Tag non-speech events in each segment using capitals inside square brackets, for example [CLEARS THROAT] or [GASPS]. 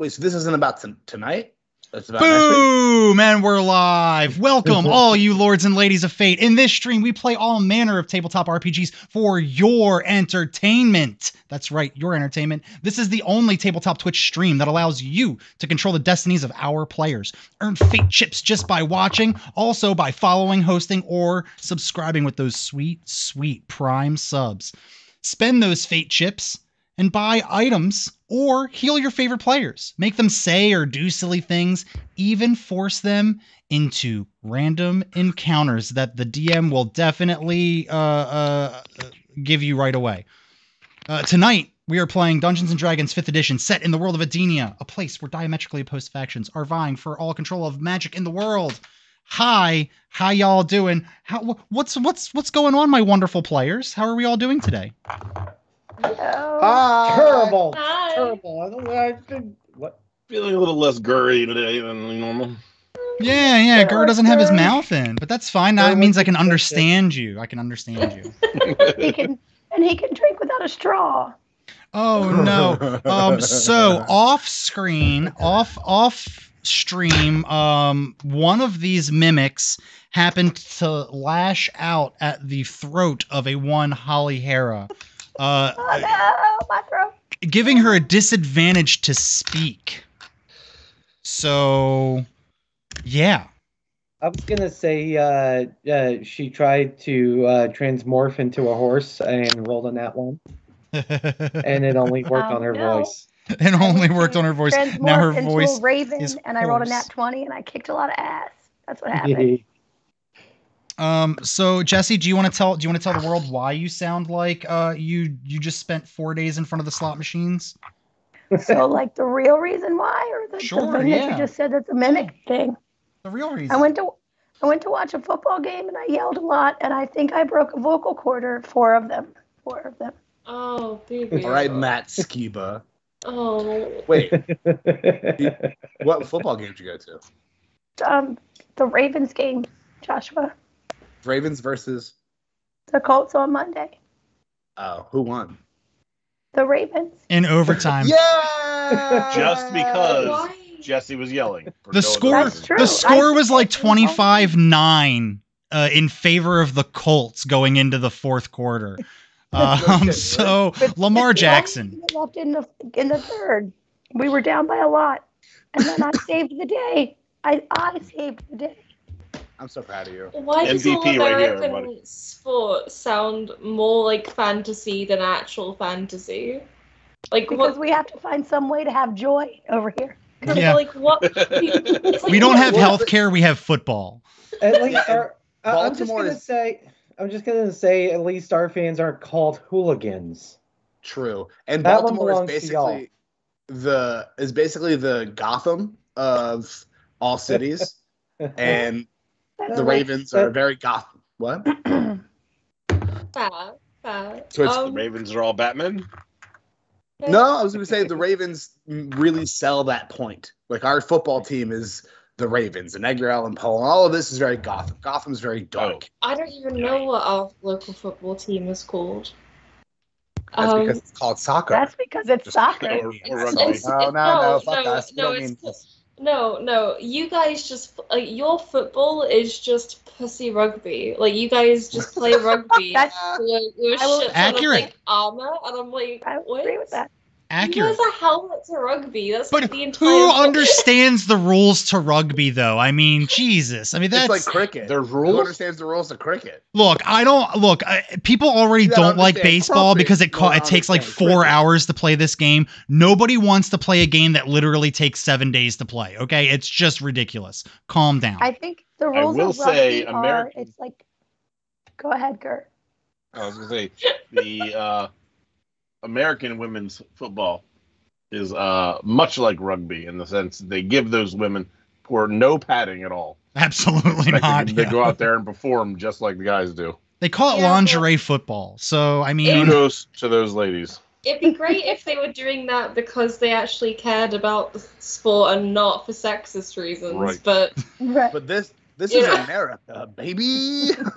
wait. So this isn't about t- tonight. That's about next week. Boom! And we're live. Welcome, [LAUGHS] all you lords and ladies of fate. In this stream, we play all manner of tabletop RPGs for your entertainment. That's right, your entertainment. This is the only tabletop Twitch stream that allows you to control the destinies of our players. Earn fate chips just by watching, also by following, hosting, or subscribing with those sweet, sweet Prime subs. Spend those fate chips and buy items or heal your favorite players. Make them say or do silly things, even force them into random encounters that the DM will definitely uh, uh, give you right away. Uh, tonight, we are playing Dungeons and Dragons 5th Edition, set in the world of Adenia, a place where diametrically opposed factions are vying for all control of magic in the world. Hi, how y'all doing? How what's what's what's going on, my wonderful players? How are we all doing today? Hi. Terrible. Hi. Terrible. I don't know. I think, what? Feeling a little less gurry today than normal. Yeah, yeah. Gur doesn't have his mouth in, but that's fine. That Gur means I can understand you. I can understand you. [LAUGHS] He can and he can drink without a straw. Oh no. [LAUGHS] Um. So off screen, off off stream, um, one of these mimics happened to lash out at the throat of a one Holly Hera, uh, Oh no, my throat. giving her a disadvantage to speak. So, yeah. I was gonna say uh, uh, she tried to uh, transmorph into a horse and rolled on that one, [LAUGHS] and it only worked Oh, on her no. voice. it only worked on her voice. Now her Transmorphed into voice a raven, is and I rolled a hoarse. nat twenty, and I kicked a lot of ass. That's what [LAUGHS] happened. Um. So Jesse, do you want to tell? Do you want to tell the world why you sound like uh you you just spent four days in front of the slot machines? so, like the real reason why, or the, Sure, the thing that you just said that's a mimic thing. The real reason. I went to I went to watch a football game, and I yelled a lot, and I think I broke a vocal cord or four of them. Four of them. Oh, baby. All right, Matt Skiba. Oh, Wait, [LAUGHS] what football game did you go to? Um, the Ravens game, Joshua. Ravens versus. The Colts on Monday. Oh, who won? The Ravens. in overtime. [LAUGHS] Yeah. Just because why? Jesse was yelling. for The no score- That's reason. true. The score I- was like 25 9 uh, in favor of the Colts going into the fourth quarter. [LAUGHS] Um, so But Lamar it's Jackson. team Left in the in the third, we were down by a lot, and then I [LAUGHS] saved the day. I I saved the day. I'm so proud of you. Why does all MVP right here, American buddy. sport sound more like fantasy than actual fantasy? Like Because what? we have to find some way to have joy over here. Yeah. Like what? [LAUGHS] like We don't have Well, health care, we have football. At least our, I- I'm just Baltimore gonna is- say, I'm just gonna say, at least our fans aren't called hooligans. True. And That one Baltimore is belongs to y'all. basically the is basically the Gotham of all cities, [LAUGHS] and That's the right. Ravens are very goth. What? Fair, fair. So it's The Um, Ravens are all Batman. No, I was going to say the Ravens really sell that point. Like our football team is the Ravens and Edgar Allan Poe, and all of this is very Gotham. Gotham's very dark. I don't even know what our local football team is called. That's Um, because it's called soccer. That's because it's Just- soccer. Or, or It's- it's- no, no, no, no, fuck no, us. We no, don't it's mean cl- No, no, you guys just like your football is just pussy rugby. Like you guys just play [LAUGHS] rugby That's with, with I will- shit ton of, Accurate. like, armor, and I'm like, I what? agree with that. Accurate. You guys are helmet to rugby. That's But like the entire. who understands the rules to rugby, though? I mean, Jesus. I mean, that's it's like cricket. There's Who understands the rules of cricket? Look, I don't look. I, people already You gotta don't like baseball cricket. because it You it takes like four cricket. hours to play this game. Nobody wants to play a game that literally takes seven days to play. Okay, it's just ridiculous. Calm down. I think the I rules will of rugby say are. American- It's like. Go ahead, Gert. I was gonna say the uh, American women's football is uh, much like rugby in the sense they give those women for no padding at all. Absolutely Expecting not. them to yeah. go out there and perform just like the guys do. They call it Yeah, well- lingerie football. So I mean, Kudos to those ladies. It'd be great if they were doing that because they actually cared about the sport and not for sexist reasons. Right. But Right. But this this is Yeah. America, baby. [LAUGHS]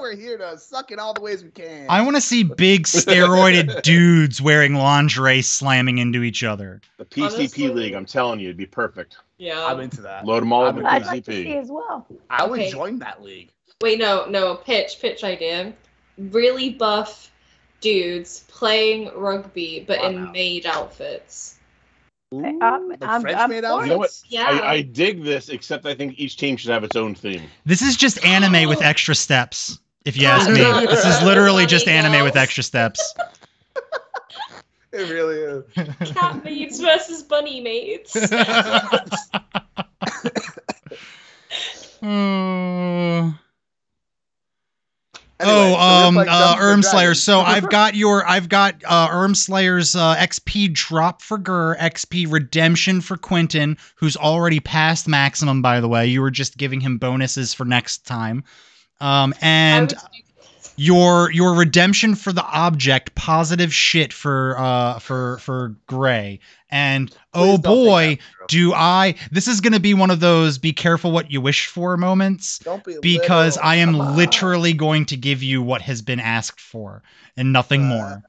We're here to suck in all the ways we can. I want to see big steroided [LAUGHS] dudes wearing lingerie slamming into each other. The PCP Honestly- league, I'm telling you, it'd be perfect. yeah. I'm into that. Load them all up in I'm- I'd like to see PCP. as well. I would join that league. Wait, no, no. Pitch, pitch idea. Really buff dudes playing rugby, but Wow. in maid outfits. I'm- like I'm- French I'm made for You know what? Yeah. I, I dig this, except I think each team should have its own theme. This is just anime with extra steps. If you ask Oh, me, this is literally [LAUGHS] just anime with extra steps. [LAUGHS] It really is. Cat maids versus bunny maids. Uh, [LAUGHS] Anyway, oh, so um, uh, Dungeons and Erm Slayer. So [LAUGHS] I've got your, I've got uh, Erm Slayer's uh, XP drop for Gur, XP redemption for Quentin, who's already past maximum. By the way, you were just giving him bonuses for next time. Um, and your your redemption for the object, positive shit for uh for for Gray. And oh Please don't boy, do I! This is gonna be one of those be careful what you wish for moments Don't be because little. I am Come on. literally going to give you what has been asked for and nothing more.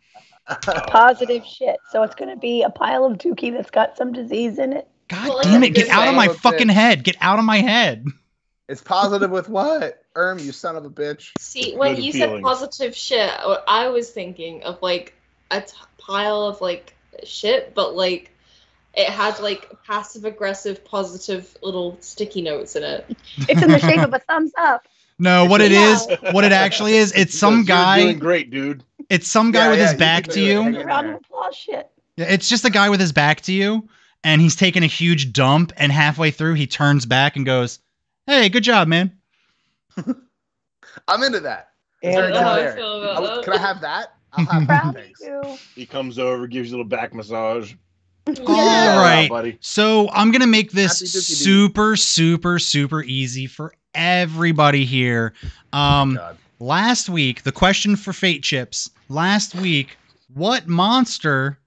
[LAUGHS] Positive shit. So it's going to be a pile of dookie that's got some disease in it. God Well, damn it! Get out of my Son of a fucking bitch. head! Get out of my head! [LAUGHS] It's positive with what? Erm, you son of a bitch. See, when Good you feelings. said positive shit, I was thinking of like a t- pile of like shit, but like it had like passive aggressive positive little sticky notes in it. It's in the shape of a thumbs up. [LAUGHS] No, what it is, Yeah. what it actually is, it's some Because You're doing guy. great, dude. It's some guy Yeah, with yeah, his back to you. Round of applause shit. Yeah, it's just a guy with his back to you, and he's taking a huge dump, and halfway through he turns back and goes, "Hey, good job, man." I'm into that. It's And, very I don't know how I generic. feel about would- that. Can I have that? I'll have that. Thanks. He comes over, gives you a little back massage. All Yeah. right. buddy. So I'm gonna make this Happy dookie doo. super, super, super easy for everybody here. Um, God. last week, the question for Fate Chips. Last week, what monster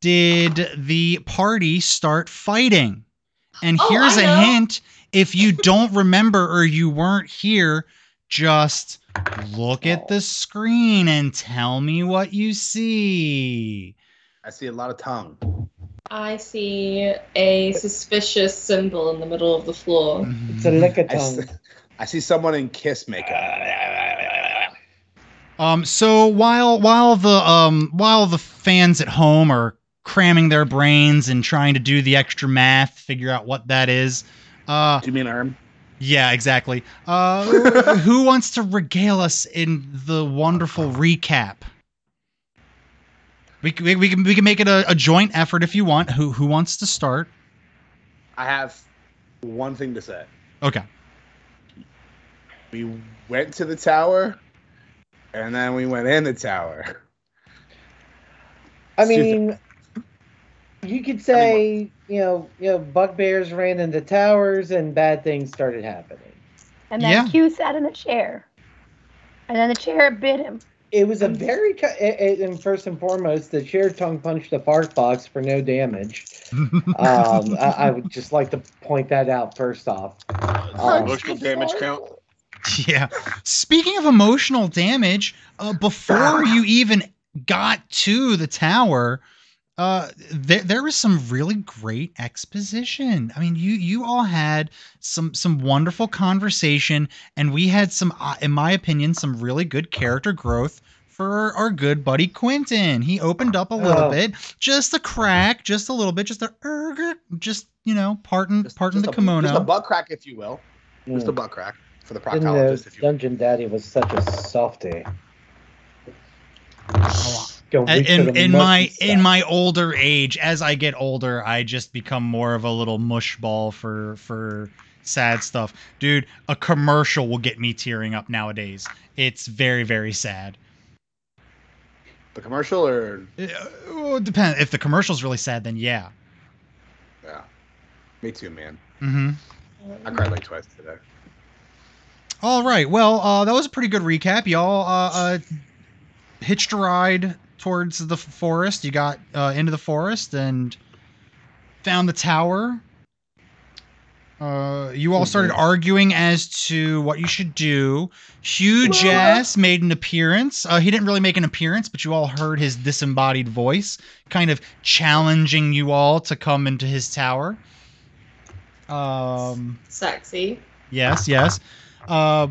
did the party start fighting? And Oh, here's I a know. hint: if you [LAUGHS] don't remember or you weren't here, just look at the screen and tell me what you see. I see a lot of tongue. I see a suspicious symbol in the middle of the floor. It's a lick of I, s- tongue. [LAUGHS] I see someone in kiss makeup. Um, so while while the um while the fans at home are cramming their brains and trying to do the extra math, figure out what that is, uh, Do you mean arm? yeah, exactly. Uh, [LAUGHS] who wants to regale us in the wonderful recap? We, c- we, we can we can make it a, a joint effort if you want. Who who wants to start? I have one thing to say. Okay. We went to the tower, and then we went in the tower. I mean, you could say, you know, you know, bugbears ran into towers and bad things started happening. And then Yeah. Q sat in a chair. And then the chair bit him. It was a very, it, it, and first and foremost, the chair tongue punched the fart box for no damage. Um, [LAUGHS] I, I would just like to point that out first off. Um, Emotional damage count. Yeah. Speaking of emotional damage, uh, before [SIGHS] you even got to the tower, uh, there there was some really great exposition. I mean, you you all had some some wonderful conversation, and we had some, uh, in my opinion, some really good character growth. For our good buddy Quentin, he opened up a little Oh. bit, just a crack, just a little bit, just a erg, just you know, parting Just, parting just the a, kimono. Just a butt crack, if you will. Just a mm. butt crack for the Didn't proctologist, if you will. Dungeon Daddy was such a softy. Oh, Go And reach in, in mushy my in my older age as i get older i just become more of a little mush ball for for sad stuff dude a commercial will get me tearing up nowadays it's very very sad The commercial, or it, uh, depends if the commercial's really sad then yeah yeah, me too, man. Mm-hmm. I cried like twice today. All right. Well, uh, that was a pretty good recap. Y'all uh, uh, hitched a ride towards the forest. You got uh, into the forest and found the tower. Uh, you all started arguing as to what you should do. Huge ass made an appearance. Uh, he didn't really make an appearance, but you all heard his disembodied voice, kind of challenging you all to come into his tower. Um, Sexy. Yes, yes. Uh,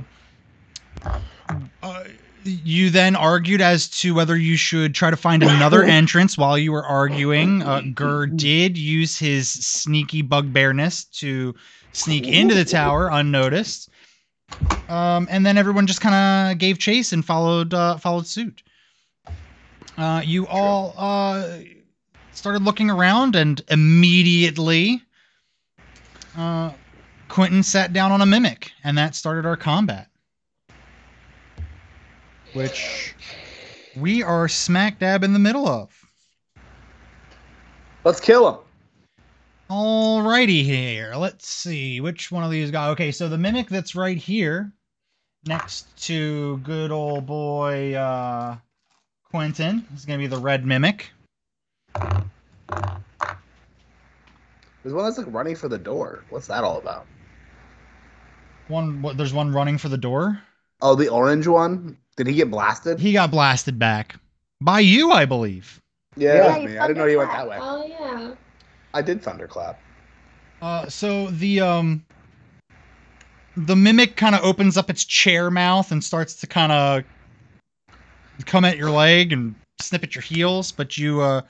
uh, you then argued as to whether you should try to find another [COUGHS] entrance while you were arguing. Uh, Gur did use his sneaky bugbearness to sneak into the tower unnoticed. Um, and then everyone just kind of gave chase and followed uh, followed suit. Uh, you all uh, started looking around, and immediately uh, Quentin sat down on a mimic, and that started our combat. Which we are smack dab in the middle of. Let's kill him. Alrighty here. Let's see which one of these got. Okay, so the mimic that's right here, next to good old boy uh, Quentin, is gonna be the red mimic. There's one that's like running for the door. What's that all about? One, what? There's one running for the door. Oh, the orange one. Did he get blasted? He got blasted back by you, I believe. yeah, Yeah, that was you me. I didn't know he went that way. Oh yeah. I did thunderclap. Uh, so the um, the mimic kind of opens up its chair mouth and starts to kind of come at your leg and snip at your heels, but you uh,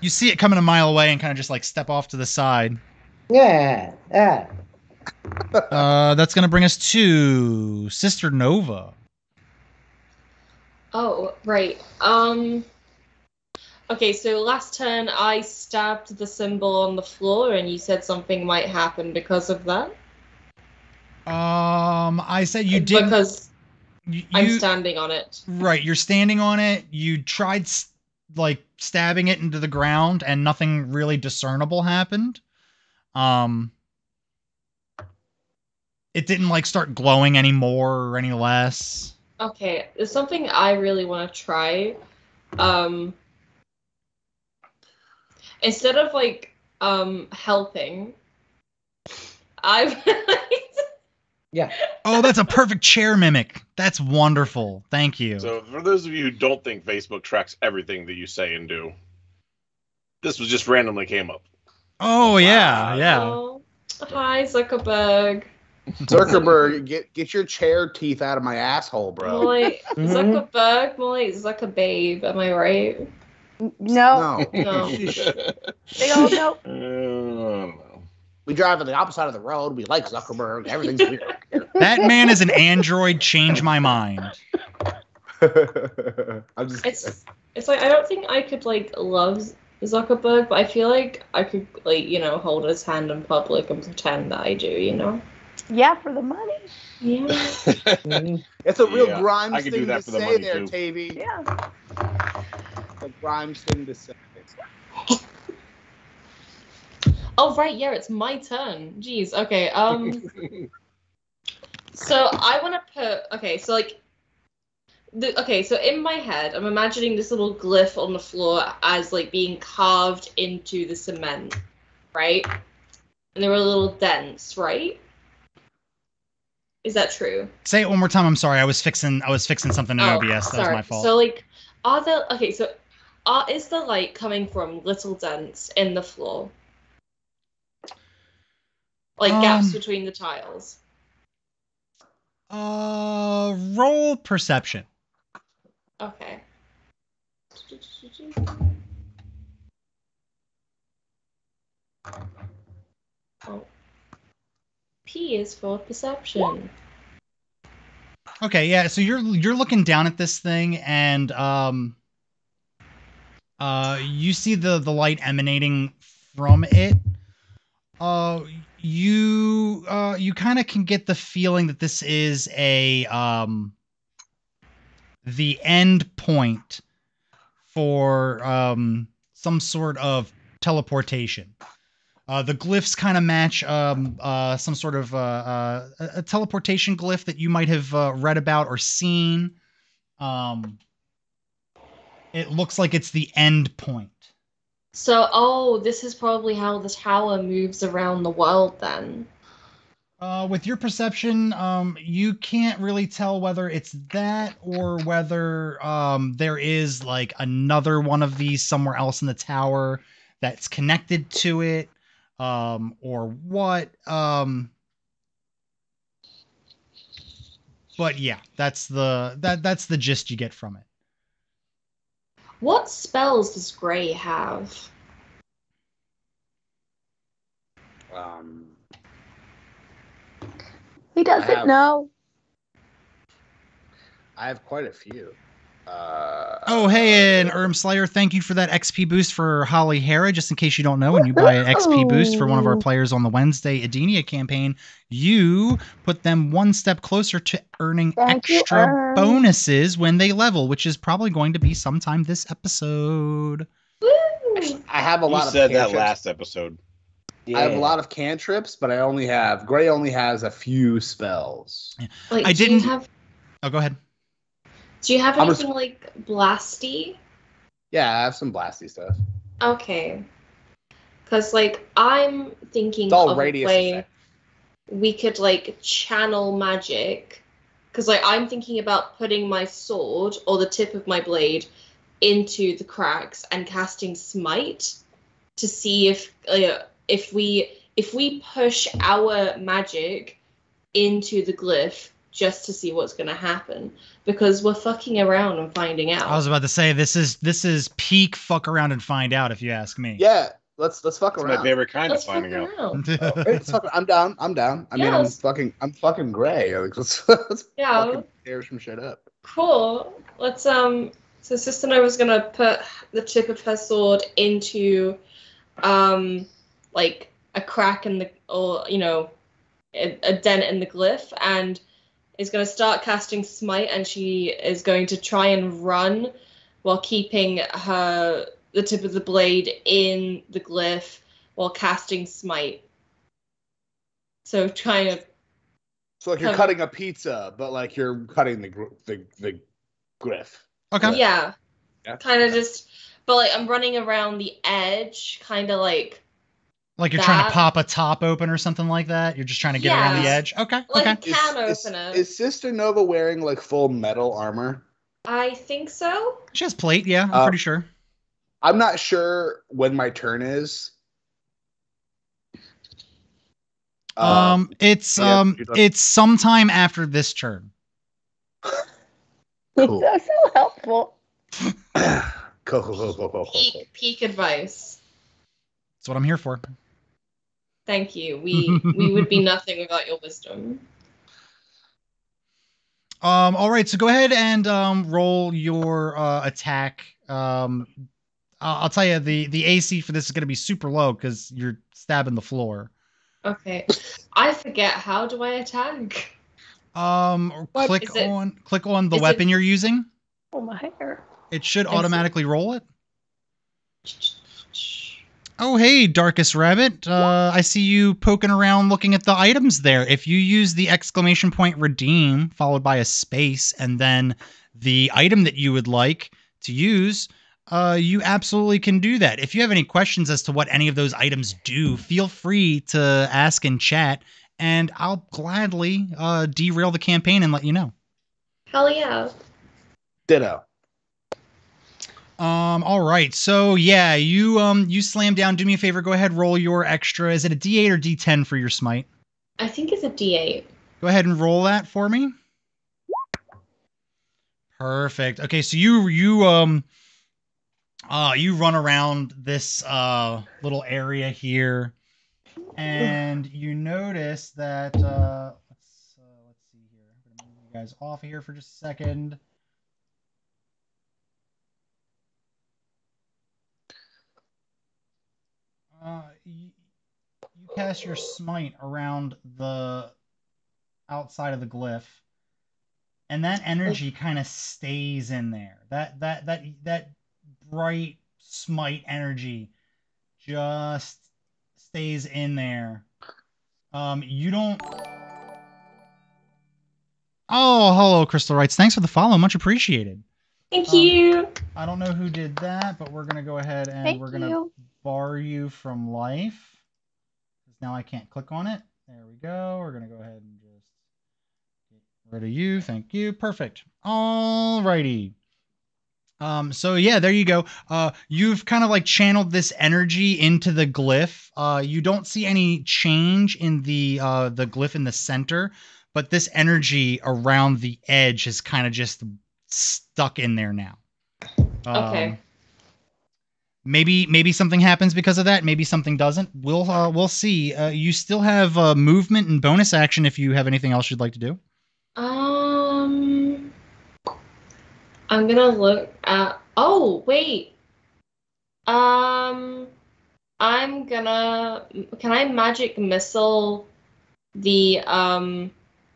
you see it coming a mile away and kind of just like step off to the side. Yeah, yeah. Uh, that's gonna bring us to Sister Nova. Oh, right. Um Okay, so last turn I stabbed the symbol on the floor and you said something might happen because of that. Um, I said you did. Because You, I'm standing on it. Right, you're standing on it. You tried s- like stabbing it into the ground, and nothing really discernible happened. Um, it didn't like start glowing anymore or any less. Okay, it's something I really want to try. Um instead of like um helping, I've. [LAUGHS] Yeah. Oh, that's a perfect chair mimic. That's wonderful. Thank you. So, for those of you who don't think Facebook tracks everything that you say and do, this was just randomly came up. oh yeah, yeah. Oh, hi Zuckerberg. Zuckerberg, get get your chair teeth out of my asshole, More bro. like Mhm. Zuckerberg, more like Zuckerbabe, am I right? No. No. No. Big old nope. Uh, don't know. We drive on the opposite side of the road. We like Zuckerberg. Everything's [LAUGHS] weird. That man is an android. Change my mind. [LAUGHS] I'm just It's it's like I don't think I could like love Zuckerberg, but I feel like I could like, you know, hold his hand in public and pretend that I do, you know? Yeah, for the money. Yeah. [LAUGHS] It's a real Yeah, Grimes I could do thing to the say there, too. Tavy. Yeah. A Grimes thing to say. [LAUGHS] Oh right, yeah, it's my turn. Jeez. Okay. Um [LAUGHS] so I want to put okay, so like the, okay, so in my head, I'm imagining this little glyph on the floor as like being carved into the cement, right? And they were a little dense, right? Is that true? Say it one more time. I'm sorry. I was fixing. I was fixing something in Oh, OBS. That was my fault. So like, are there okay? So, are is the light coming from little dents in the floor, like gaps Um, between the tiles? uh, roll perception. Okay. Oh. P is for perception. Okay, yeah. So you're you're looking down at this thing, and um, uh, you see the the light emanating from it. Uh, you uh, you kind of can get the feeling that this is a um, the end point for um some sort of teleportation. Uh, the glyphs kind of match um, uh, some sort of uh, uh, a, teleportation glyph that you might have uh, read about or seen. Um, it looks like it's the end point. So, oh, this is probably how the tower moves around the world then. Uh, with your perception, um, you can't really tell whether it's that or whether um, there is like another one of these somewhere else in the tower that's connected to it, um, or what. Um, but yeah, that's the that that's the gist you get from it. What spells does Gray have? Um, He doesn't have- know. I have quite a few. Uh, Oh, hey, and Erm Slayer, thank you for that XP boost for Holly Hera. Just in case you don't know, when you buy an XP boost for one of our players on the Wednesday Adenia campaign, you put them one step closer to earning Thank extra Erm. bonuses when they level, which is probably going to be sometime this episode. Woo! I have a You lot of said that cantrips. last episode. Yeah. I have a lot of cantrips, but I only have Gray only has a few spells. Like, I didn't- You have, Oh, go ahead. Do you have anything like blasty? Yeah, I have some blasty stuff. Okay. Because, like, I'm thinking It's all of a way effect. we could, like, channel magic. Because, like, I'm thinking about putting my sword or the tip of my blade into the cracks and casting smite to see if uh, if we if we push our magic into the glyph just to see what's going to happen because we're fucking around and finding out. I was about to say this is this is peak fuck around and find out if you ask me. Yeah, let's let's fuck It's around. my favorite kind Let's of finding fuck out. around. [LAUGHS] Let's fuck- I'm down. I'm down. I mean, I'm fucking. I'm fucking Gray. [LAUGHS] Like, let's let's Yeah. fucking tear some shit up. Cool. Let's um. So Sister Nova's gonna put the tip of her sword into, um, like a crack in the or you know, a, a dent in the glyph, and is gonna start casting smite, and she is going to try and run while keeping her the tip of the blade in the glyph while casting smite. So trying to So like you're Come- cutting a pizza, but like you're cutting the gr- the the griff. Okay. Yeah. Yeah. Kind of just, but like I'm running around the edge, kind of like Like you're trying to pop a top open or something like that. You're just trying to get around the edge. Okay. like okay. a can is, opener. is Sister Nova wearing like full metal armor? I think so. She has plate. Yeah, I'm Uh, pretty sure. I'm not sure when my turn is. Um, it's yeah, um, it's sometime after this turn. Cool. [LAUGHS] He's so, so helpful. cool, [COUGHS] cool, cool, cool, cool, cool, cool. Peak peak advice. That's what I'm here for. Thank you. We [LAUGHS] we would be nothing without your wisdom. Um, all right, so go ahead and um, roll your uh, attack. Um, I'll, I'll tell you the the AC for this is going to be super low because you're stabbing the floor. Okay. I forget. How do I attack? Um, What? click it- on click on the is it- weapon you're using. Oh my hair. It should automatically roll it. Oh, hey, Darkest Rabbit. Uh, I see you poking around looking at the items there. If you use the exclamation point redeem followed by a space and then the item that you would like to use, uh, you absolutely can do that. If you have any questions as to what any of those items do, feel free to ask in chat and I'll gladly uh, derail the campaign and let you know. Hell yeah. Ditto. Um, all right. So yeah, you um you slam down. Do me a favor. Go ahead, roll your extra. Is it a D8 or D10 for your smite? I think it's a D8. Go ahead and roll that for me. Perfect. Okay, so you you um uh you run around this uh little area here and you notice that uh let's uh, let's see here. I'm gonna move you guys off of here for just a second. Uh, you, you cast your smite around the outside of the glyph, and that energy kind of stays in there. That that that that bright smite energy just stays in there. Um, you don't. Oh, hello, Crystal Wrights. Thanks for the follow. Much appreciated. Thank Um, you. I don't know who did that, but we're gonna go ahead and Thank we're gonna you. bar you from life. Now I can't click on it. There we go. We're gonna go ahead and just get rid of you. Thank you. Perfect. Alrighty. Um, so yeah, there you go. Uh, you've kind of like channeled this energy into the glyph. Uh, you don't see any change in the uh, the glyph in the center, but this energy around the edge is kind of just stuck in there now. Okay. Um, maybe maybe something happens because of that. Maybe something doesn't. We'll uh, we'll see. Uh, you still have uh, movement and bonus action if you have anything else you'd like to do. Um, I'm gonna look at. Oh wait. Um, I'm gonna. Can I magic missile the um?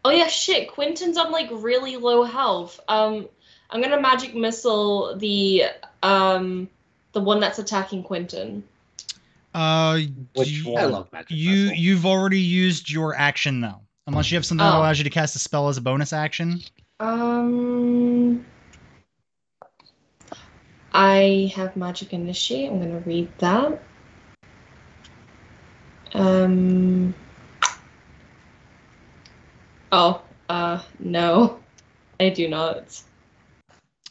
Oh yeah, shit. Quentin's on like really low health. Um, I'm gonna magic missile the um the one that's attacking Quentin. Uh, Which you, one? I love magic. You missile. you've already used your action though, unless you have something that Oh. allows you to cast a spell as a bonus action. Um, I have magic initiate. I'm gonna read that. Um. Oh, uh, no, [LAUGHS] I do not.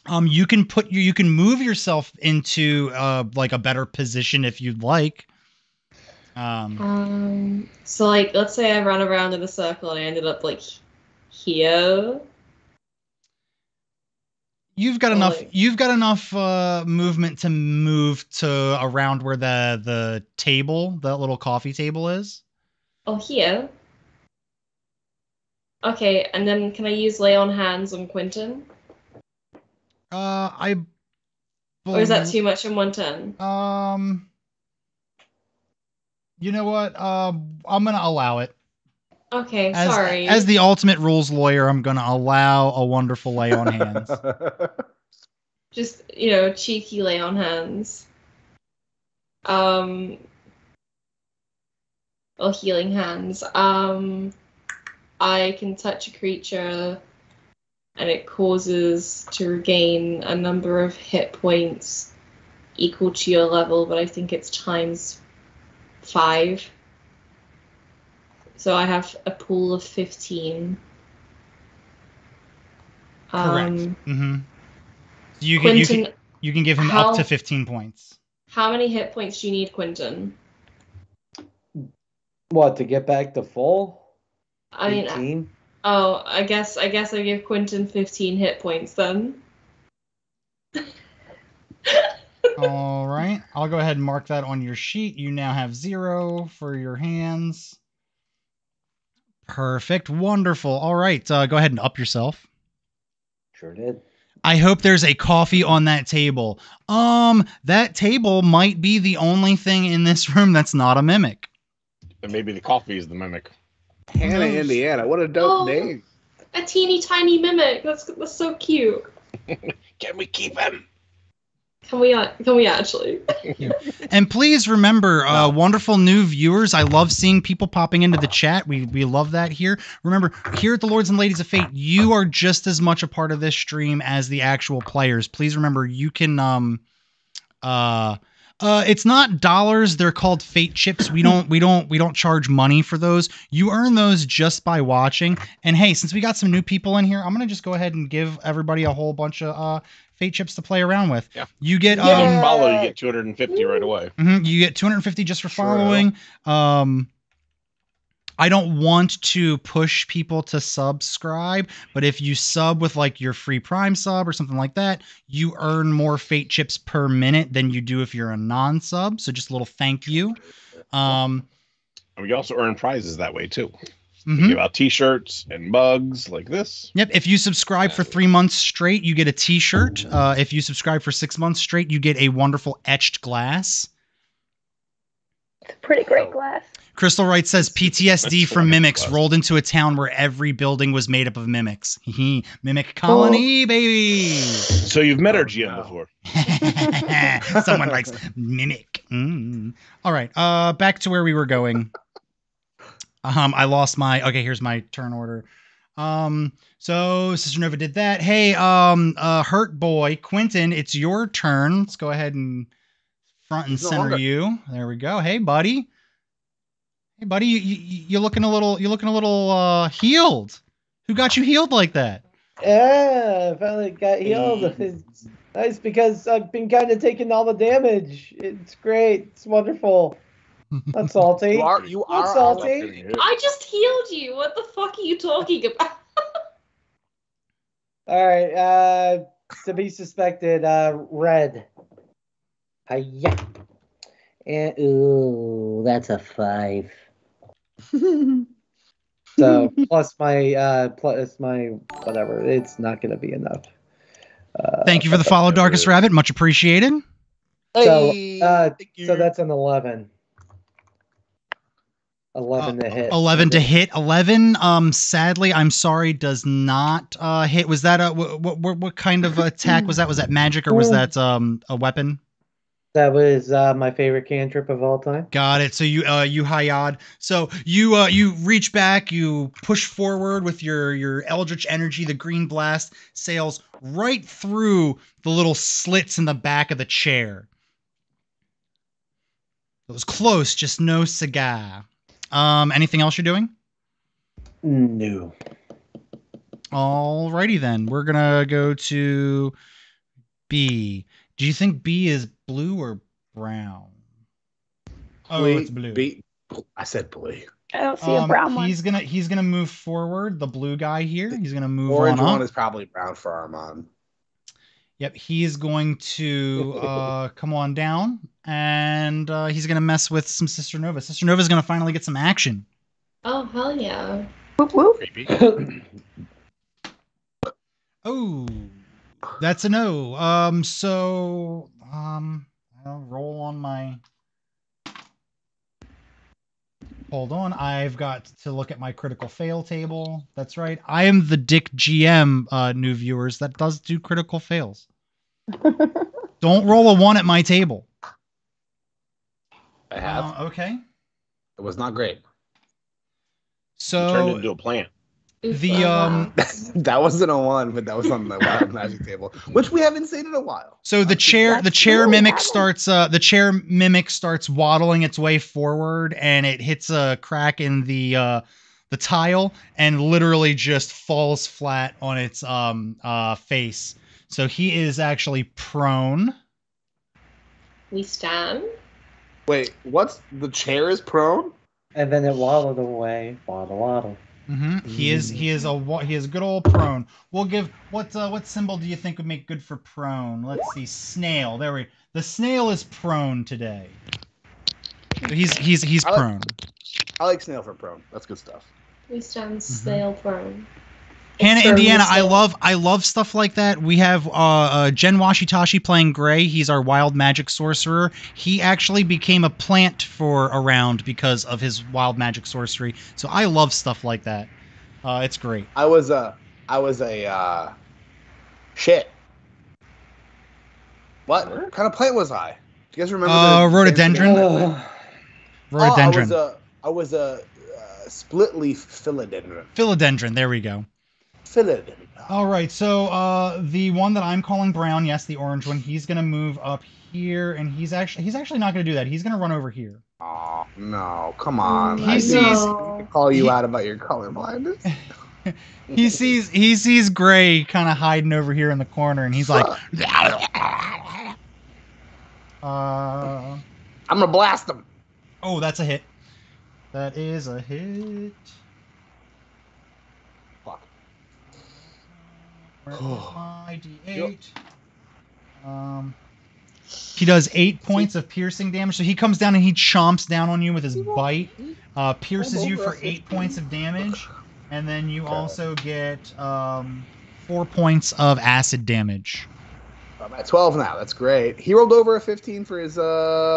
Um, you can put you you can move yourself into uh like a better position if you'd like. Um, Um, so like, let's say I run around in a circle and I ended up like here. you've got enough like- you've got enough uh movement to move to around where the the table that little coffee table is. Oh, here. Okay, and then can I use lay on hands on Quentin? Uh, I. Or is that too much in one turn? Um. You know what? Um, I'm gonna allow it. Okay, As, sorry. as the ultimate rules lawyer, I'm gonna allow a wonderful lay on hands. [LAUGHS] Just, you know, cheeky lay on hands. Um. Or healing hands. Um. I can touch a creature and it causes to regain a number of hit points equal to your level, but I think it's times five. So I have a pool of 15. Correct. Um, Mm-hmm. You can, you can you can give him how- up to 15 points. how many hit points do you need, Quentin? What to get back to full? I mean, 18? Oh, I guess I guess I give Quentin 15 hit points then. [LAUGHS] All right, I'll go ahead and mark that on your sheet. You now have zero for your hands. Perfect, wonderful. All right, uh, go ahead and up yourself. Sure did. I hope there's a coffee on that table. Um, that table might be the only thing in this room that's not a mimic. And maybe the coffee is the mimic. Hannah, knows? Indiana. What a dope Oh. name. A teeny tiny mimic. That's that's so cute. [LAUGHS] Can we keep him? Can we uh, can we actually? And please remember, uh, wonderful new viewers. I love seeing people popping into the chat. We we love that here. Remember, here at the Lords and Ladies of Fate, you are just as much a part of this stream as the actual players. Please remember, you can um, uh. Uh, it's not dollars. They're called fate chips. We don't, we don't, we don't charge money for those. You earn those just by watching. And hey, since we got some new people in here, I'm gonna just go ahead and give everybody a whole bunch of uh fate chips to play around with. Yeah. You get If you um, follow, you get 250 right away. hmm You get 250 just for True. following. Um, I don't want to push people to subscribe, but if you sub with like your free Prime sub or something like that, you earn more Fate chips per minute than you do if you're a non-sub. So just a little thank you. Um, And we also earn prizes that way too. mhm. We give out T-shirts and mugs like this. Yep. If you subscribe for three months straight, you get a T-shirt. Uh, if you subscribe for six months straight, you get a wonderful etched glass. It's a pretty great glass. Crystal Wright says PTSD That's from mimics Wow. rolled into a town where every building was made up of mimics. Hee Mimic colony, baby. So you've met our Oh, GM no. before. [LAUGHS] Someone likes mimic. Mm. All right. Uh, back to where we were going. Um, I lost my. Okay, here's my turn order. Um, so Sister Nova did that. Hey, um, uh, Hurt Boy Quentin, it's your turn. Let's go ahead and front and no center longer- you. There we go. Hey, buddy. Hey, buddy, you, you you're looking a little you're looking a little uh healed. Who got you healed like that? Yeah, I finally got healed. It's nice because I've been kind of taking all the damage. It's great. It's wonderful. Not [LAUGHS] salty. You are you Not are salty. I just healed you. What the fuck are you talking about? [LAUGHS] All right. Uh, to be suspected, uh, red. Hiya. And ooh, that's a five. [LAUGHS] So plus my uh plus my whatever. It's not gonna be enough. Uh, Thank you for the follow, Darkest Rabbit. Much appreciated. So, uh, thank you. So that's an eleven. Eleven to hit. 11 to hit 11 um sadly i'm sorry does not uh hit was that a what what, what kind of [LAUGHS] attack was that was that magic or was that um a weapon That was uh, my favorite cantrip of all time. got it so you uh you hayad so you uh you reach back you push forward with your your eldritch energy the green blast sails right through the little slits in the back of the chair it was close just no cigar um anything else you're doing No. Alrighty then. We're gonna go to B. Do you think B is blue or brown? Oh, Blue- it's blue. be- I said blue. I don't see a Um, brown one. he's gonna he's gonna move forward. The blue guy here. He's gonna move Orange on one up. is probably brown for Armand. Yep, he's going to uh, come on down, and uh, he's gonna mess with some Sister Nova. Sister Nova's gonna finally get some action. Oh hell yeah! Whoop, whoop. Creepy. Oh, that's a no. Um, so um, I'll roll on my. Hold on, I've got to look at my critical fail table. That's right. I am the Dick GM, uh, new viewers. That does do critical fails. [LAUGHS] Don't roll a one at my table. I have. Uh, okay. it was not great. So Turned into a plant. Oof, The, um, [LAUGHS] that wasn't a one, but that was on the wild magic table, which we haven't seen in a while. So the chair, the chair cool. mimic starts. Uh, the chair mimic starts waddling its way forward, and it hits a crack in the uh, the tile, and literally just falls flat on its um uh face. So he is actually prone. we stand. Wait, what's the chair is prone? and then it waddled away. Waddle, waddle. Hmm He is he is a wa- he is a good old prone. We'll give what uh, what symbol do you think would make good for prone? Let's see, snail. There we. The snail is prone today. So he's he's he's I like- prone. I like snail for prone. That's good stuff. We stand Mm-hmm. snail prone. Hannah, External Indiana, I love I love stuff like that. We have uh, uh Jen Washitashi playing Gray. He's our wild magic sorcerer. He actually became a plant for a round because of his wild magic sorcery. So I love stuff like that. Uh, it's great. I was a, I was a, uh, shit. What kind of plant was I? Do you guys remember? Uh, the- rhododendron. Ugh. Rhododendron. Oh, I was a, I was a uh, split leaf philodendron. Philodendron. There we go. Philodendron. All right. So uh, the one that I'm calling brown, yes, the orange one. He's gonna move up here, and he's actually he's actually not gonna do that. He's gonna run over here. Oh no! Come on. He I sees- didn't call you he- out about your color blindness. [LAUGHS] He sees he sees Gray kind of hiding over here in the corner, and he's like, [LAUGHS] uh, I'm gonna blast him. oh, that's a hit. That is a hit. Where my D8? Um, he does eight points of piercing damage. So he comes down and he chomps down on you with his bite, uh, pierces you for eight points of damage, and then you also get um, four points of acid damage. I'm at 12 now. That's great. He rolled over a 15 for his uh,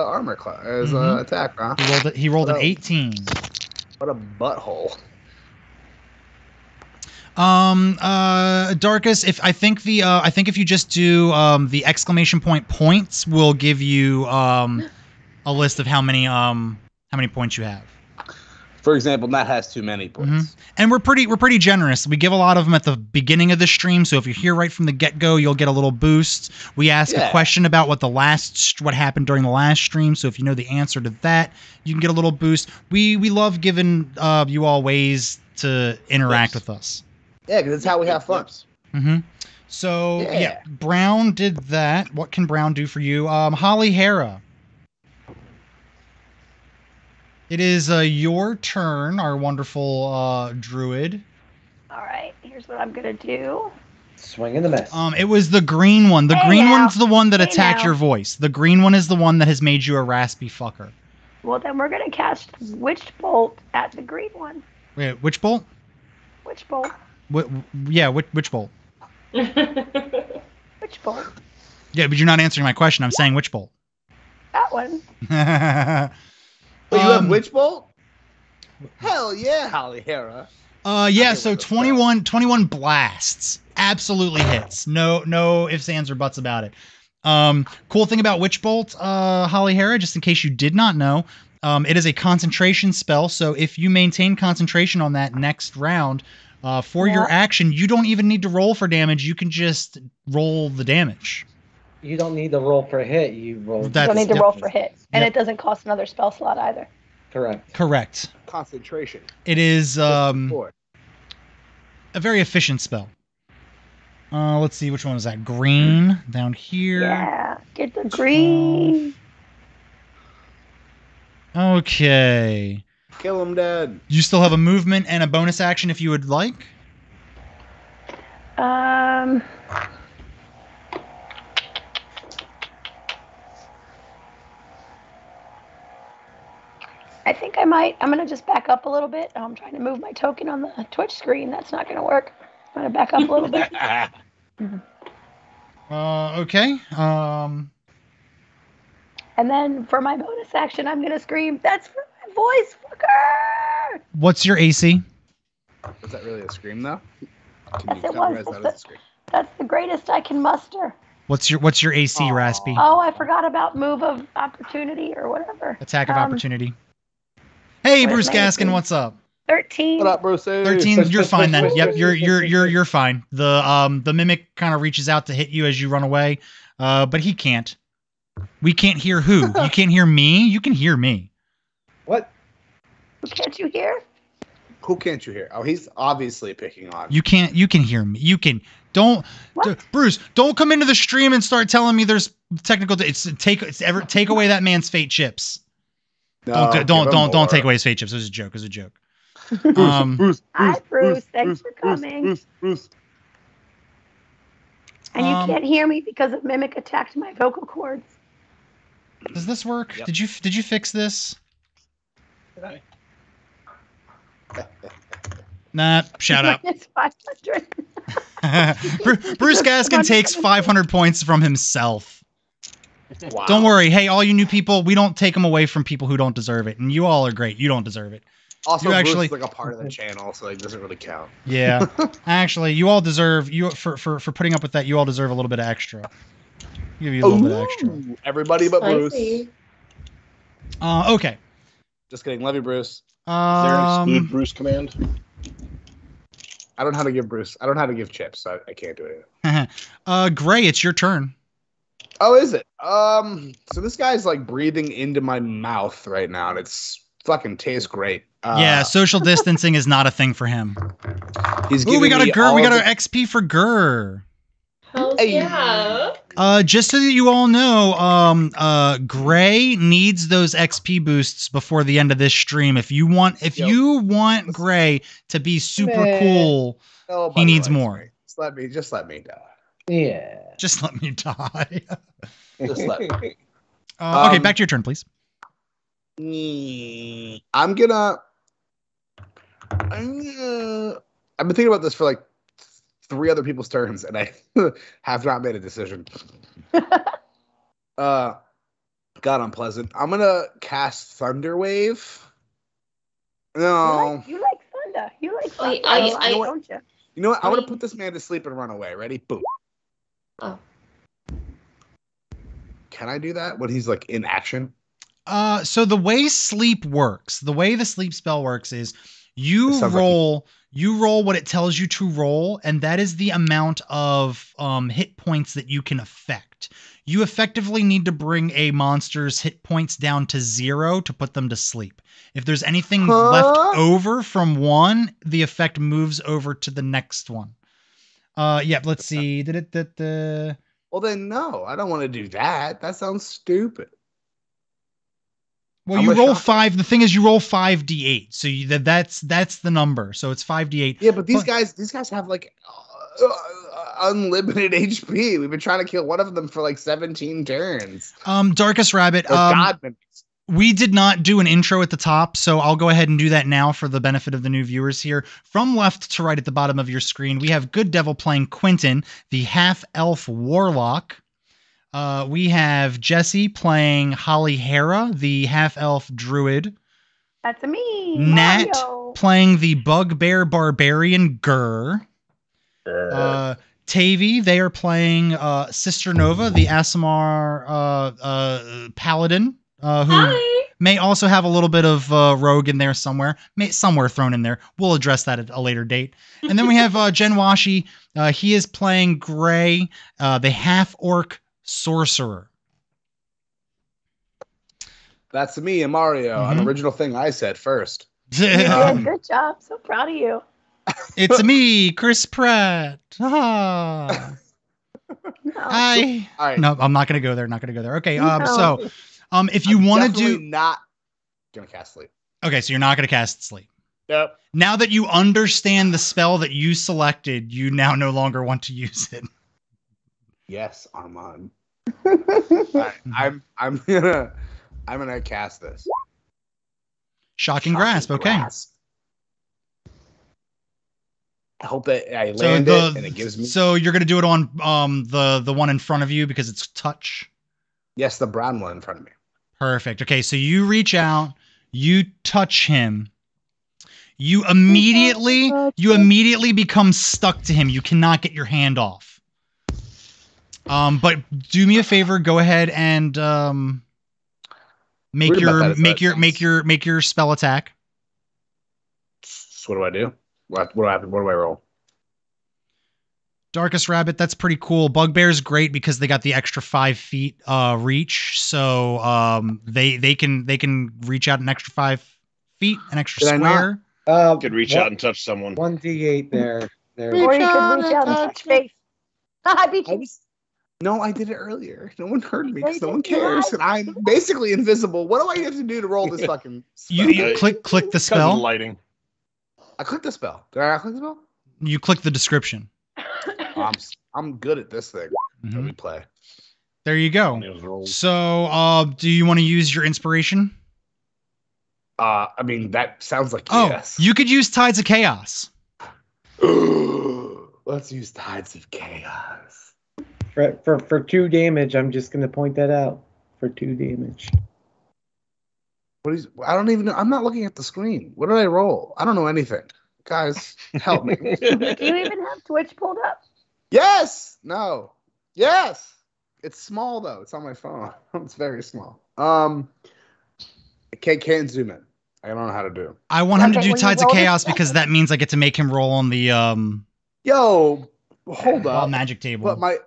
armor class, his uh, Mhm. attack, huh? He rolled. He rolled an Oh. 18. What a butthole. Um, uh, Darkus, if I think the uh, I think if you just do um the exclamation point points will give you um a list of how many um how many points you have. For example, Matt has too many points. Mhm. And we're pretty we're pretty generous. We give a lot of them at the beginning of the stream, so if you're here right from the get go, you'll get a little boost. We ask a question about what the last what happened during the last stream, so if you know the answer to that, you can get a little boost. We we love giving uh, you all ways to interact Clips. with us. Yeah, because that's how we have fun. hmm So yeah. Yeah. Brown did that. What can Brown do for you? Um, Holly Hera. It is uh, your turn, our wonderful uh, druid. All right, here's what I'm gonna do. Swing in the miss. Um, it was the green one. The Hey green now. one's the one that Hey attacked now. your voice. The green one is the one that has made you a raspy fucker. Well, then we're gonna cast Witch Bolt at the green one. Wait, which bolt? Witch Bolt. Wh- yeah, which, which bolt? [LAUGHS] which Bolt. Yeah, but you're not answering my question. I'm saying which bolt. That one. [LAUGHS] Wait, you have Um, Witch Bolt? Hell yeah, Holly Hera. Uh, yeah, so with 21, 21 blasts. Absolutely hits. No, no ifs, ands, or buts about it. Um, cool thing about Witch Bolt, uh, Holly Hera, just in case you did not know, um, it is a concentration spell. So if you maintain concentration on that next round, uh, for your action, you don't even need to roll for damage. You can just roll the damage. You don't need to roll for a hit. You roll. That's- Don't need to yep. roll for hit, and Yep. it doesn't cost another spell slot either. Correct. Correct. Concentration. It is um, a very efficient spell. Uh, let's see which one is that. Green down here. Yeah, get the green. Okay. Kill him dead. You still have a movement and a bonus action if you would like. Um. I think I might. I'm gonna just back up a little bit. I'm trying to move my token on the Twitch screen. That's not gonna work. I'm gonna back up a little bit. [LAUGHS] Uh, okay. Um, And then for my bonus action, I'm gonna scream, "That's for my voice, fucker!" what's your AC? Was that really a scream though? Can Yes, you it categorize was. that as a scream? That's the greatest I can muster. What's your What's your AC, Aw. Raspy? Oh, I forgot about move of opportunity or whatever. Attack of um, opportunity. Hey, Bruce Gaskin, AC? what's up? Thirteen. What up, Bruce? Thirteen. [LAUGHS] You're fine then. Yep, you're you're you're you're fine. The um the mimic kind of reaches out to hit you as you run away, uh, but he can't. We can't hear who. You can't hear me. You can hear me. What? [LAUGHS] Can't you hear? Who can't you hear? Oh, he's obviously picking on. You can't. You can hear me. You can. Don't, D- Bruce. Don't come into the stream and start telling me there's technical. It's take. It's ever take away that man's fate chips. No, Don't give don't don't don't take away his fate chips. It was a joke. It was a joke. Bruce, Um, Bruce, Hi, Bruce. Thanks for coming. Bruce, Bruce. And you Um, can't hear me because of mimic attacked my vocal cords. Does this work? Yep. Did you did you fix this? [LAUGHS] Nah. Shout out. Five hundred. [LAUGHS] Bruce Gaskin takes 500 points from himself. Wow. Don't worry. Hey, all you new people, we don't take them away from people who don't deserve it. And you all are great. You don't deserve it. Also, You Bruce actually- is like a part of the channel, so it doesn't really count. [LAUGHS] Yeah. Actually, you all deserve you for for for putting up with that. You all deserve a little bit of extra. Give you a little bit of extra. Everybody but Bruce. Uh, okay. Just kidding. Love you, Bruce. Is there an exclude Um, Bruce command? I don't know how to give Bruce. I don't know how to give chips. So I, I can't do it. [LAUGHS] uh, Gray, it's your turn. Oh, is it? Um. So this guy's like breathing into my mouth right now, and it's fucking tastes great. Uh, yeah, social distancing is not a thing for him. He's Ooh, we got a me Gur. We all got the- our XP for Gur. Hell yeah. Uh, just so that you all know, um, uh, Gray needs those XP boosts before the end of this stream. If you want, if Yo. you want Gray to be super Man. cool, Nobody he needs likes more. Just let me. Just let me die. Yeah. just let me die. [LAUGHS] Just let me. [LAUGHS] Uh, okay, Um, back to your turn, please. Mm, I'm gonna. I'm gonna. I've been thinking about this for like three other people's turns, and I [LAUGHS] have not made a decision. [LAUGHS] uh, God, unpleasant. I'm gonna cast Thunderwave. You No, like, you like thunder. You like thunder, Wait, I- a lot, I- don't you? you know what? I'm gonna put this man to sleep and run away. Ready? Boom. Oh. Can I do that when he's like in action? Uh, so the way sleep works, the way the sleep spell works is you It sounds like- roll, you roll what it tells you to roll, and that is the amount of um, hit points that you can affect. You effectively need to bring a monster's hit points down to zero to put them to sleep. If there's anything Huh? left over from one, the effect moves over to the next one. Uh, yeah, let's see. Did it? Did the Well, then no, I don't want to do that. That sounds stupid. Well, you roll shot? five. The thing is, you roll five d8. So you, that that's that's the number. So it's five d8. Yeah, but these But- guys, these guys have like uh, uh, unlimited [LAUGHS] HP. We've been trying to kill one of them for like 17 turns. Um, Darkest Rabbit. Or Um, God we did not do an intro at the top, so I'll go ahead and do that now for the benefit of the new viewers here. From left to right at the bottom of your screen, we have Good Devil playing Quentin, the half elf warlock. Uh, we have Jesse playing Holly Hera, the half elf druid. That's me. Nat Mario. playing the bugbear barbarian Gur. Uh, Tavi, they are playing uh, Sister Nova, the Aasimar uh, uh, paladin, uh, who Hi. may also have a little bit of uh, rogue in there somewhere, may, somewhere thrown in there. We'll address that at a later date. And then we have uh, Jen Washi. Uh, he is playing Gray, uh, the half orc sorcerer. That's me and Mario. An Mhm. original thing I said first. [LAUGHS] Um, Good job. So proud of you. [LAUGHS] it's me, Chris Pratt. Ah. No. Hi. All right. No, I'm not gonna go there. Not gonna go there. Okay. Um. No. So, um, if you want to do, not gonna cast sleep. okay, so you're not gonna cast sleep. Yep. Now that you understand the spell that you selected, you now no longer want to use it. Yes, Armand. All right, I'm I'm gonna I'm gonna cast this. Shocking Shocking grasp. Okay. grasp. I hope that I So land the it and it gives me so you're gonna do it on um the the one in front of you because it's touch. yes the brown one in front of me. Perfect. Okay, so you reach out, you touch him. You immediately you immediately become stuck to him. You cannot get your hand off. Um, but do me a favor, go ahead and um make Weird your make your sounds- make your make your spell attack. So what do I do? What what do I have? What do I roll? Darkest Rabbit, that's pretty cool. Bugbear's great because they got the extra five feet uh reach. So um they they can they can reach out an extra five feet, an extra Did I not? square. Uh, Could reach one, out and touch someone. one d8 there. There. or you out could reach out and touch touch face. [LAUGHS] I beat I you. was no, I did it earlier. No one heard me because no one cares, and I'm basically invisible. What do I have to do to roll this fucking? You, spell? you Uh, click click the Because of spell. lighting. I clicked the spell. Did I click the spell? You click the description. Oh, I'm I'm good at this thing that Mhm. we play. There you go. It was rolled. So, uh, do you want to use your inspiration? Uh, I mean that sounds like Oh, yes. you could use Tides of Chaos. [GASPS] Let's use tides of chaos. For, for for two damage, I'm just gonna point that out. For two damage. What is? I don't even know. I'm not looking at the screen. What did I roll? I don't know anything. Guys, help me. [LAUGHS] Do you even have Twitch pulled up? yes. No. Yes. It's small though. It's on my phone. [LAUGHS] It's very small. Um. I can't, can't zoom in. I don't know how to do. I want him to do when Tides of Chaos because that means I get to make him roll on the um Yo, hold up. magic table. But my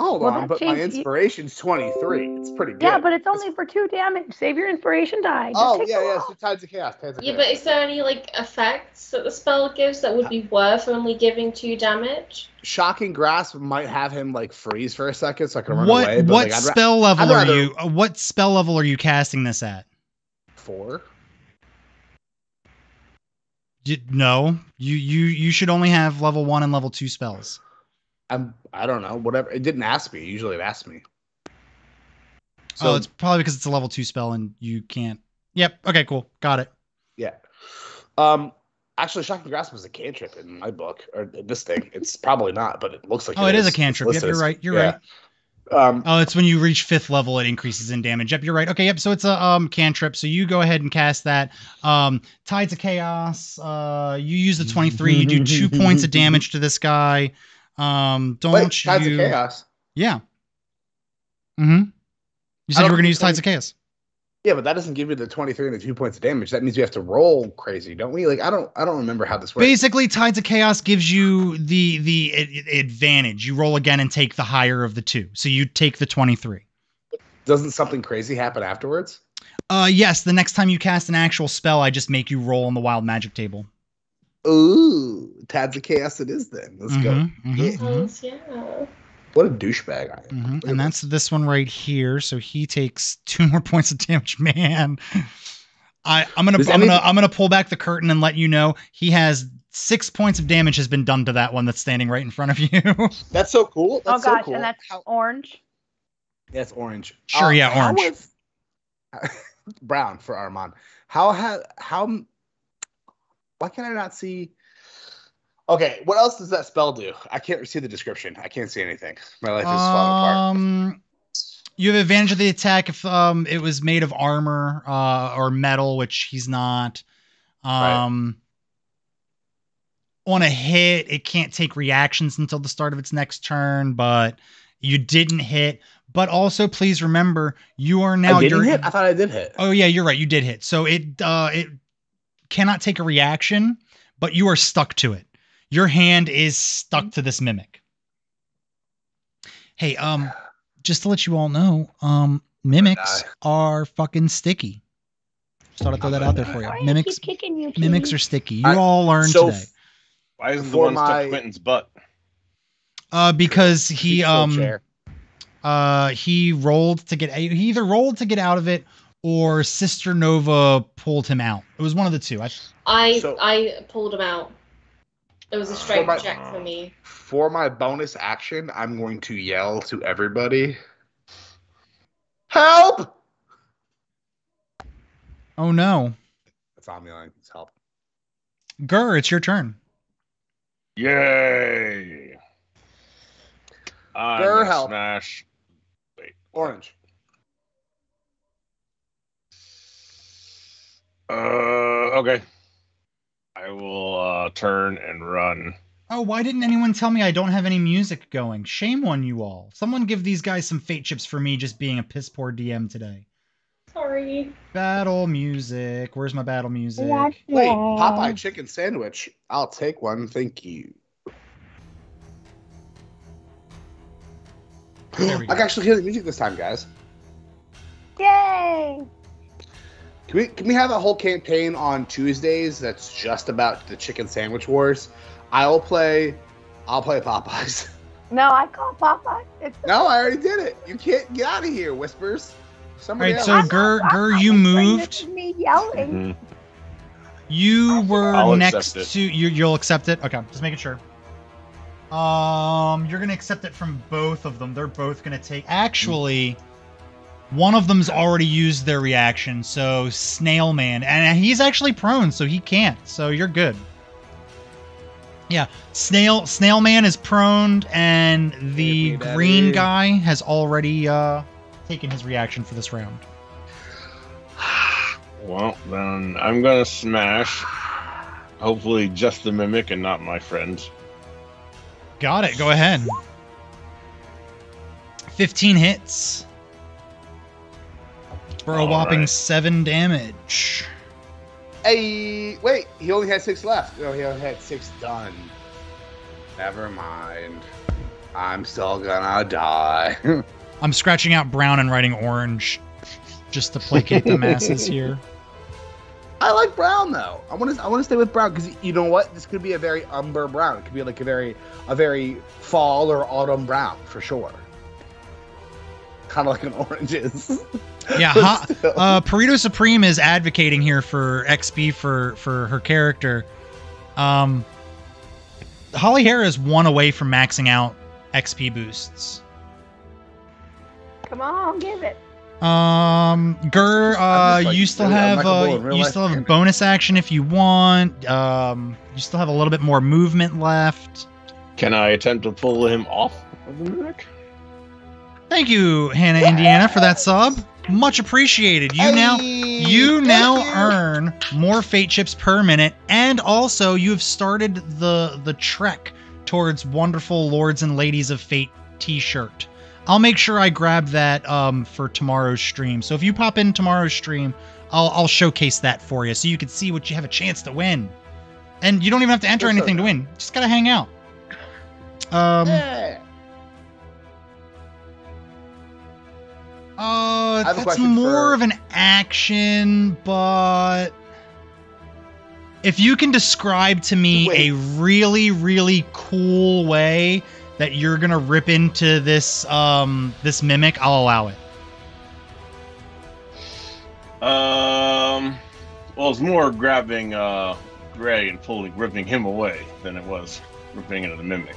hold Well, on. that But my changed- inspiration's 23. It's pretty good. Yeah, but it's only for two damage. Save your inspiration die. Just Oh take yeah, yeah. roll. So tides of chaos. Tides of Yeah, chaos. but is there any like effects that the spell gives that would be worth only giving two damage? shocking grasp might have him like freeze for a second so I can run what away. But what like, I'd ra- spell level I'd are you? uh, What spell level are you casting this at? four. You, no, you you you should only have level one and level two spells. I'm I don't know. Whatever. It didn't ask me. Usually it asks me. oh, it's probably because it's a level two spell and you can't. Yep. Okay. Cool. Got it. yeah. Um, Actually, shocking grasp was a cantrip in my book, or this thing. It's probably not, but it looks like. Oh, it is a cantrip. Yep, you're right. You're yeah. right. Um, Oh, it's when you reach fifth level, it increases in damage. Yep, you're right. Okay, yep. So it's a um cantrip. So you go ahead and cast that. Um, Tides of Chaos. Uh, you use the 23. You do two points of damage to this guy. Um, don't wait, you? Tides of Chaos. Yeah. Mm-hmm. You said you were going to use Tides of Chaos. Yeah, but that doesn't give you the 23 and the two points of damage. That means we have to roll crazy, don't we? Like I don't I don't remember how this works. Basically, Tides of Chaos gives you the the a- advantage. You roll again and take the higher of the two. So you take the 23. Doesn't something crazy happen afterwards? Uh, yes. The next time you cast an actual spell, I just make you roll on the wild magic table. Ooh, Tides of Chaos it is then. Let's go. Mhm, mhm, Yeah. yeah. What a douchebag I am. hmm And that's this one right here. So he takes two more [LAUGHS] points of damage. Man, I I'm gonna Does I'm gonna I'm gonna pull back the curtain and let you know he has six points of damage has been done to that one that's standing right in front of you. [LAUGHS] That's so cool. Oh That's so gosh, cool. and that's How- orange. That's orange. Sure, yeah, how orange. was- [LAUGHS] brown for Armand. How ha how? Why can't I not see? Okay, what else does that spell do? I can't see the description. I can't see anything. My life is falling apart. um, you have advantage of the attack if um it was made of armor uh or metal, which he's not. Um. On a hit, it can't take reactions until the start of its next turn, but you didn't hit. But also, please remember, you are now I didn't you're hit. I thought I did hit. Oh yeah, you're right. You did hit. So it uh it cannot take a reaction, but you are stuck to it. Your hand is stuck to this mimic. Hey, um, just to let you all know, um, mimics are fucking sticky. Just thought I'd throw that out there for you. Why do I Mimics, you, mimics are sticky. You I- all learned so today. Why isn't the one my- stuck Quentin's butt? Uh, because he um uh he rolled to get he either rolled to get out of it or Sister Nova pulled him out. It was one of the two. I I So- I pulled him out. It was a straight my- check for me. For my bonus action, I'm going to yell to everybody. Help! oh no. That's all I'm yelling. It's help. Gur, it's your turn. Yay! I'm Grr, help. smash. Wait. Orange. Uh, okay. I will uh, turn and run. Oh, why didn't anyone tell me I don't have any music going? Shame on you all. Someone give these guys some fate chips for me just being a piss poor DM today. Sorry. Battle music. Where's my battle music? Wait, Popeye chicken sandwich. I'll take one. Thank you. [GASPS] I can actually hear the music this time, guys. Can we can we have a whole campaign on Tuesdays that's just about the chicken sandwich wars? I'll play I'll play Popeyes. [LAUGHS] No, I call Popeye. It's no, I already did it. You can't get out of here, whispers. Somebody Alright, else. so I'm Gur- Gur, you moved. Me yelling. Mhm. You were I'll next to you. You'll accept it. Okay, just making sure. Um, you're gonna accept it from both of them. They're both gonna take. Actually, one of them's already used their reaction. So Snail Man, and he's actually prone, so he can't. So you're good. Yeah, Snail Snail Man is prone, and the Give green in. guy has already uh taken his reaction for this round. [SIGHS] Well, then I'm gonna smash. Hopefully, just the mimic and not my friends. Got it. Go ahead. 15 hits. For a All whopping right. 7 damage. Hey, wait, he only had six left. No, he only had six done. Never mind. I'm still gonna die. [LAUGHS] I'm scratching out brown and writing orange just to placate the masses [LAUGHS] here. I like brown though. I want to. I want to stay with brown because you know what? This could be a very umber brown. It could be like a very, a very fall or autumn brown for sure. Kind of like an orange is. [LAUGHS] Yeah, But [LAUGHS] ha- uh, Perito Supreme is advocating here for XP for for her character. Um, Holly Hair is one away from maxing out XP boosts. Come on, give it. Um, Gur, uh, like, you still really have unlikable uh, you still have a bonus action if you want. Um, you still have a little bit more movement left. Can I attempt to pull him off of the mimic? Thank you, Hannah Indiana, for that sub. Much appreciated. You now you now you. earn more fate chips per minute, and also you have started the the trek towards wonderful lords and ladies of fate T-shirt. I'll make sure I grab that um, for tomorrow's stream. So if you pop in tomorrow's stream, I'll I'll showcase that for you, so you can see what you have a chance to win. And you don't even have to enter Yes, anything to win. Just gotta hang out. Um. Uh, I have a that's question more for- of an action, but if you can describe to me Wait. a really, really cool way that you're gonna rip into this um this mimic, I'll allow it. Um, well, it's more grabbing uh Gray and pulling, ripping him away than it was ripping into the mimic.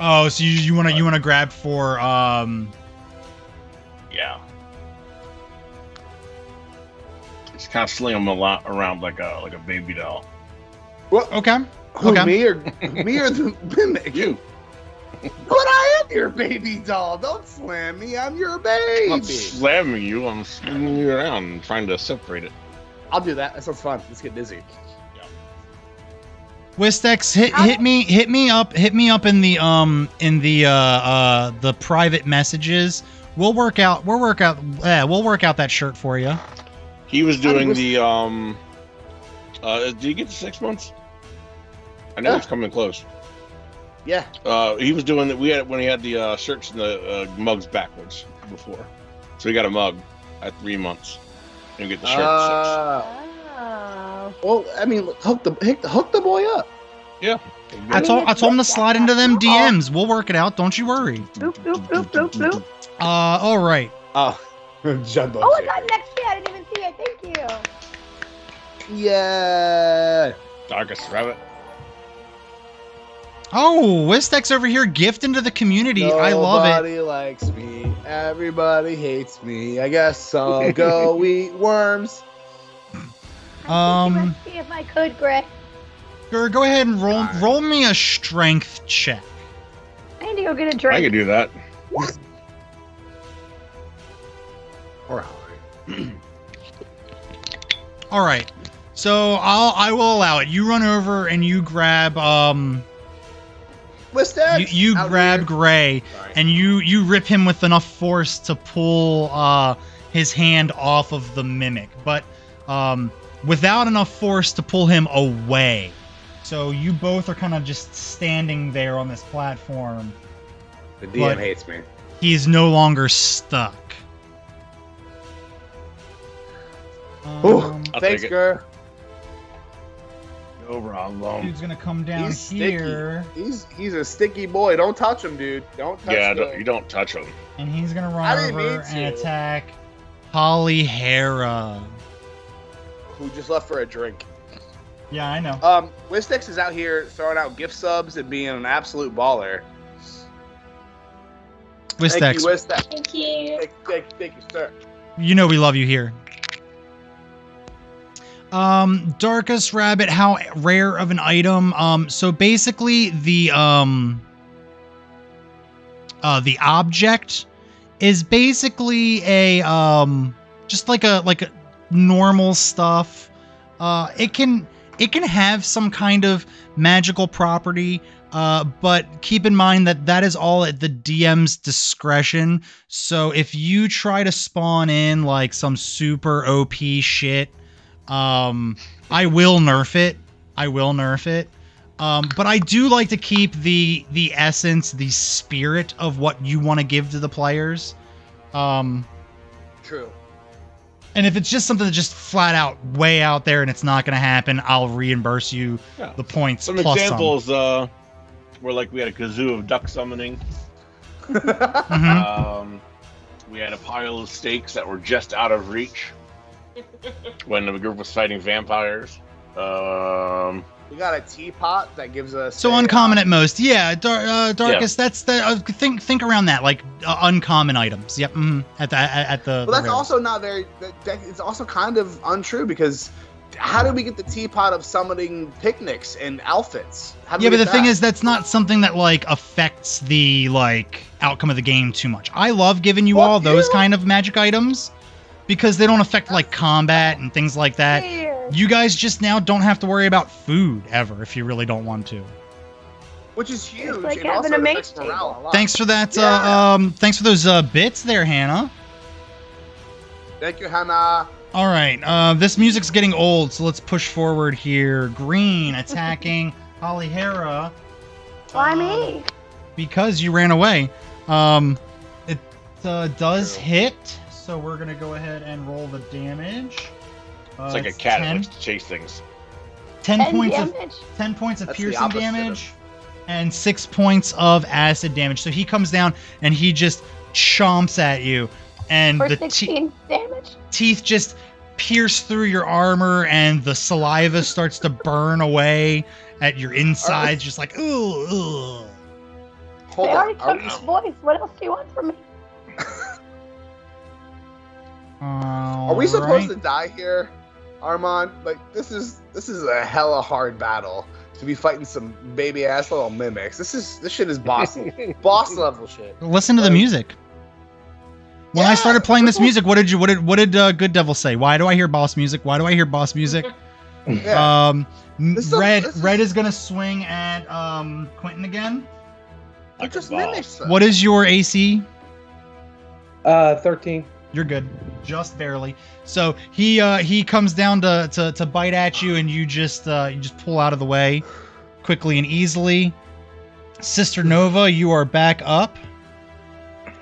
Oh, so you you wanna you wanna grab for um Yeah. Just kind of sling him a lot around like a like a baby doll. okay Who, okay. me or [LAUGHS] me or the mimic? [LAUGHS] You. But I am your baby doll. Don't slam me. I'm your baby. I'm slamming you. I'm swinging you around and trying to separate it. I'll do that. That sounds fun. Let's get dizzy. Wistex, hit hit me hit me up hit me up in the um in the uh uh the private messages. We'll work out we'll work out yeah, we'll work out that shirt for you. He was How did doing this- the um. Uh, did he get to six months? I know Yeah. it's coming close. Yeah. Uh, he was doing that. We had when he had the uh, shirts and the uh, mugs backwards before, so he got a mug at three months. And get the shirt at Uh, Oh. well, I mean, hook the hook the, hook the boy up. Yeah. I mean, told I told him to slide into them That's all. DMs. We'll work it out. Don't you worry. Boop, boop, boop, boop, boop. Uh, all right. Oh, [LAUGHS] Jumbo. Oh, it's on next day. I didn't even see it. Thank you. Yeah. Darkest rabbit. Oh, Wistex over here gifting to the community. I love it. Nobody likes me. Everybody hates me. I guess I'll go [LAUGHS] eat worms. Um, Let's see if I could, Gray. Gur, go ahead and roll roll me a strength check. I need to go get a I could drink. do that. Or [CLEARS THROAT] All right. So I'll I will allow it. You run over and you grab um Wistex. you, you grab here. Gray Sorry. and you you rip him with enough force to pull uh his hand off of the mimic, but um without enough force to pull him away. So you both are kind of just standing there on this platform. the DM but- hates me. He is no longer stuck. Um, thanks, take it. girl. Over on loan. dude's gonna come down He's here sticky. He's he's a sticky boy. Don't touch him, dude. Don't touch Yeah, the- don't, you don't touch him. and he's gonna I run didn't over mean and attack Holly Hera. who just left for a drink. Yeah, I know. Um, Wistex is out here throwing out gift subs and being an absolute baller. Thank Wistex, you, Wistex. Thank you. Thank, thank, thank you, sir. you know we love you here. Um, Darkest Rabbit, how rare of an item. Um, so basically the um uh the object is basically a um just like a like a normal stuff. Uh it can it can have some kind of magical property uh, but keep in mind that that is all at the DM's discretion. So if you try to spawn in like some super OP shit, um, I will nerf it. I will nerf it. Um, but I do like to keep the the essence, the spirit of what you want to give to the players. Um, True. and if it's just something that's just flat out way out there and it's not going to happen, I'll reimburse you Yeah. the points Some plus examples uh, were like we had a kazoo of duck summoning. some. [LAUGHS] Mhm. Um, we had a pile of stakes that were just out of reach when the group was fighting vampires. Um, We got a teapot that gives us. So a, uncommon uh, at most. Yeah, Dar- uh, Darkus. That's the uh, think think around that like uh, uncommon items. Yep. mhm, At the at, at the. But the that's rails. also not very. That, that, it's also kind of untrue because how did we get the teapot of summoning picnics and outfits? How did Yeah, but the get thing is, that's not something that like affects the like outcome of the game too much. I love giving you Fuck all those kind of magic items because they don't affect like combat and things like that. You guys just now don't have to worry about food ever if you really don't want to. which is huge. like and having also a mate affects morale a lot. Thanks for that. Uh, um, thanks for those uh, bits there, Hannah. Thank you, Hannah. All right, uh, this music's getting old, so let's push forward here. Green attacking [LAUGHS] Holly Hera. Why Uh, me? Because you ran away. Um, it uh, does True. hit, so we're gonna go ahead and roll the damage. Uh, It's like a cat that 10, likes to chase things. 10 Ten points of 10 points of That's piercing opposite of- damage and 6 points of acid damage. So he comes down and he just chomps at you and For the te- damage. teeth just pierce through your armor and the saliva starts to burn away at your insides just like ooh, ooh. Hold they already on. Are took his voice. What else do you want from me? [LAUGHS] are we supposed to die here, Armand? Like this is this is a hella hard battle to be fighting some baby ass little mimics. This is this shit is boss [LAUGHS] boss level shit. listen to the music when i started playing this music what did you what did what did uh, good devil say why do i hear boss music why do i hear boss music Yeah. um is- red this red is gonna swing at um quentin again They're Like just boss. mimics. what is your ac Uh, 13. You're good, just barely. So he uh, he comes down to, to to bite at you, and you just uh, you just pull out of the way quickly and easily. Sister Nova, you are back up.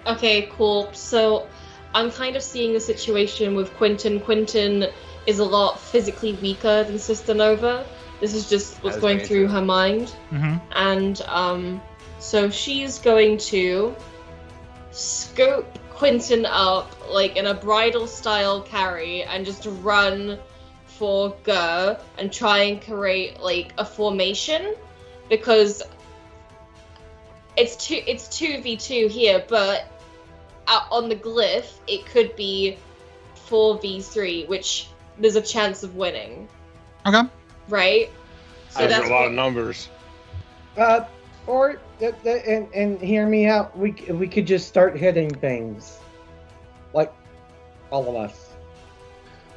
Okay, cool. So I'm kind of seeing the situation with Quentin. Quentin is a lot physically weaker than Sister Nova. This is just what's That is going through her mind. hmm And um, so she's going to scoop Quentin up like in a bridal style carry and just run for Gur and try and create like a formation because it's two it's two v two here, but on the glyph it could be four v three, which there's a chance of winning, Okay. right? So Those that's a lot what- of numbers. Uh, or th- th- and and hear me out. We we could just start hitting things, like all of us.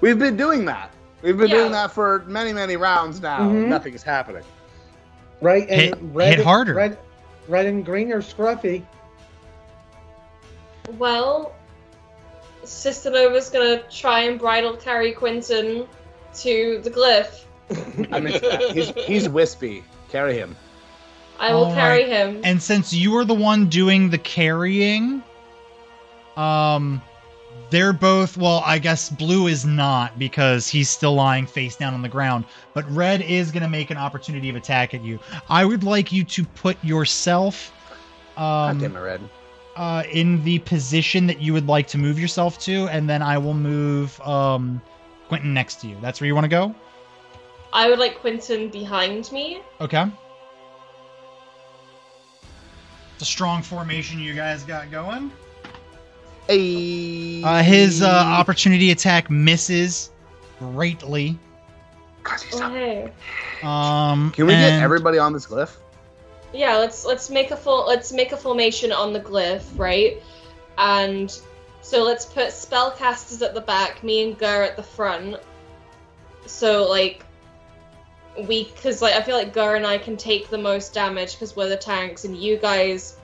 We've been doing that. We've been Yeah. doing that for many many rounds now. Mhm. Nothing is happening. Right? And Hit- red, hit harder. Red, red and green are scruffy. Well, Sister Nova's gonna try and bridal carry Quentin to the glyph. I missed that. He's he's wispy. Carry him. I will All carry right. him. And since you are the one doing the carrying, um, they're both. Well, I guess blue is not because he's still lying face down on the ground. But red is gonna make an opportunity of attack at you. I would like you to put yourself. God Um, damn it, Red. uh, in the position that you would like to move yourself to, and then I will move um, Quentin next to you. That's where you want to go? I would like Quentin behind me. Okay. It's a strong formation you guys got going. Hey. Uh, his uh, opportunity attack misses greatly. God, he's Oh hey. Um, Can we get everybody on this glyph? Yeah, let's let's make a full let's make a formation on the glyph, right? And so let's put spellcasters at the back, me and Gur at the front. So like we cuz like I feel like Gur and I can take the most damage cuz we're the tanks and you guys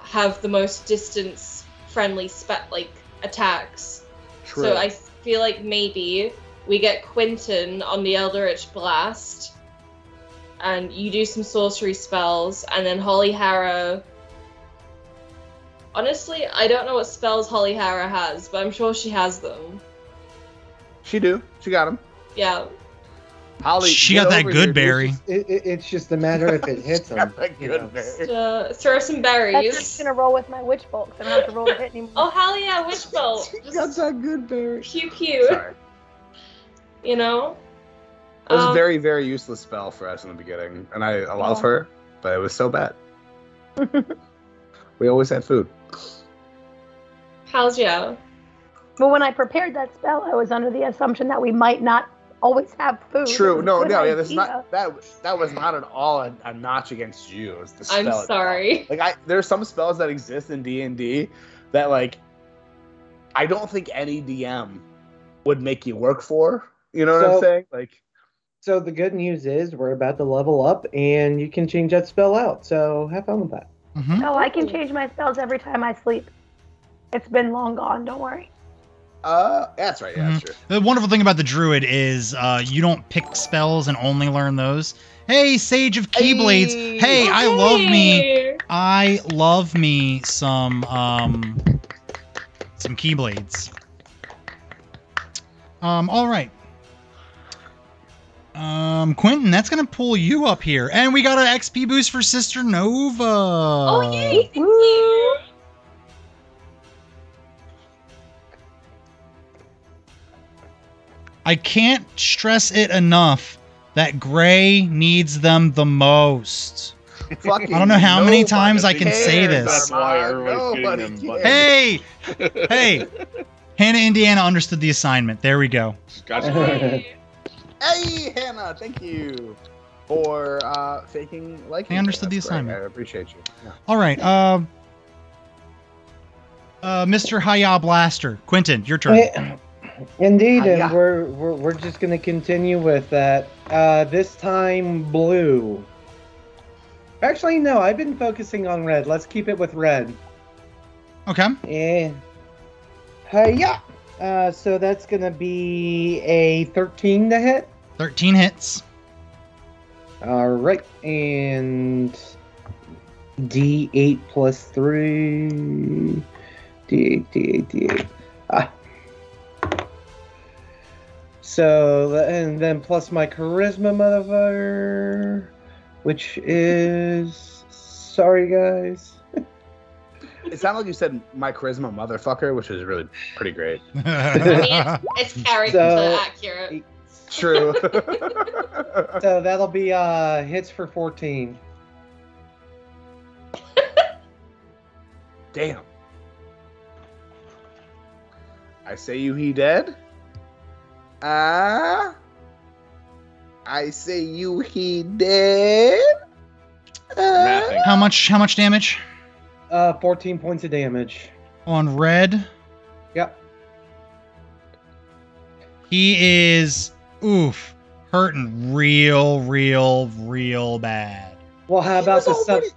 have the most distance friendly spe- like attacks. True. So I feel like maybe we get Quentin on the Eldritch Blast, and you do some sorcery spells, and then Holly Harrow. Honestly, I don't know what spells Holly Harrow has, but I'm sure she has them. She do. She got them. Yeah. Holly. She got that good here, dude. berry. It, it, it's just a matter if it hits [LAUGHS] She them. you know. Just, uh, throw some That's berries. just gonna roll with my witch bolt. 'cause I don't have to roll to hit anymore. Oh hell yeah, witch [LAUGHS] bolt! She got that good berry. pew pew. Sorry. You know. It was a Um, very, very useless spell for us in the beginning, and I, I love Oh. her, but it was so bad. [LAUGHS] we always had food. How's yeah? But when I prepared that spell, I was under the assumption that we might not always have food. True. was a No, good no, yeah, that's idea. not that. That was not at all a, a notch against you. It was the spell I'm itself. sorry. [LAUGHS] Like I, there's some spells that exist in D and D that like I don't think any DM would make you work for. You know what I'm saying? Like So the good news is we're about to level up, and you can change that spell out. So have fun with that. Mhm. No, I can change my spells every time I sleep. It's been long gone. Don't worry. Uh, that's right. Yeah, that's true. The wonderful thing about the druid is uh, you don't pick spells and only learn those. Hey, Sage of Keyblades. Hey. Hey, I love me. I love me some um some Keyblades. Um, all right. Um, Quentin, that's gonna pull you up here, and we got an XP boost for Sister Nova. Oh yay! I can't stress it enough that Gray needs them the most. I don't know how many times I can say this. That's why Armand. everybody's getting Nobody them cares. buttons. Hey, hey, Hannah, Indiana understood the assignment. There we go. Gotcha. Yay. [LAUGHS] Hey, Hannah, thank you for uh, faking liking. I me. understood the That's great. assignment. I appreciate you. Yeah. All right. Uh, uh, Mr. Haya Blaster, Quentin, your turn. Eh, Indeed, Hiya. and we're, we're we're just gonna continue with that. Uh, this time blue. Actually, no. I've been focusing on red. Let's keep it with red. Okay. And hiya. Uh, so that's gonna be a 13 to hit. 13 hits. All right, and D8 plus three. D8, D8, D8. Ah. So, and then plus my charisma modifier, which is. Sorry, guys. It sounded like you said my charisma motherfucker, which is really pretty great. [LAUGHS] I mean, it's, it's character So- accurate. True. [LAUGHS] So that'll be uh hits for 14. Damn. I say you he dead. Ah. I say you he dead. Ah. Mathing. how much? How much damage Uh, 14 points of damage. on red? Yep. He is oof hurting real, real, real bad. Well, how He about was the sub- already-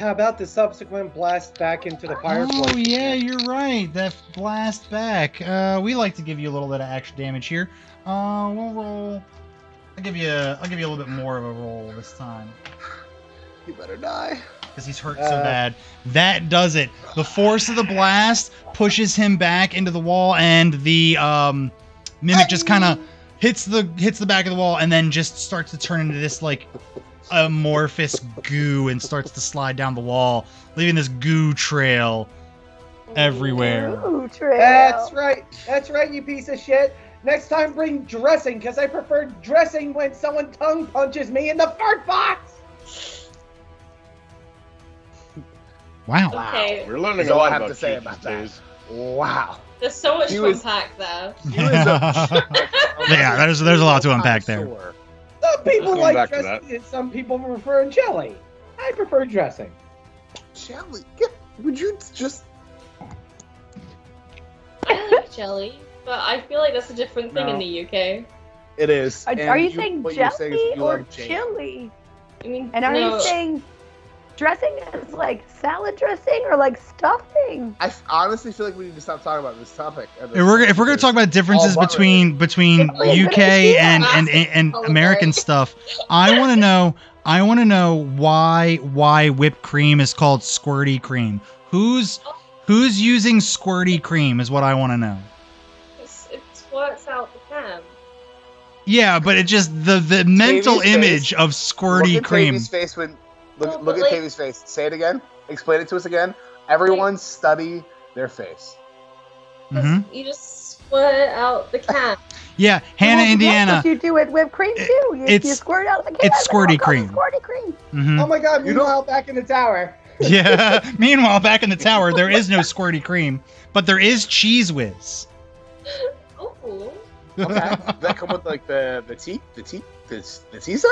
How about the subsequent blast back into the fireplace? Oh yeah, you're right. That blast back. Uh, we like to give you a little bit of extra damage here. Uh, we'll roll. I'll give you. A, I'll give you a little bit more of a roll this time You better die. because he's hurt so Uh, bad. That does it. The force of the blast pushes him back into the wall, and the um, mimic just kind of hits the hits the back of the wall, and then just starts to turn into this like amorphous goo and starts to slide down the wall, leaving this goo trail everywhere. Ooh, trail. That's right. That's right, you piece of shit. Next time, bring dressing, because I prefer dressing when someone tongue punches me in the fart box. Wow. Okay, We're learning That's a lot I have about to say about that. Wow. there's so much He to was- unpack there. He [LAUGHS] [LAUGHS] Yeah, there's- there's a lot to unpack there. Connoisseur. Some people Going like dressing, and some people prefer jelly. I prefer dressing. Jelly. Would you just? I like jelly, but I feel like that's a different thing No. in the UK. It is. Are, are you, saying you're saying is jelly you or love jam. chili? I mean, And are no, you saying dressing is like salad dressing or like stuffing? I honestly feel like we need to stop talking about this topic. this If we're if we're gonna talk about differences butt between between UK and and, and, and American stuff, I want to know I want to know why why whipped cream is called squirty cream. Who's who's using squirty cream is what I want to know. it's, it squirts out the can. Yeah, but it just the the mental face. image of look squirty at cream. Tavy's face when look, No, look at like- Tavy's face. Say it again. Explain it to us again. Everyone study their face. Mhm. You just squirt out the can. [LAUGHS] Yeah, Hannah, Well, Indiana. That's what you do with whipped cream too. You, you it's- squirt out the can. it's squirty it cream. Squirty cream. hmm Oh my god, You you know back in the tower. [LAUGHS] Yeah. Meanwhile, back in the tower, there is no squirty cream, but there is Cheez Whiz. Oh. Okay. Does that come with like the the tea the tea the, the tea set?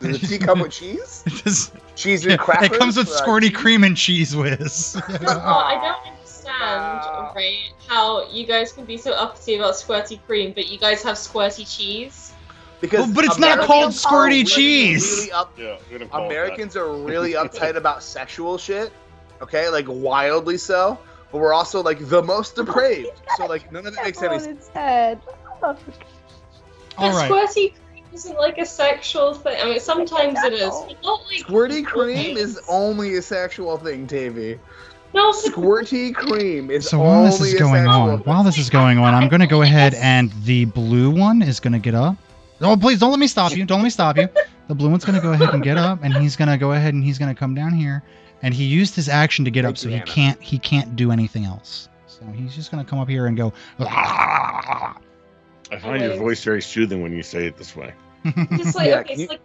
Does the tea come with cheese? [LAUGHS] It just- Cheese and crackers. it comes with squirty cheese? cream and Cheez Whiz. [LAUGHS] Well, I don't understand, Wow. right, how you guys can be so uppity about squirty cream, but you guys have squirty cheese. Because Well, but it's not called squirty cheese. Really up, Yeah, we're gonna call it that. Americans are really [LAUGHS] uptight about sexual shit. Okay, like wildly so. But we're also like the most depraved. So like none of it makes any sense. its head. All but right. squirty cream isn't like a sexual thing. I mean, sometimes it is, not like. Squirty cream always. is only a sexual thing, Tavy. No, Squirty cream is So while this is going on, thing. while this is going on, I'm gonna go ahead and the blue one is gonna get up. Oh, please don't let me stop you. Don't let me stop you. The blue one's gonna go ahead and get up, and he's gonna go ahead and he's gonna come down here, and he used his action to get up, so he can't he can't do anything else. So he's just gonna come up here and go. Ah! I find your voice very soothing when you say it this way. [LAUGHS] just like Yeah, okay, it's you- like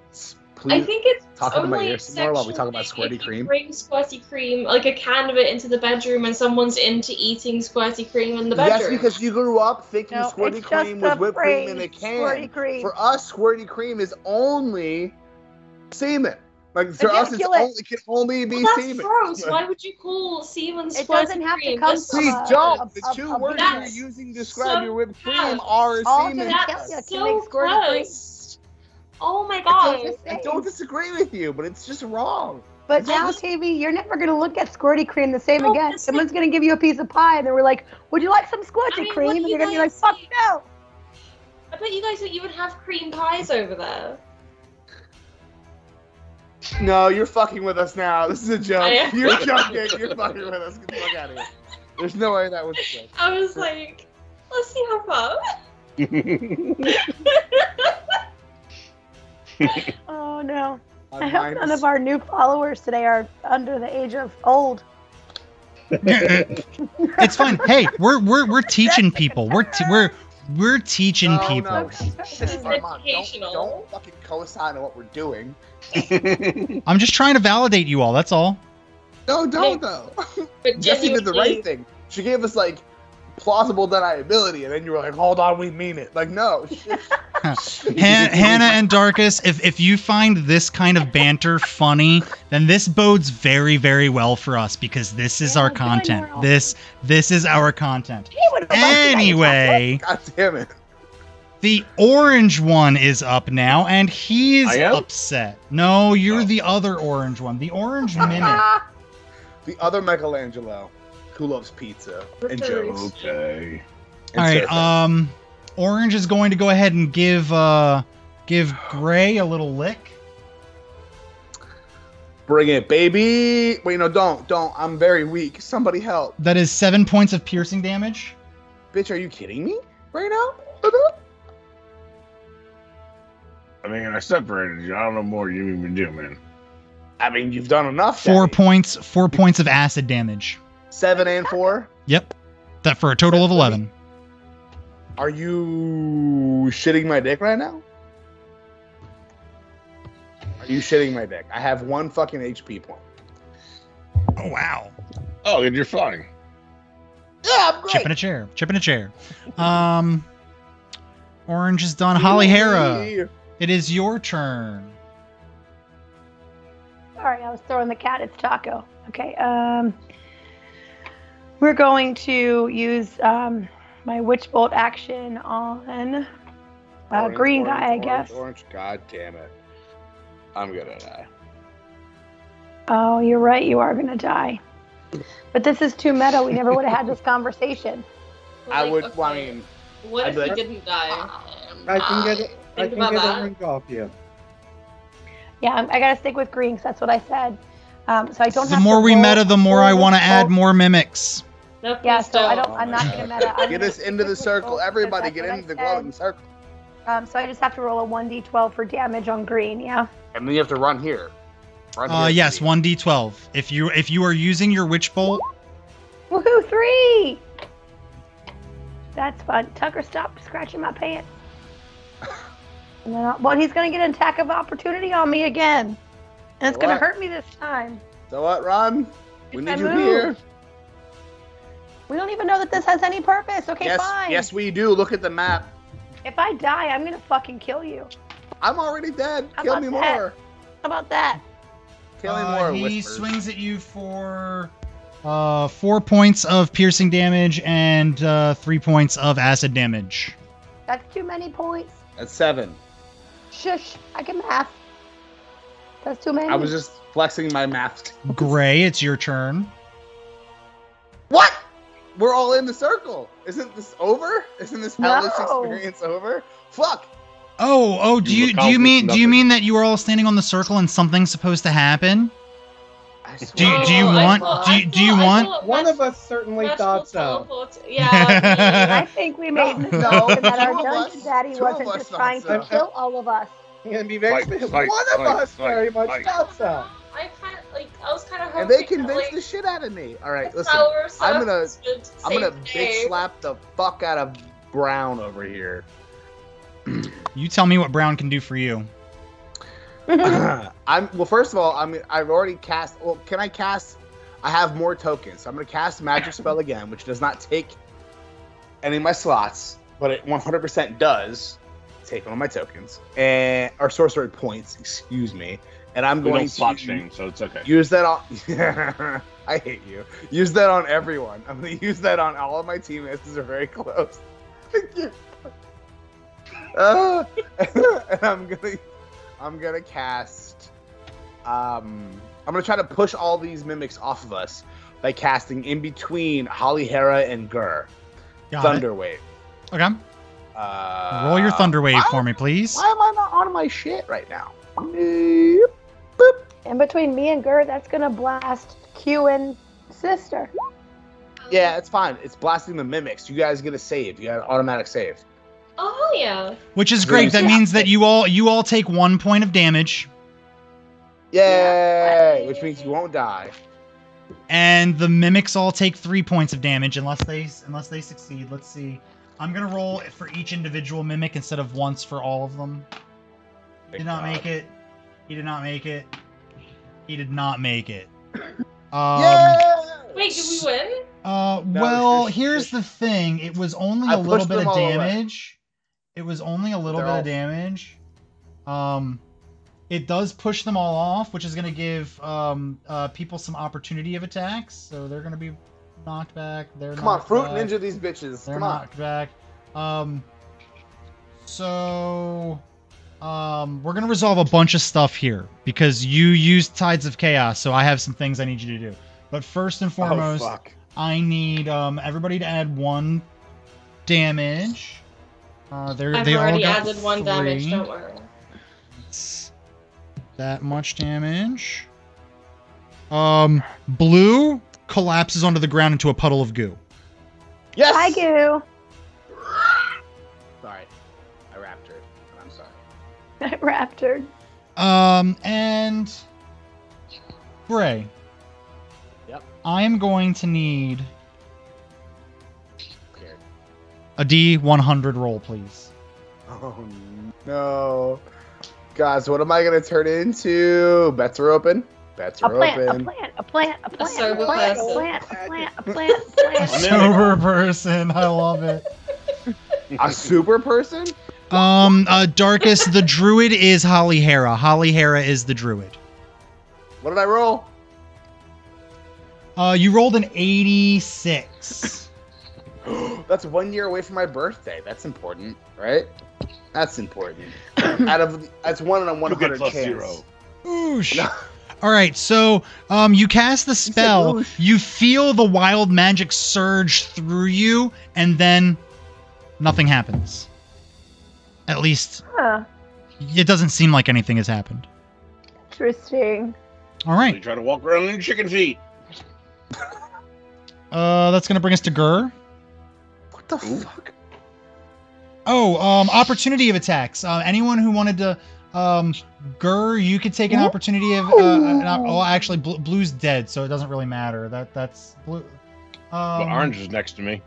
I Please. think it's talk into my only ear some more while we sexual talk about squirty cream. Bring squirty cream, like a can of it, into the bedroom, and someone's into eating squirty cream in the That's bedroom. because you grew up thinking No, squirty cream was whipped cream in a can. Squirty cream. For us, squirty cream is only semen. Like for us, it's only, it can only be Well, that's semen. gross. Why would you call semen It doesn't have to come That's from Please a- don't. a- The two a words you're using to describe so your whipped cream are All semen. Yeah, That's so squirty cream. gross. Oh my I god. don't, I don't disagree with you, but it's just wrong. But Yeah, now, this- TV, you're never going to look at squirty cream the same No, again. Someone's going to give you a piece of pie, and then we're like, "Would you like some squirty I mean, cream?" And you're going to be like, guys "Fuck no!" I bet you guys that you would have cream pies over there. No, you're fucking with us now. This is a joke. You're joking. You're fucking with us. Get the fuck out of here. There's no way that was a joke. I was like, let's see how far. [LAUGHS] Oh no! My I hope none of our new followers today are under the age of old. it's fine. Hey, we're we're we're teaching people. We're t- we're we're teaching No, people. no. This is Armand, don't, don't fucking co-sign on what we're doing. [LAUGHS] I'm just trying to validate you all. That's all. No, don't though. But [LAUGHS] Jesse did the right thing. She gave us like plausible deniability, and then you were like, "Hold on, we mean it." Like, no. [LAUGHS] [LAUGHS] Han- Hannah and Darkus, if if you find this kind of banter funny, then this bodes very very well for us because this is Yeah, our content. This this is our content. He would have liked that Anyway, [LAUGHS] God damn it. the orange one is up now, and he's upset. No, you're Oh. the other orange one, the orange mimic. The other Michelangelo, who loves pizza and jokes. okay. and All right, surfing. um, orange is going to go ahead and give uh give gray a little lick. Bring it, baby. Wait, no, don't, don't. I'm very weak. Somebody help. That is seven points of piercing damage. Bitch, are you kidding me right now? I mean, I separated you. I don't know more you even do, man. I mean, you've done enough. Four Daddy. points, four points of acid damage. Seven and four. Yep, that for a total of eleven. Are you shitting my dick right now? Are you shitting my dick? I have one fucking HP point. Oh wow! Oh, and you're fine. Yeah, I'm Chip in a chair. Chip in a chair. Um, orange is done. Holly Hera, it is your turn. Sorry, I was throwing the cat its taco. Okay. Um, we're going to use um, my witch bolt action on uh, Orange, green orange, guy, I guess. Orange. God damn it. I'm gonna die. Oh, you're right. You are gonna die. But this is too meta. We never would have had this [LAUGHS] conversation. I Like, would. Well, I mean, What if be you like, didn't die? I can get it. I Think can about get that. a ring off you. Yeah, I'm, gotta stick with green 'cause that's what I said. Um, so I don't. The have more to we meta, the more I want to add more mimics. No, Yeah, so I don't. don't. I'm not gonna meta. I'm get us into the circle. Everybody, get into the said. glowing circle. Um, so I just have to roll a 1d12 for damage on green. Yeah. And then you have to run here. Run Uh, here, yes, one d12. If you if you are using your witch bolt, Woohoo! Three. That's fun. Tucker, stop scratching my pants. And [LAUGHS] well, he's gonna get an attack of opportunity on me again, and it's gonna What? hurt me this time. So what, Ron? We need I you move. here. We don't even know that this has any purpose. Okay, yes, fine. yes, we do. Look at the map. If I die, I'm gonna fucking kill you. I'm already dead. How Kill me that? more. How about that? Kill me Uh, more. he whispers. swings at you for uh, four points of piercing damage and uh, three points of acid damage. That's too many points. At seven. Shush. I can math. That's too many. I was just flexing my math. Gray, it's your turn. What? We're all in the circle. Isn't this over? Isn't this hellish No. experience over? Fuck. Oh, oh, do You you do you mean accomplished do you mean that you are all standing on the circle and something's supposed to happen? Do you- do you Oh, want- thought- do you- do you thought- want- thought One of us certainly thought so. Yeah. [LAUGHS] I think we made No, the no, mistake that our two of dungeon daddy wasn't just trying so. to kill all of us. I'm be very Fight, specific. fight, One of fight, us fight, very much fight. thought so. I kind of like. I was kind of hoping. and they that, convinced like, the shit out of me. All right, the listen. Tower I'm gonna- Serpents I'm gonna the bitch slap the fuck out of Brown over here. [CLEARS THROAT] You tell me what Brown can do for you. [LAUGHS] I'm well. First of all, I'm. I've already cast. Well, can I cast? I have more tokens. So I'm gonna cast magic [CLEARS THROAT] spell again, which does not take any of my slots, but it 100% does take one of my tokens and or sorcery points. Excuse me. And I'm We going don't slot to shame, so it's okay. use that on. [LAUGHS] I hate you. Use that on everyone. I'm gonna use that on all of my teammates because they're very close. [LAUGHS] Thank you. Uh, [LAUGHS] and I'm gonna, I'm gonna cast. Um, I'm gonna try to push all these mimics off of us by casting in between Holly Hera and Gur. Got Thunder Wave. it. Okay. Uh, Roll your thunder wave why- for me, please. Why am I not on my shit right now? Nope. Boop. And between me and Gert, that's gonna blast Q and sister. Yeah, it's fine. It's blasting the mimics. You guys get a save. You got an automatic save. Oh yeah. Which is great. That Yeah. means that you all you all take one point of damage, Yay! Yeah. Which means you won't die. and the mimics all take three points of damage unless they unless they succeed. Let's see. I'm gonna roll it for each individual mimic instead of once for all of them. He did not make it. He did not make it. He did not make it. [COUGHS] Um, yeah! Wait, did we win? Uh, No, well, shush, here's shush. the thing. It was only I a little bit of all away. damage. It was only a little They're bit all- of damage. Um, it does push them all off, which is going to give um uh people some opportunity of attacks. So they're going to be knocked back. They're Come on, fruit back. ninja these bitches. They're Come on. knocked back. Um, so um, we're gonna resolve a bunch of stuff here because you used Tides of Chaos. So I have some things I need you to do. But first and foremost, Oh. I need um everybody to add one damage. Uh, they're, I've they all already got added one damage. Don't worry. It's that much damage. Um, blue collapses onto the ground into a puddle of goo. Yes. Hi, Goo. Sorry, I raptured. I'm sorry. [LAUGHS] Raptor. Um, and Gray. Yep. I am going to need Scared. a D100 roll, please. Oh no, guys, what am I gonna turn into? Bets are open. Bets A are plant, a open. plant, a plant, a plant, a sober plant, a person. plant, a plant, a plant, a [LAUGHS] plant. Sober person, I love it. [LAUGHS] A super person? Um, uh, Darkus, the druid is Holly Hera. Holly Hera is the druid. What did I roll? Uh, you rolled an 86. [GASPS] That's one year away from my birthday. That's important, right? That's important. [COUGHS] Out of that's one in a one You get hundred plus chance. zero. Oosh. No. [LAUGHS] All right, so um, you cast the spell. You feel the wild magic surge through you, and then nothing happens. At least Huh. it doesn't seem like anything has happened. Interesting. All right. You try to walk around in chicken feet. [LAUGHS] uh, that's gonna bring us to Gur. What the Ooh. fuck? Oh, um, opportunity of attacks. Uh, anyone who wanted to, um, Gur, you could take an opportunity of. Uh, an op- oh, actually, Bl- Blue's dead, so it doesn't really matter. That that's Blue. Um, Well, orange is next to me.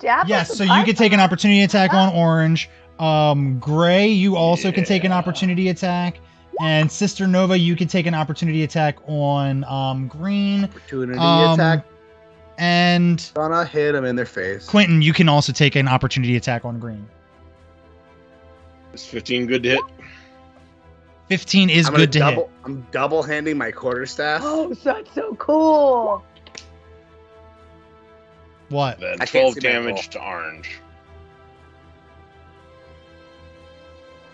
Jab Yes, with so you could take an opportunity attack on orange. Um, Gray, you also can take an opportunity attack. And Sister Nova, you can take an opportunity attack on um, green. Opportunity Um, attack. And Gonna hit him in their face. Quentin, you can also take an opportunity attack on green. Is 15 good to hit? 15 is I'm good to double, hit. I'm double handing my quarterstaff. Oh, that's so cool. What? Then 12 see my roll. damage to orange.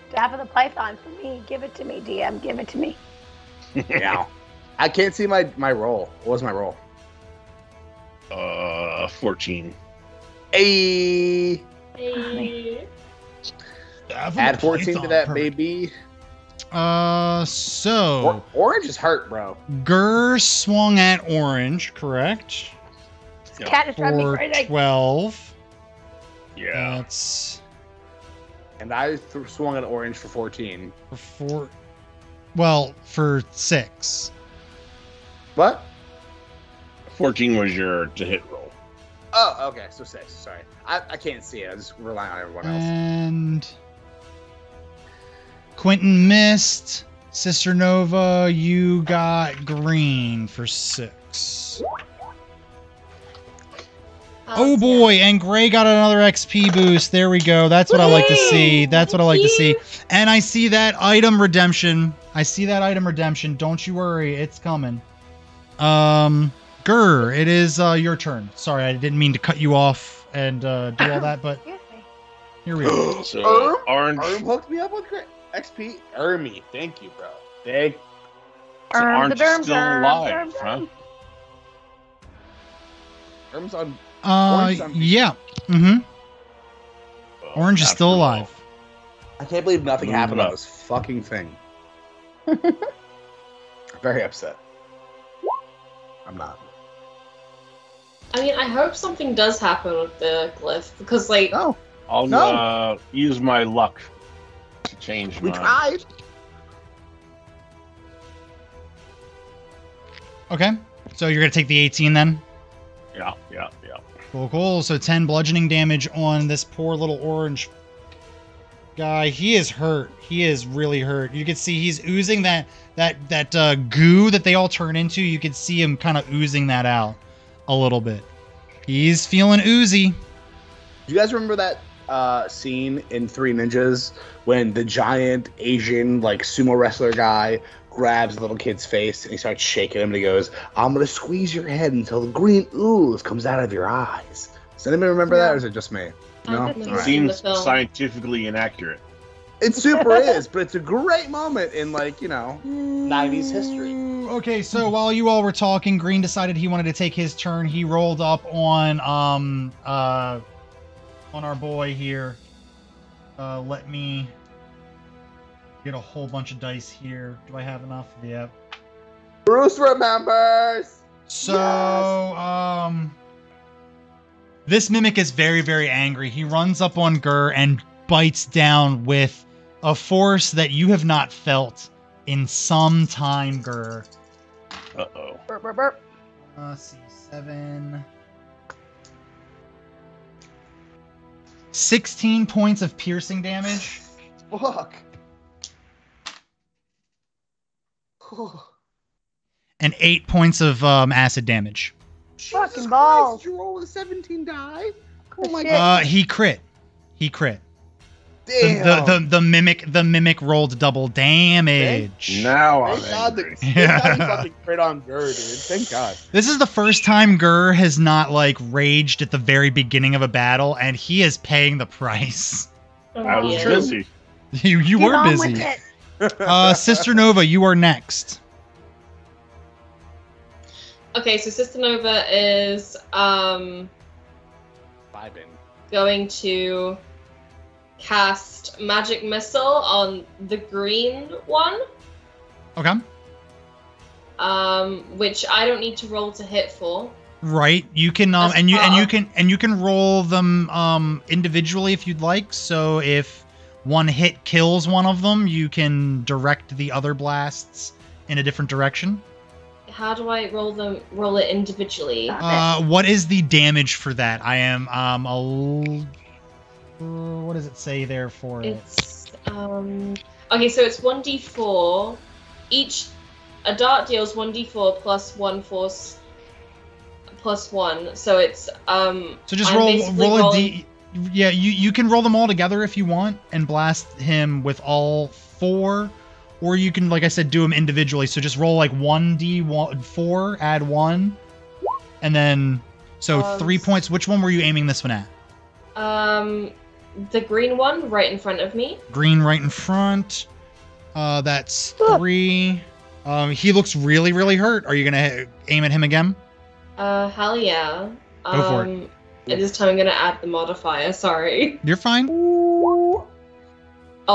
Staff of the Python for me. Give it to me, DM. Give it to me. [LAUGHS] yeah. I can't see my my roll. What was my roll? Uh, 14. Hey, Hey. add 14 to that, baby. Uh, so Or- orange is hurt, bro. Gur swung at orange, correct? Yeah. Cat is driving me For crazy. 12. Yeah. That's And I th- swung at orange for 14. for four. Well, for six. What? 14 was your to hit roll. Oh, okay. So six. Sorry. I, I can't see it. I just rely on everyone else. And Quentin missed. Sister Nova, you got green for six. Oh boy, and Gray got another XP boost. There we go. That's what I like to see. Woohoo! That's what I like to see. And I see that item redemption. I see that item redemption. Don't you worry, it's coming. Um, Gur, it is uh, your turn. Sorry, I didn't mean to cut you off and uh, do all that, but here we go. [GASPS] So, orange. Erm hooked me up with great XP. Ermy. Thank you, bro. Thank So Erm, orange the is derm, still derm, alive, derm, huh? Erm's on. Uh, on- yeah. Mm-hmm. Well, Orange is still alive. I can't believe nothing Move happened it on this fucking thing. [LAUGHS] Very upset. I'm not. I mean, I hope something does happen with the glyph because, like, No, I'll No. uh, use my luck to change we mine. tried. Okay. So you're gonna take the 18 then? Yeah, yeah, yeah. Cool, cool. So 10 bludgeoning damage on this poor little orange guy. He is hurt. He is really hurt. You can see he's oozing that that that uh, goo that they all turn into. You can see him kind of oozing that out a little bit. He's feeling oozy. Do you guys remember that uh, scene in Three Ninjas when the giant Asian like sumo wrestler guy grabs the little kid's face and he starts shaking him and he goes, "I'm gonna squeeze your head until the green ooze comes out of your eyes." Does anybody remember that, or is it just me? No. I right. Seems scientifically inaccurate. It super [LAUGHS] is, but it's a great moment in like you know 90s history. Okay, so while you all were talking, Green decided he wanted to take his turn. He rolled up on um uh on our boy here. Uh let me get a whole bunch of dice here. Do I have enough? Yep. Bruce remembers. So um this mimic is very very angry. He runs up on Gur and bites down with a force that you have not felt in some time, Gur. Uh oh. Burp, burp, burp. Uh, let's see, seven. 16 points of piercing damage. Fuck. [SIGHS] and 8 points of um, acid damage. Fucking balls. Christ, Did you roll a 17 die? Oh my god. Uh, he crit. He crit. The, Damn. the, the, the mimic the mimic rolled double damage. Now I'm Thank God, the, angry. thank Yeah. God you [LAUGHS] fucking crit on Gur, dude. Thank God. This is the first time Gur has not like raged at the very beginning of a battle, and he is paying the price. Oh, I was yeah. busy. [LAUGHS] You you Get were on busy. with it. Uh, Sister Nova, you are next. Okay, so Sister Nova is um Vibing. going to cast magic missile on the green one, Okay. um, which I don't need to roll to hit for. Right. You can um and you and you can and you can roll them um individually if you'd like. So if one hit kills one of them, you can direct the other blasts in a different direction. how do I roll them? Roll it individually. Uh, what is the damage for that? I am um a. uh, What does it say there for it? It's um. Okay, so it's one d four. Each a dart deals one d four plus one force plus one. So it's um. So just I'm roll roll rolling- d. Yeah, you you can roll them all together if you want and blast him with all four, or you can, like I said, do them individually. So just roll like one d one four, add one, and then so Um, three points. Which one were you aiming this one at? Um, the green one right in front of me. Green right in front. Uh, that's three. Um, he looks really really hurt. Are you gonna aim at him again? Uh, hell yeah. Um, Go for it. And this time I'm gonna add the modifier. Sorry. You're fine. Oh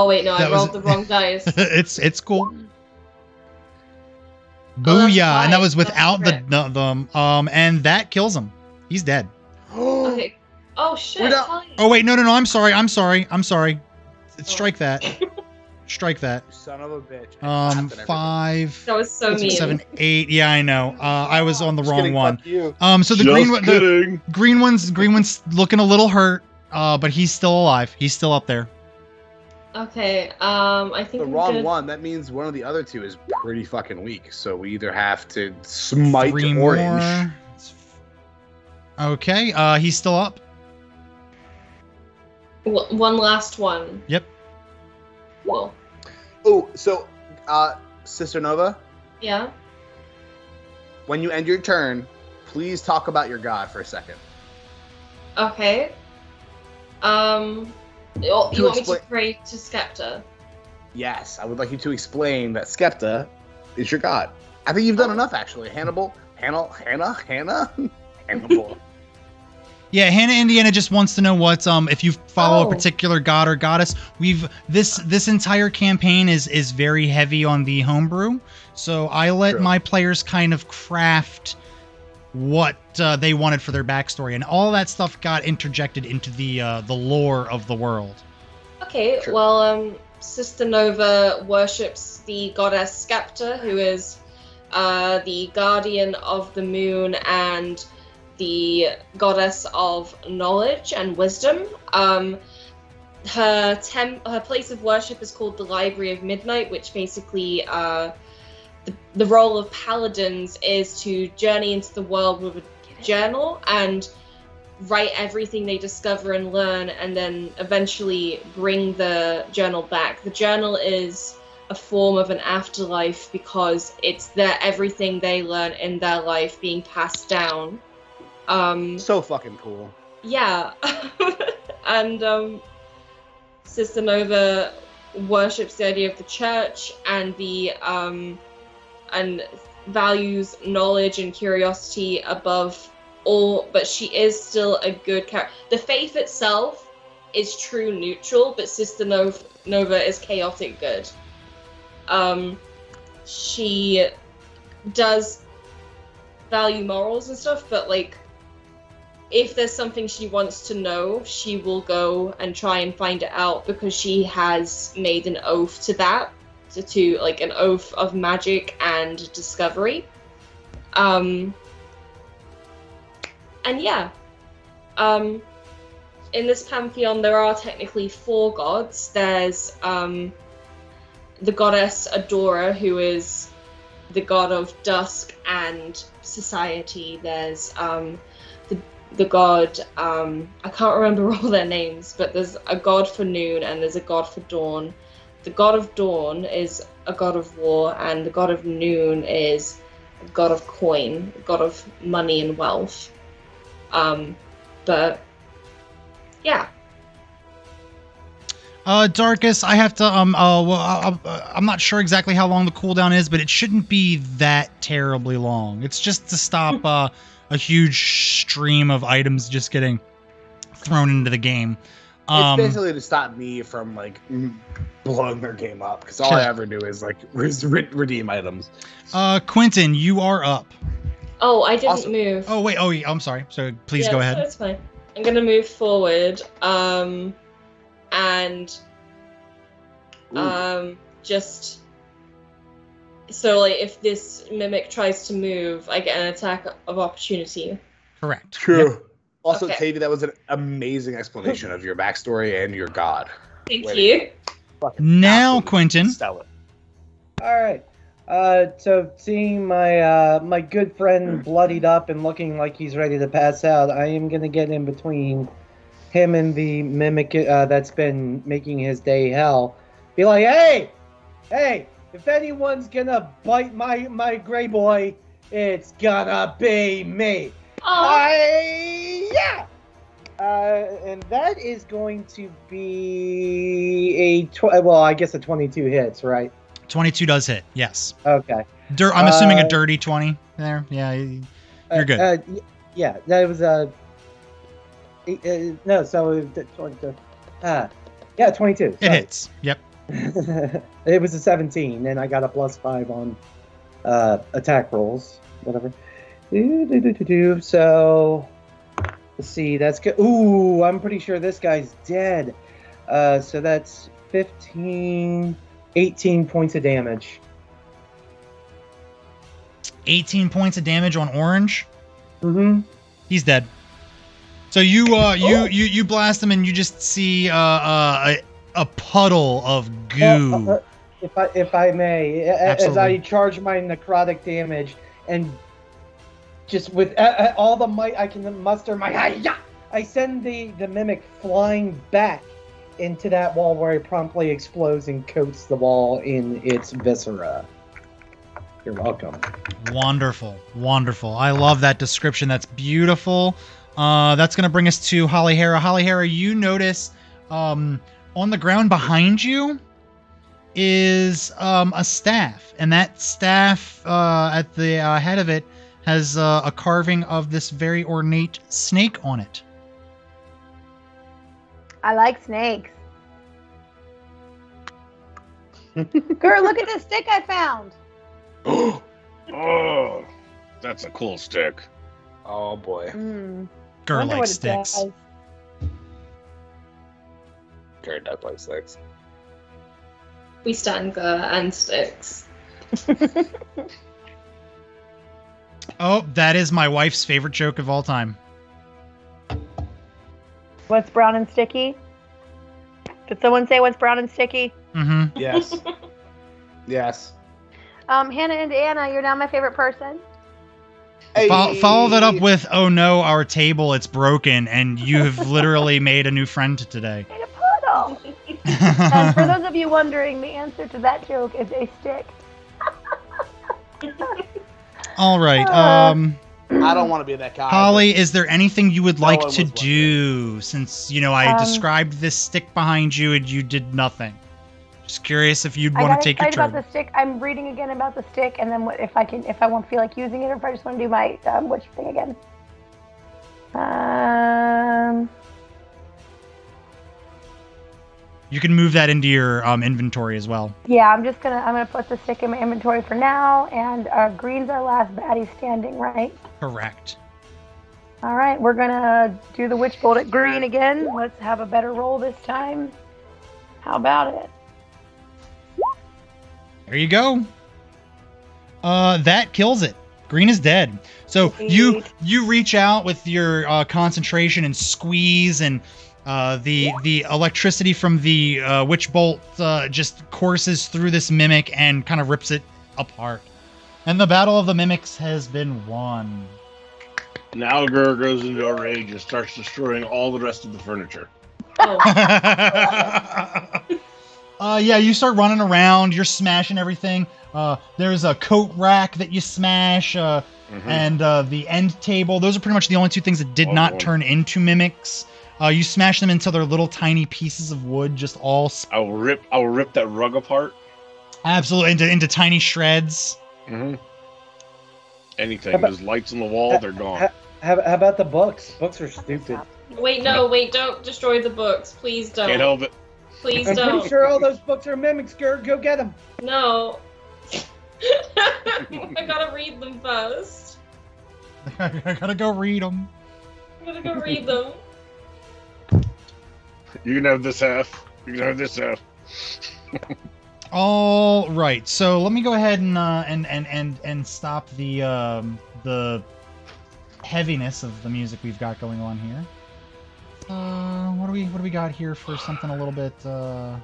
wait, no, That I was- rolled the wrong dice. [LAUGHS] it's it's cool. Oh, that's and that was without the, the the um, and that kills him. He's dead. Okay. Oh shit. We're not- Oh wait, no, no, no. I'm sorry. I'm sorry. I'm sorry. Oh. Strike that. Strike that. Son of a bitch. I Um, laughed five, That was so six, mean. seven, eight. Yeah, I know. Uh, I was on the Just wrong kidding, one. fuck you. Um, so the Just green one, the green one's green one's looking a little hurt. Uh, but he's still alive. He's still up there. Okay. Um, I think The I'm wrong gonna- one. That means one of the other two is pretty fucking weak. So we either have to smite Three orange. more. Okay. Uh, he's still up. W- one last one. Yep. Cool. Oh, so uh, Sister Nova, Yeah. when you end your turn, please talk about your god for a second. Okay. Um, you, you To want me to explain- pray to Skepta? Yes, I would like you to explain that Skepta is your god. I think you've done enough, actually. Hannibal, Hannah, Hannah, Hannah, [LAUGHS] Hannibal. Yeah, Hannah Indiana just wants to know what um if you follow Oh. a particular god or goddess. We've this this entire campaign is is very heavy on the homebrew, so I let True. my players kind of craft what uh, they wanted for their backstory, and all that stuff got interjected into the uh, the lore of the world. Okay. Sure. Well, um, Sister Nova worships the goddess Skepta, who is uh, the guardian of the moon and the goddess of knowledge and wisdom. Um, her her place of worship is called the Library of Midnight, which basically uh, the, the role of paladins is to journey into the world with a journal and write everything they discover and learn and then eventually bring the journal back. The journal is a form of an afterlife because it's their everything they learn in their life being passed down. Um so fucking cool. yeah. [LAUGHS] and um, Sister Nova worships the idea of the church and the um, and values knowledge and curiosity above all, but she is still a good character. The faith itself is true neutral, but Sister Nova, Nova is chaotic good. Um, she does value morals and stuff, but like if there's something she wants to know, she will go and try and find it out because she has made an oath to that, to, to like an oath of magic and discovery. Um, and yeah, um, in this pantheon, there are technically four gods. There's um, the goddess Adora, who is the god of dusk and society. There's um, the god um i can't remember [LAUGHS] all their names but there's a god for noon and there's a god for dawn. The god of dawn is a god of war and the god of noon is a god of coin a god of money and wealth. Um but yeah. Uh, Darkus, I have to um uh well I, I, I'm not sure exactly how long the cooldown is, but it shouldn't be that terribly long. It's just to stop [LAUGHS] uh a huge stream of items just getting thrown into the game. Um, it's basically to stop me from like blowing their game up because all I ever do is like re- re- redeem items. uh, Quentin, you are up. oh i didn't Awesome. move Oh wait, oh yeah, I'm sorry. So please Yeah, go so ahead. It's fine. I'm gonna move forward, um, and Ooh. um, just so like if this mimic tries to move, I get an attack of opportunity. Correct. True. Yep. Also, Okay. Tavy, that was an amazing explanation of your backstory and your god. Thank Way you. Now, absolutely Quentin. stellar. All right. Uh, so seeing my uh, my good friend bloodied up and looking like he's ready to pass out, I am gonna get in between him and the mimic uh, that's been making his day hell. Be like, hey, hey, if anyone's gonna bite my my gray boy, it's gonna be me. Oh, I yeah. Uh, and that is going to be a tw- well, I guess a twenty-two hits, right? 22 does hit. Yes. Okay. Dir- I'm assuming a Uh, dirty 20 there. Yeah. Uh, You're good. Uh, y- yeah, that was a. Uh, uh, no, so it was 22. Ah, yeah, 22. It sorry. hits. Yep. [LAUGHS] it was a 17, and I got a plus five on uh, attack rolls, whatever. So, let's see, that's good. Ooh, I'm pretty sure this guy's dead. Uh, so that's 15, 18 points of damage. 18 points of damage on orange. Mm-hmm. He's dead. So you uh you Oh. you you blast him and you just see uh, uh a, puddle of goo. Uh, uh, if I if I may, a- a- as I charge my necrotic damage and just with uh, uh, all the might I can muster, my hi-ya! I send the the mimic flying back into that wall where it promptly explodes and coats the wall in its viscera. You're welcome. Wonderful, wonderful. I love that description. That's beautiful. Uh, that's gonna bring us to Holly Hera. Holly Hera, you notice um, on the ground behind you is um, a staff, and that staff uh, at the uh, head of it has uh, a carving of this very ornate snake on it. I like snakes. Girl, look at this stick I found. [GASPS] oh, that's a cool stick. Oh boy. Mm. Girl Wonder like sticks. does. Very duck like sticks. we stand Gur and sticks. [LAUGHS] Oh, that is my wife's favorite joke of all time. What's brown and sticky? Did someone say what's brown and sticky? Mm-hmm. Yes. [LAUGHS] yes. Um, Hannah and Anna, you're now my favorite person. Fo- follow that up with, "Oh no, our table it's broken," and you have literally made a new friend today. [LAUGHS] Made a puddle. [LAUGHS] and for those of you wondering, the answer to that joke is a stick. [LAUGHS] All right, Uh, um, I don't want to be that guy. Holly, is there anything you would No, like to was wondering. do? Since you know I Um, described this stick behind you and you did nothing. Just curious if you'd want to take your excited about the stick. I'm reading again about the stick, and then what, if I can, if I won't feel like using it, or if I just want to do my um, which thing again. Um, You can move that into your um, inventory as well. yeah, I'm just gonna I'm gonna put the stick in my inventory for now, and uh, green's our last baddie standing, right? Correct. All right, we're gonna do the witch bolt at green again. Let's have a better roll this time. How about it? There you go. Uh, that kills it. Green is dead. So you you reach out with your uh, concentration and squeeze, and uh, the the electricity from the uh, witch bolt uh, just courses through this mimic and kind of rips it apart. And the battle of the mimics has been won. Now Gur goes into a rage and starts destroying all the rest of the furniture. Oh, [LAUGHS] uh, yeah, you start running around. You're smashing everything. Uh, there's a coat rack that you smash. Uh, Mhm. and uh, the end table. Those are pretty much the only two things that did Oh, not boy. turn into mimics. Uh, you smash them until they're little tiny pieces of wood, just all sp- I will rip. I will rip that rug apart. absolutely into, into tiny shreds. Mm-hmm. Anything. How about- There's lights on the wall. They're gone. How, how about the books? Books are stupid. wait, no, wait, don't destroy the books. Please don't. Can't help it. Please I'm don't. pretty sure all those books are mimics. Go, go get them. No. [LAUGHS] I gotta read them first. [LAUGHS] I gotta go read them. I gotta go read them. You can have this half. You can have this half. All right. So let me go ahead and uh, and and and and stop the um, the heaviness of the music we've got going on here. Uh, what do we what do we got here for something a little bit? Uh,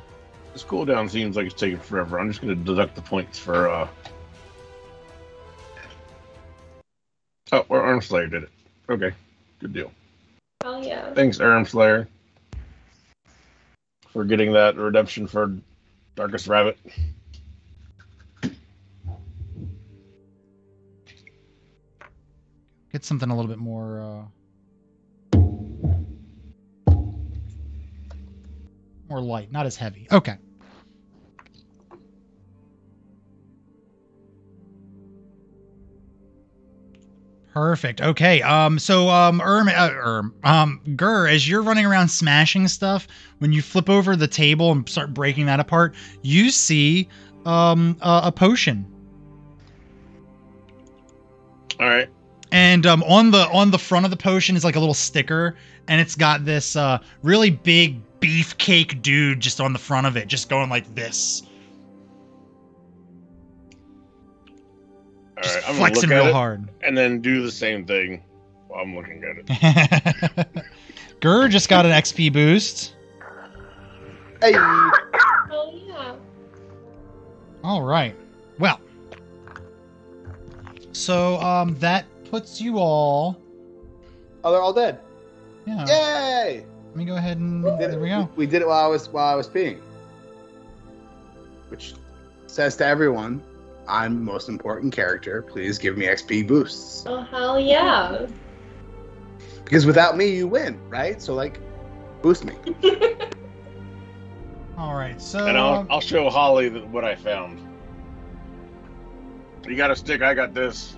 This cooldown seems like it's taking forever. I'm just gonna deduct the points for. uh Oh, or Arm Slayer did it. Okay, good deal. Oh yeah. Thanks, Arm Slayer, for getting that redemption for Darkest Rabbit. get something a little bit more. Uh, more light, not as heavy. Okay. Perfect. Okay. Um. So, um, Erm, uh, Erm, um, Gur, as you're running around smashing stuff, when you flip over the table and start breaking that apart, you see, um, a, a potion All right. and um, on the on the front of the potion is like a little sticker and it's got this uh, really big beefcake dude just on the front of it just going like this All just right. I'm gonna flexing real hard and then do the same thing while I'm looking at it. [LAUGHS] Gur just got an xp boost Hey, Oh yeah. all right well so um that puts you all oh, they're all dead. yeah Yay! let me go ahead and We did there it. we go We did it while I was while I was peeing, which says to everyone, "I'm the most important character. Please give me XP boosts." Oh hell yeah. Because without me, you win, right? So like, boost me. [LAUGHS] all right so And I'll, I'll show Holly th- what I found. You got a stick, I got this.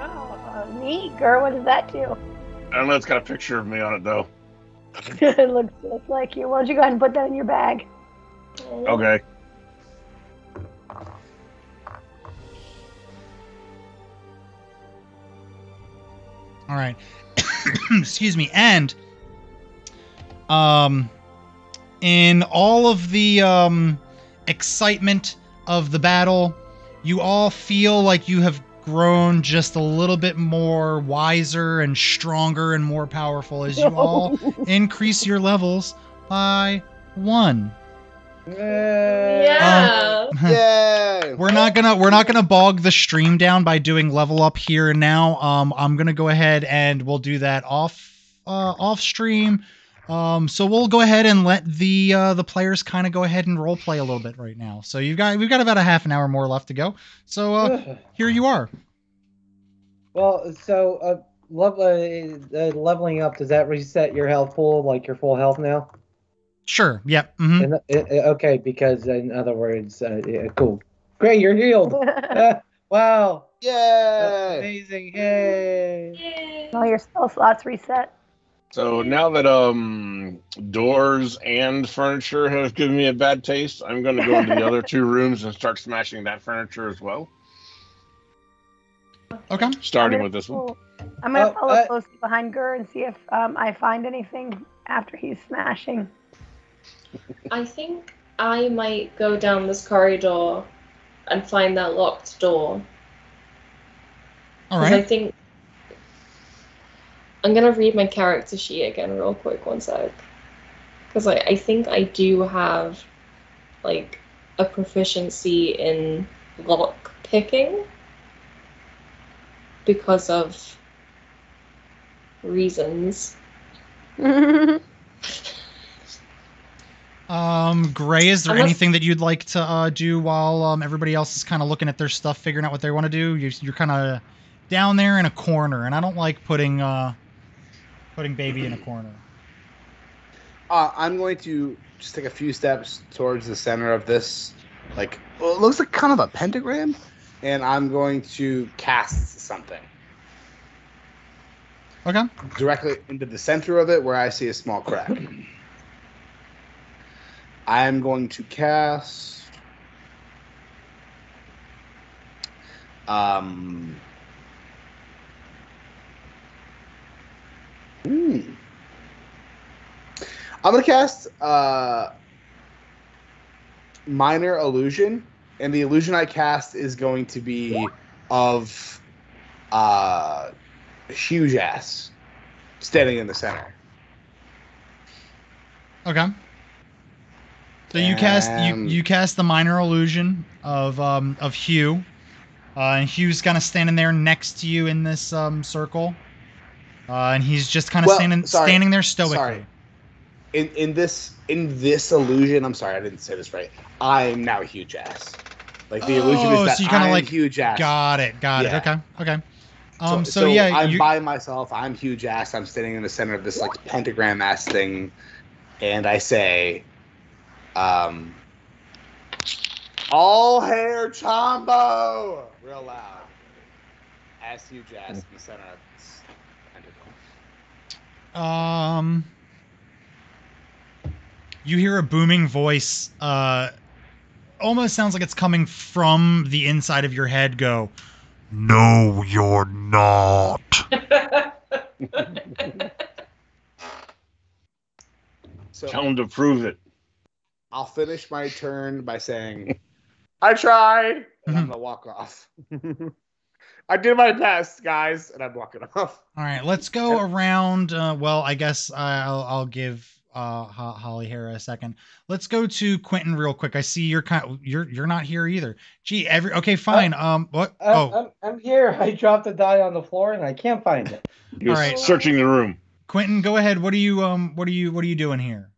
Oh, uh, neat, girl. What does that do? I don't know, it's got a picture of me on it though. [LAUGHS] it looks just like you. Why don't you go ahead and put that in your bag? Okay. All right. [COUGHS] Excuse me. And um in all of the um excitement of the battle, you all feel like you have grown just a little bit more wiser and stronger and more powerful as you all [LAUGHS] increase your levels by 1. Yeah. [LAUGHS] Yay! [LAUGHS] We're not gonna we're not gonna bog the stream down by doing level up here and now. Um, I'm gonna go ahead and we'll do that off uh, off stream. Um, so we'll go ahead and let the uh, the players kind of go ahead and role play a little bit right now. So you've got we've got about a half an hour more left to go. So uh, [SIGHS] here you are. well, so uh, level, uh, uh, leveling up does that reset your health pool like your full health now? Sure. Yep. hmm And, uh, uh, okay, because in other words, uh, yeah, cool, great, you're healed. Ah, [LAUGHS] [LAUGHS] wow, that's Yay! amazing! Yay! Yay. All your spell slots reset. So now that um doors and furniture have given me a bad taste, I'm gonna go into the other [LAUGHS] two rooms and start smashing that furniture as well. Okay. Starting I'm with this one. I'm gonna Oh, follow I- closely behind Gur and see if um, I find anything after he's smashing. I think I might go down this corridor and find that locked door. All 'Cause I think I'm gonna read my character sheet again real quick, one sec. Because I, I think I do have like a proficiency in lock picking because of reasons. [LAUGHS] Um, Gray, is there Unless- anything that you'd like to uh, do while um, everybody else is kind of looking at their stuff, figuring out what they want to do? You're, you're kind of down there in a corner, and I don't like putting uh, putting baby in a corner. Uh, I'm going to just take a few steps towards the center of this, like, well, it looks like kind of a pentagram, and I'm going to cast something Okay. directly into the center of it where I see a small crack. I'm going to cast. Um. hmm. I'm gonna cast uh, minor illusion, and the illusion I cast is going to be of uh, huge ass standing in the center. Okay. So you cast you, you cast the minor illusion of um of Hugh, uh, and Hugh's kind of standing there next to you in this um circle, uh, and he's just kind of Well, standing sorry, standing there stoically. Sorry. In in this in this illusion, I'm sorry, I didn't say this right. I'm now a huge ass. Like the illusion Oh, is that so you I'm like huge ass. Got it. Got Yeah. it. Okay. Okay. Um. So, yeah, I'm you, by myself. I'm huge ass. I'm standing in the center of this like pentagram ass thing, and I say, um, all hair Chombo, real loud, as huge ass in the center of. Um, you hear a booming voice. Uh, almost sounds like it's coming from the inside of your head. Go. No, you're not. So [LAUGHS] Tell him to prove it. I'll finish my turn by saying, I tried, [LAUGHS] and I'm gonna walk off. [LAUGHS] I did my best, guys, and I'm walking off. All right, let's go around. Uh, well, I guess I'll I'll give uh Holly Hera a second. Let's go to Quentin real quick. I see you're kind you're you're not here either. Gee, every okay, fine. um, what? I'm, Oh, I'm, I'm here. I dropped the die on the floor and I can't find it. He was Alright. searching the room. Quentin, go ahead. What are you um what are you what are you doing here?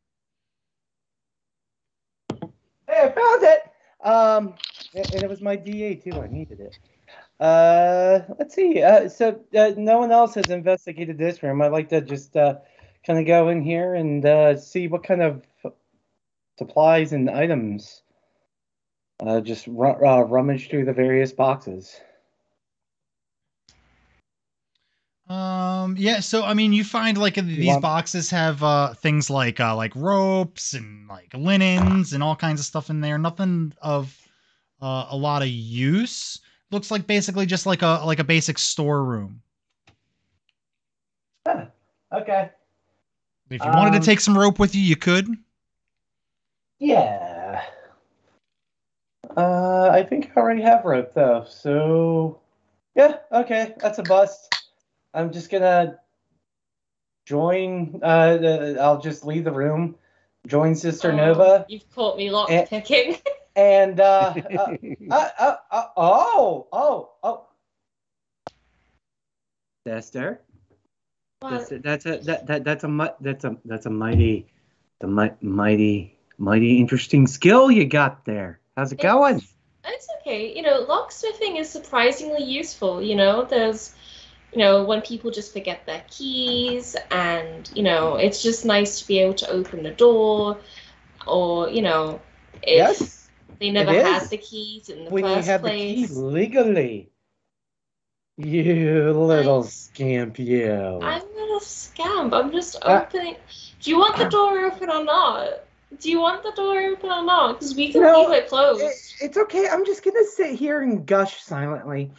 It. Um, and, it was my DA too. I needed it. Uh, let's see. Uh, so uh, no one else has investigated this room. I'd like to just uh, kind of go in here and uh, see what kind of supplies and items. Uh, just ru- rummage through the various boxes. Um, yeah, so I mean, you find like these want- boxes have uh things like uh like ropes and like linens and all kinds of stuff in there. Nothing of uh, a lot of use. Looks like basically just like a like a basic storeroom. Huh. Okay. If you wanted Um, to take some rope with you, you could. Yeah. Uh, I think I already have rope though. So, yeah, okay, that's a bust. I'm just gonna join. Uh, the, I'll just leave the room, join Sister Oh, Nova, You've caught me lock Eh. picking. [LAUGHS] and uh, uh, uh, uh, uh, oh, oh, oh. Sister, that's What? a, that's a that, that that's a that's a that's a mighty, the mi- mighty mighty interesting skill you got there. How's it going? It's, it's okay. You know, locksmithing is surprisingly useful. You know, there's, you know, when people just forget their keys, and you know, it's just nice to be able to open the door, or you know, if Yes, they never had the keys in the when you first have place. the keys legally. You little I- scamp, you. I'm not a scamp. I'm just Uh, opening. Do you want the door open or not? Do you want the door open or not? Because we can No, leave it closed. It- it's okay. I'm just gonna sit here and gush silently.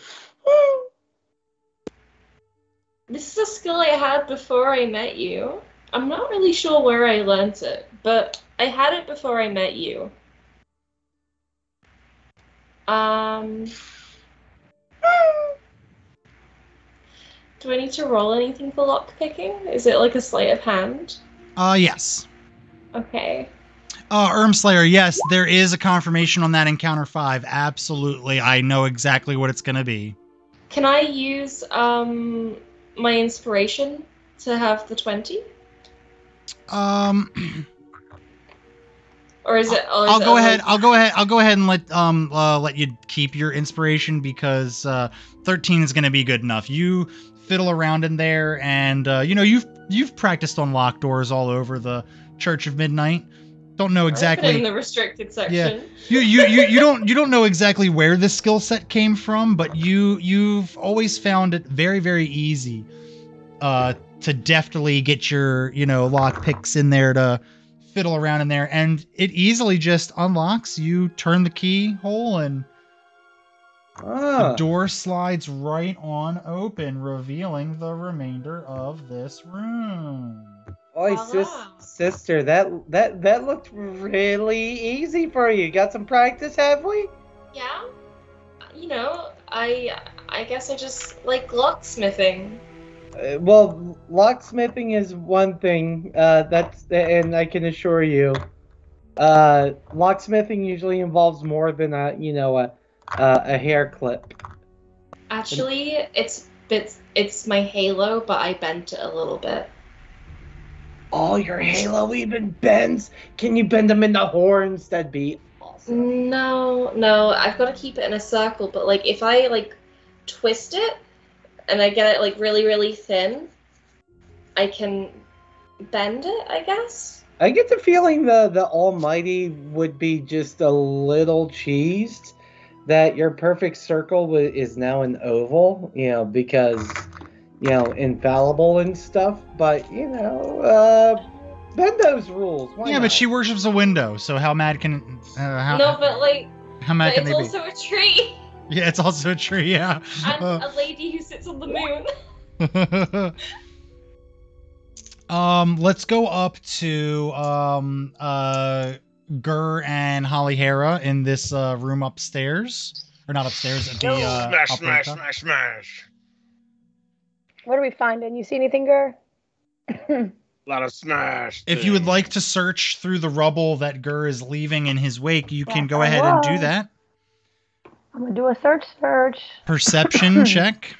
This is a skill I had before I met you. I'm not really sure where I learnt it, but I had it before I met you. Um. Do I need to roll anything for lockpicking? Is it like a sleight of hand? Uh, yes. Okay. Uh, Ermslayer, yes, there is a confirmation on that encounter five. Absolutely, I know exactly what it's gonna be. Can I use um my inspiration to have the 20? Um, Or is it or is I'll it go only- ahead. I'll go ahead. I'll go ahead and let um uh, let you keep your inspiration because uh, thirteen is gonna be good enough. You fiddle around in there, and uh, you know you've you've practiced on locked doors all over the Church of Midnight. Don't know Put it in exactly. the restricted section. You, you you you don't you don't know exactly where this skill set came from, but you you've always found it very very easy uh, to deftly get your you know lock picks in there to fiddle around in there, and it easily just unlocks. You turn the keyhole, and the Ah, door slides right on open, revealing the remainder of this room. Oi, sis, Voila. sister, that that that looked really easy for you. Got some practice, have we? Yeah. You know, I I guess I just like locksmithing. Uh, well, locksmithing is one thing. Uh, that's and I can assure you, uh, locksmithing usually involves more than a you know a a, a hair clip. Actually, it's it's it's my halo, but I bent it a little bit. Oh, your halo even bends. Can you bend them into horns? That'd be awesome. No, no, I've got to keep it in a circle. But like, if I like twist it and I get it like really, really thin, I can bend it. I guess. I get the feeling the the Almighty would be just a little cheesed that your perfect circle is now an oval, you know, because you know infallible and stuff. But you know, uh, bend those rules. Why yeah, not? but she worships a window, so how mad can uh, how, no, but like, how mad but can it's they also a tree? [LAUGHS] Yeah, it's also a tree. Yeah. and [LAUGHS] Uh, a lady who sits on the moon. [LAUGHS] um, let's go up to um uh Gur and Holly Hera in this uh, room upstairs, or not upstairs, the uh, smash, upper smash, top. smash, smash. What are we finding? You see anything, Gur? A [LAUGHS] lot of smash. If you would like to search through the rubble that Gur is leaving in his wake, you can go I ahead and do that. I'm gonna do a search search. [LAUGHS] Perception [CLEARS THROAT] check.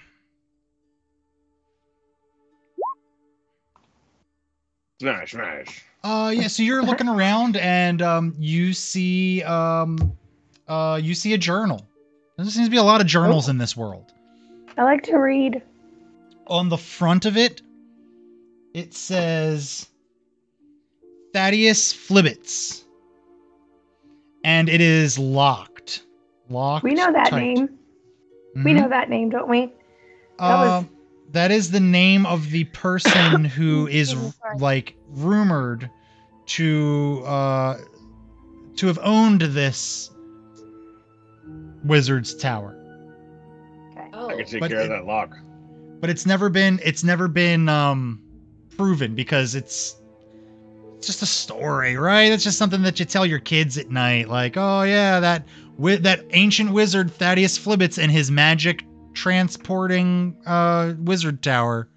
Smash, smash. Uh, yeah. So you're looking around and um, you see um, uh, you see a journal. There seems to be a lot of journals in this world. I like to read. On the front of it, it says Thaddeus Flibbits, and it is locked. Locked. We know that tight. name. We Mhm. know that name, don't we? that Uh, was- that is the name of the person [COUGHS] who is like rumored to uh to have owned this wizard's tower Oh, I can take But care it- of that lock. But it's never been it's never been um proven because it's it's just a story right it's just something that you tell your kids at night like oh yeah that with that ancient wizard thaddeus flibbits and his magic transporting uh wizard tower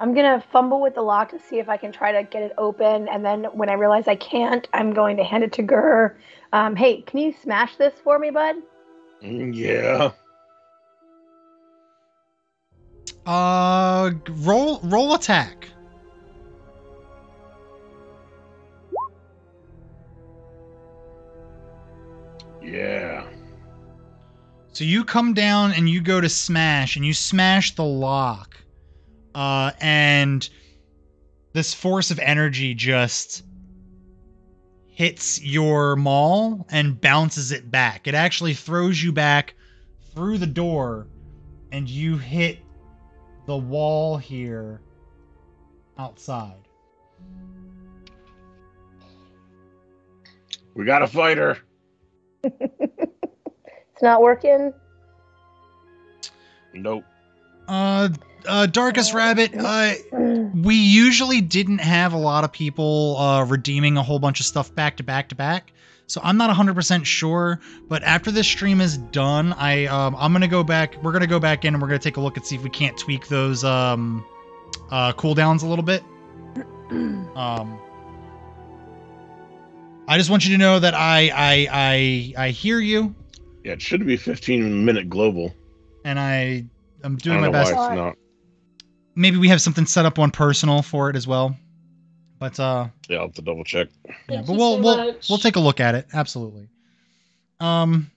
I'm gonna fumble with the lock to see if I can try to get it open, and then when I realize I can't, I'm going to hand it to Gur. Um, hey, can you smash this for me, bud? Mm, Yeah. Uh, roll roll attack. Yeah. So you come down and you go to smash and you smash the lock. Uh, and this force of energy just hits your maul and bounces it back. It actually throws you back through the door and you hit the wall here outside. We got a fighter. [LAUGHS] It's not working. Nope. Uh, uh, Darkest Rabbit, uh, [SIGHS] we usually didn't have a lot of people uh, redeeming a whole bunch of stuff back to back to back. So I'm not 100% sure, but after this stream is done, I um, I'm gonna go back. We're gonna go back in and we're gonna take a look and see if we can't tweak those um, uh, cooldowns a little bit. [CLEARS THROAT] Um, I just want you to know that I I I I hear you Yeah, it should be 15 minute global. and I I'm I doing don't my know best. why it's not. maybe we have something set up on personal for it as well. But uh Yeah, I'll have to double check. yeah, Thank but we'll so we'll much. we'll take a look at it. Absolutely. Um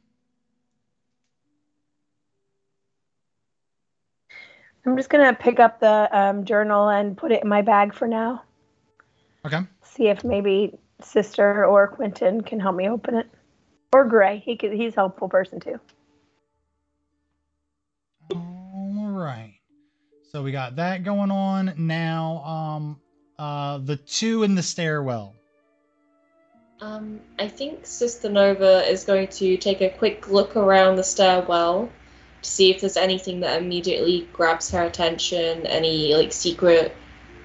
I'm just gonna pick up the um, journal and put it in my bag for now. okay. See if maybe Sister or Quentin can help me open it, or Gray. He could. He's a helpful person too. All right. So we got that going on now. Um uh the two in the stairwell. Um, I think Sister Nova is going to take a quick look around the stairwell to see if there's anything that immediately grabs her attention, any like secret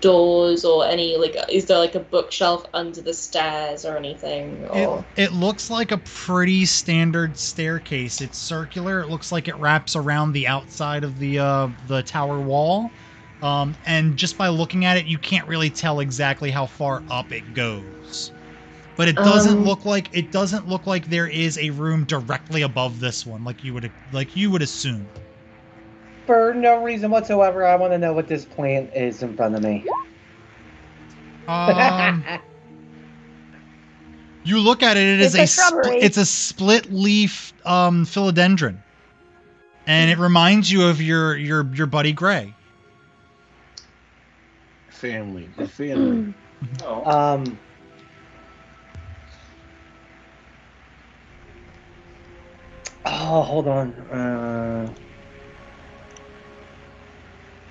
doors or any like is there like a bookshelf under the stairs or anything? Or It, it looks like a pretty standard staircase. It's circular. It looks like it wraps around the outside of the uh, the tower wall. Um, and just by looking at it, you can't really tell exactly how far up it goes. But it doesn't Um, look like it doesn't look like there is a room directly above this one, like you would like you would assume. For no reason whatsoever, I want to know what this plant is in front of me. Um, [LAUGHS] you look at it; it is It's a a, shrubbery. it's a split leaf um, philodendron, and it reminds you of your your your buddy Gray. Family. The family. Oh, um. Oh, hold on. Uh,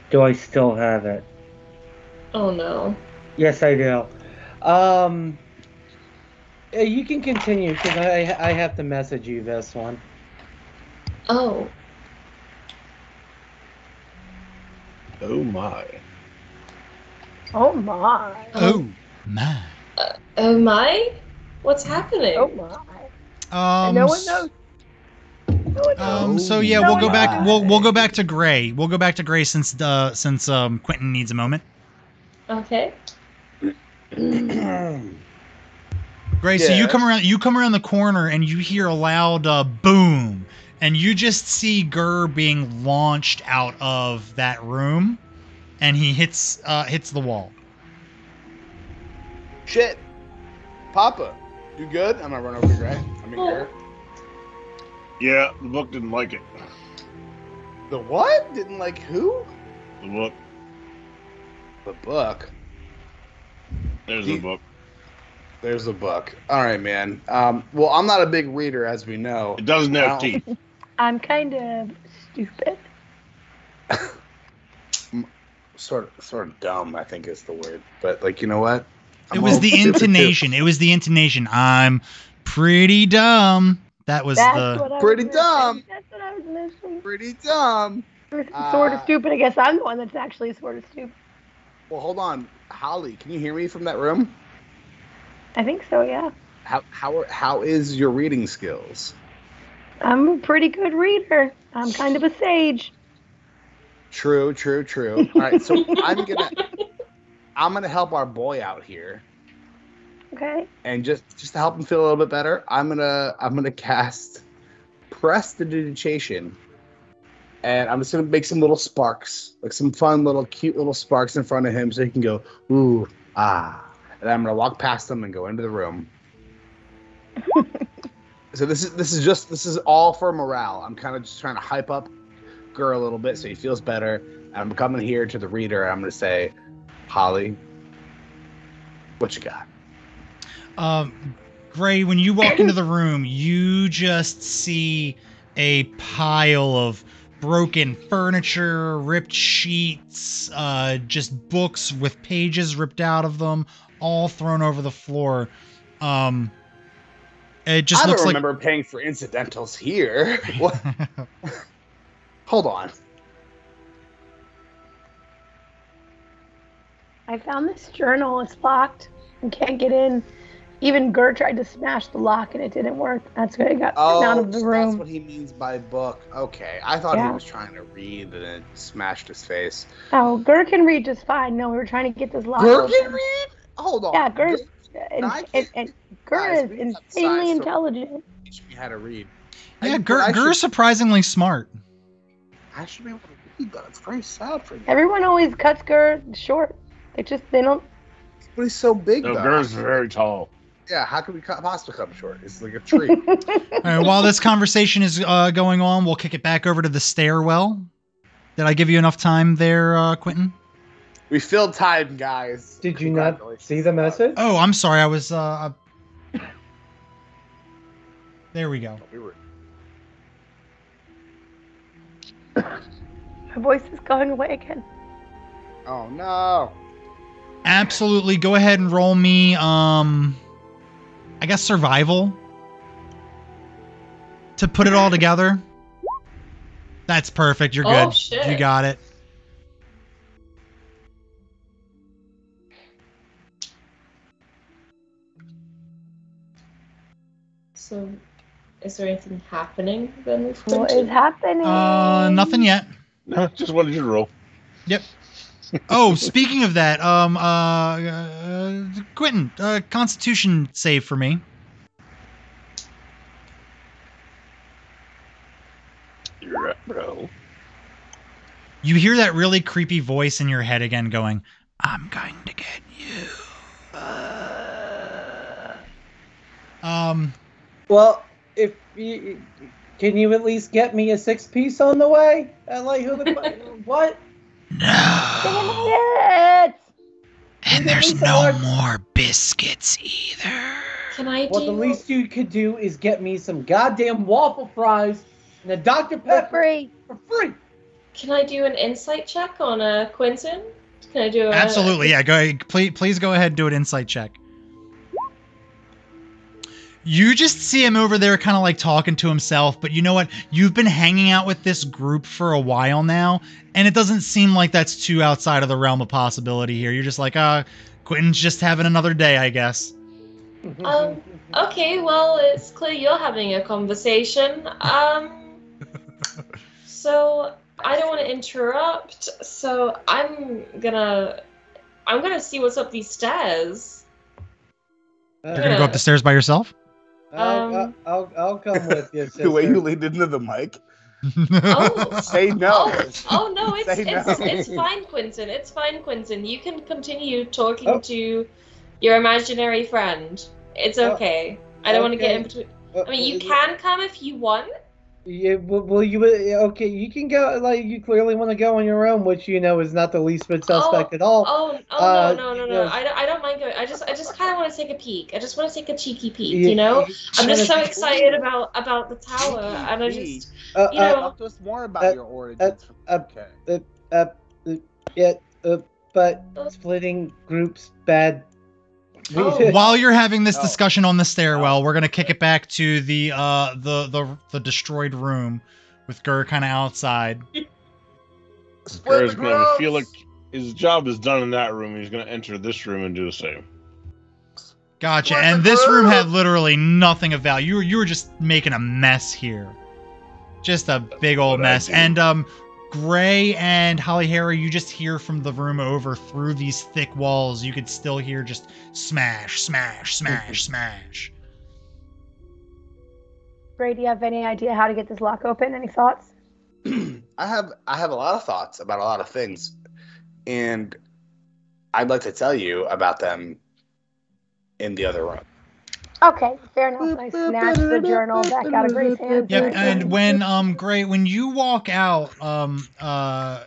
do I still have it? oh no. Yes, I do. Um, uh, you can continue because I I have to message you this one. Oh. Oh my. Oh my. Oh my! Oh my? What's happening? Oh my. Um, and no one knows. No one knows. Um, so yeah, No we'll go one back. knows. We'll we'll go back to Gray. We'll go back to Gray since uh since um Quentin needs a moment. Okay. [CLEARS THROAT] Gray, so you come around. You come around the corner and you hear a loud uh, boom, and you just see Gur being launched out of that room, and he hits uh hits the wall. Shit. Papa, you good? I'm gonna run over to Gray. I mean, Oh. Gray. Yeah, the book didn't like it. The what? Didn't like who? The book. The book. There's Do the book. There's the book. All right, man. Um, well, I'm not a big reader, as we know. It doesn't have teeth. I'm kind of stupid. [LAUGHS] Sort of, sort of dumb. I think is the word. But like, you know what? It I'm was the little stupid, too. intonation. It was the intonation. I'm pretty dumb. That was That's the. Pretty was dumb. That's what I was missing. Pretty dumb. sort Uh, of stupid. I guess I'm the one that's actually sort of stupid. Well, hold on, Holly. Can you hear me from that room? I think so. Yeah. How how how is your reading skills? I'm a pretty good reader. I'm kind of a sage. True, true, true. [LAUGHS] All right, so I'm gonna I'm gonna help our boy out here, Okay. and just just to help him feel a little bit better, I'm gonna I'm gonna cast prestidigitation, and I'm just gonna make some little sparks, like some fun little cute little sparks in front of him, so he can go ooh ah, and I'm gonna walk past him and go into the room. [LAUGHS] so this is this is just this is all for morale. I'm kind of just trying to hype up A little bit so he feels better. I'm coming here to the reader. I'm gonna say, Holly, what you got? Um, Gray, when you walk into the room, you just see a pile of broken furniture, ripped sheets, uh, just books with pages ripped out of them, all thrown over the floor. Um, it just I don't looks like. remember paying for incidentals here. [LAUGHS] [LAUGHS] What? Hold on. I found this journal. It's locked and can't get in. Even Gert tried to smash the lock and it didn't work. That's why I got Oh, thrown out of oh, the room. that's what he means by book. Okay, I thought he was trying to read and it smashed his face. Oh, Gert can read just fine. No, we were trying to get this lock. Gur open. can read? Hold on. Yeah, Gert. And, I and, and Gert is insanely size, so- intelligent. Teach me how to read. yeah, I- Gur, I Gur's should- surprisingly smart. I should be able to read that. It's very sad for you. Everyone always cuts Gert short. They just they don't. But he's so big, No, though. Gur's very tall. Yeah, how can we cut, possibly cut short? It's like a tree. [LAUGHS] All right, while this conversation is uh, going on, we'll kick it back over to the stairwell. Did I give you enough time there, uh, Quentin? we filled time, guys. Did you not see the message? Oh, I'm sorry. I was. Uh, I- [LAUGHS] there we go. We were [LAUGHS] My voice is going away again. Oh no. Absolutely. Go ahead and roll me um I guess survival to put it all together. That's perfect. You're oh, good. Shit. You got it. So is there anything happening then What is happening? Uh, nothing yet. No, just wanted you to roll. Yep. oh, speaking of that, um, uh, uh Quentin, uh, Constitution save for me. You're right, bro. You hear that really creepy voice in your head again, going, "I'm going to get you." Um, Well, if you can you at least get me a six piece on the way? I like who the [LAUGHS] what? no. It! And there's no to- more biscuits either. Can I do? Well, the least you could do is get me some goddamn waffle fries and a Dr Pepper For Pepper free. for free. Can I do an insight check on uh, Quentin? Can I do a Absolutely, yeah. Go ahead. Please, please go ahead. and Do an insight check. You just see him over there, kind of like talking to himself. But you know what? You've been hanging out with this group for a while now, and it doesn't seem like that's too outside of the realm of possibility here. You're just like, uh, Quentin's just having another day, I guess. [LAUGHS] Um, Okay, well, it's clear you're having a conversation. Um, [LAUGHS] so I don't want to interrupt. So I'm gonna, I'm gonna see what's up these stairs. You're gonna go up the stairs by yourself. I'll, Um, I'll, I'll come with you. [LAUGHS] The way you leaned into the mic. Oh. [LAUGHS] Say no. Oh, oh no, it's Say no. it's it's fine, Quentin. It's fine, Quentin. You can continue talking Oh. to your imaginary friend. It's Oh, okay. I don't want to get in between. Uh, I mean, you uh, can come if you want. Yeah, will, will you? uh, Okay, you can go. Like you clearly want to go on your own, which you know is not the least bit suspect at all. Oh, oh Uh, no, no, no, no! yes. I don't, I don't mind going. I just, I just kind of want to take a peek. I just want to take a cheeky peek. You- You know, I'm just so wanna- excited about about the tower, and I just, Uh, you uh, know- Talk to us more about uh, your origins. uh, okay. uh, uh, yeah, uh, but splitting groups bad. We- Oh. While you're having this Oh. discussion on the stairwell, we're gonna kick it back to the uh the the the destroyed room with Gur kind of outside. [LAUGHS] Split Gur's gonna feel like his job is done in that room. He's gonna enter this room and do the same. Gotcha. Split And this room had literally nothing of value. You were, you were just making a mess here. Just a big old mess. And um Gray and Holly Harry, you just hear from the room over through these thick walls. You could still hear just smash, smash, smash, mm-hmm. smash. Gray, do you have any idea how to get this lock open? Any thoughts? [CLEARS THROAT] I have I have a lot of thoughts about a lot of things, and I'd like to tell you about them in the other room. Okay, fair enough. I snatched the journal back out of Gray's hands. Yep, and when um Gray, when you walk out um uh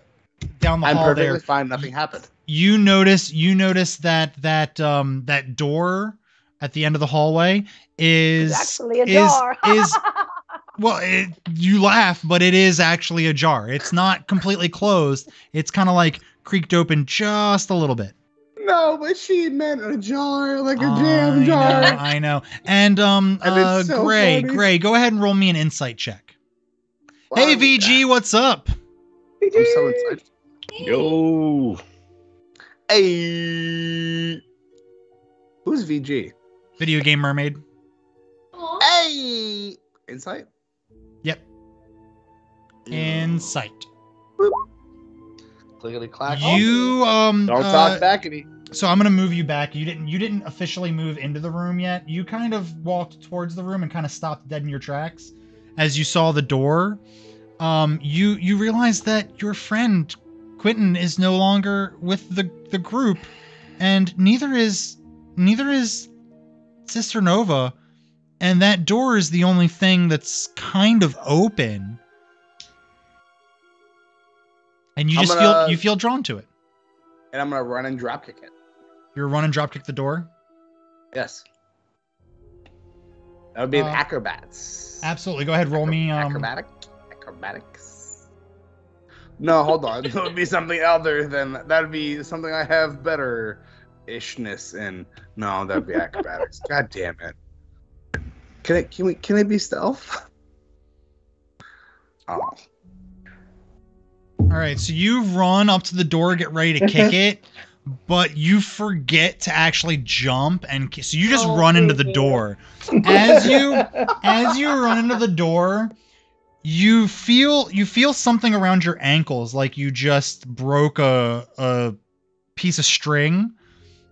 down the I'm hall perfectly there, fine. Nothing happened. you notice you notice that that um that door at the end of the hallway is It's actually a is jar. [LAUGHS] is well it, you laugh but it is actually ajar it's not completely closed it's kind of like creaked open just a little bit No, but she meant a jar, like a I jam know, jar. i know and um [LAUGHS] And uh so gray funny. gray go ahead and roll me an insight check hey vg what's up I'm so excited. Yo, Hey, who's VG? video game mermaid Aw. Hey, insight. Yep. insight Clickety clack. you um Don't uh, talk back at me. So I'm gonna move you back. You didn't you didn't officially move into the room yet. You kind of walked towards the room and kind of stopped dead in your tracks as you saw the door. Um, you you realize that your friend Quentin is no longer with the the group, and neither is neither is Sister Nova, and that door is the only thing that's kind of open. And you I'm just gonna- feel you feel drawn to it. And I'm gonna run and drop kick it. You're run and drop kick the door. Yes. That would be an Uh, acrobats. Absolutely. Go ahead, roll me. Um, Acrobatic? Acrobatics? No, hold on. [LAUGHS] It would be something other than that. would be something I have better ishness in. No, that'd be acrobatics. [LAUGHS] God damn it. Can it can we can it be stealth? [LAUGHS] Oh. All right. So you run up to the door, get ready to [LAUGHS] kick it, but you forget to actually jump, and so you just Oh, run into the door. [LAUGHS] As you as you run into the door, you feel you feel something around your ankles, like you just broke a a piece of string.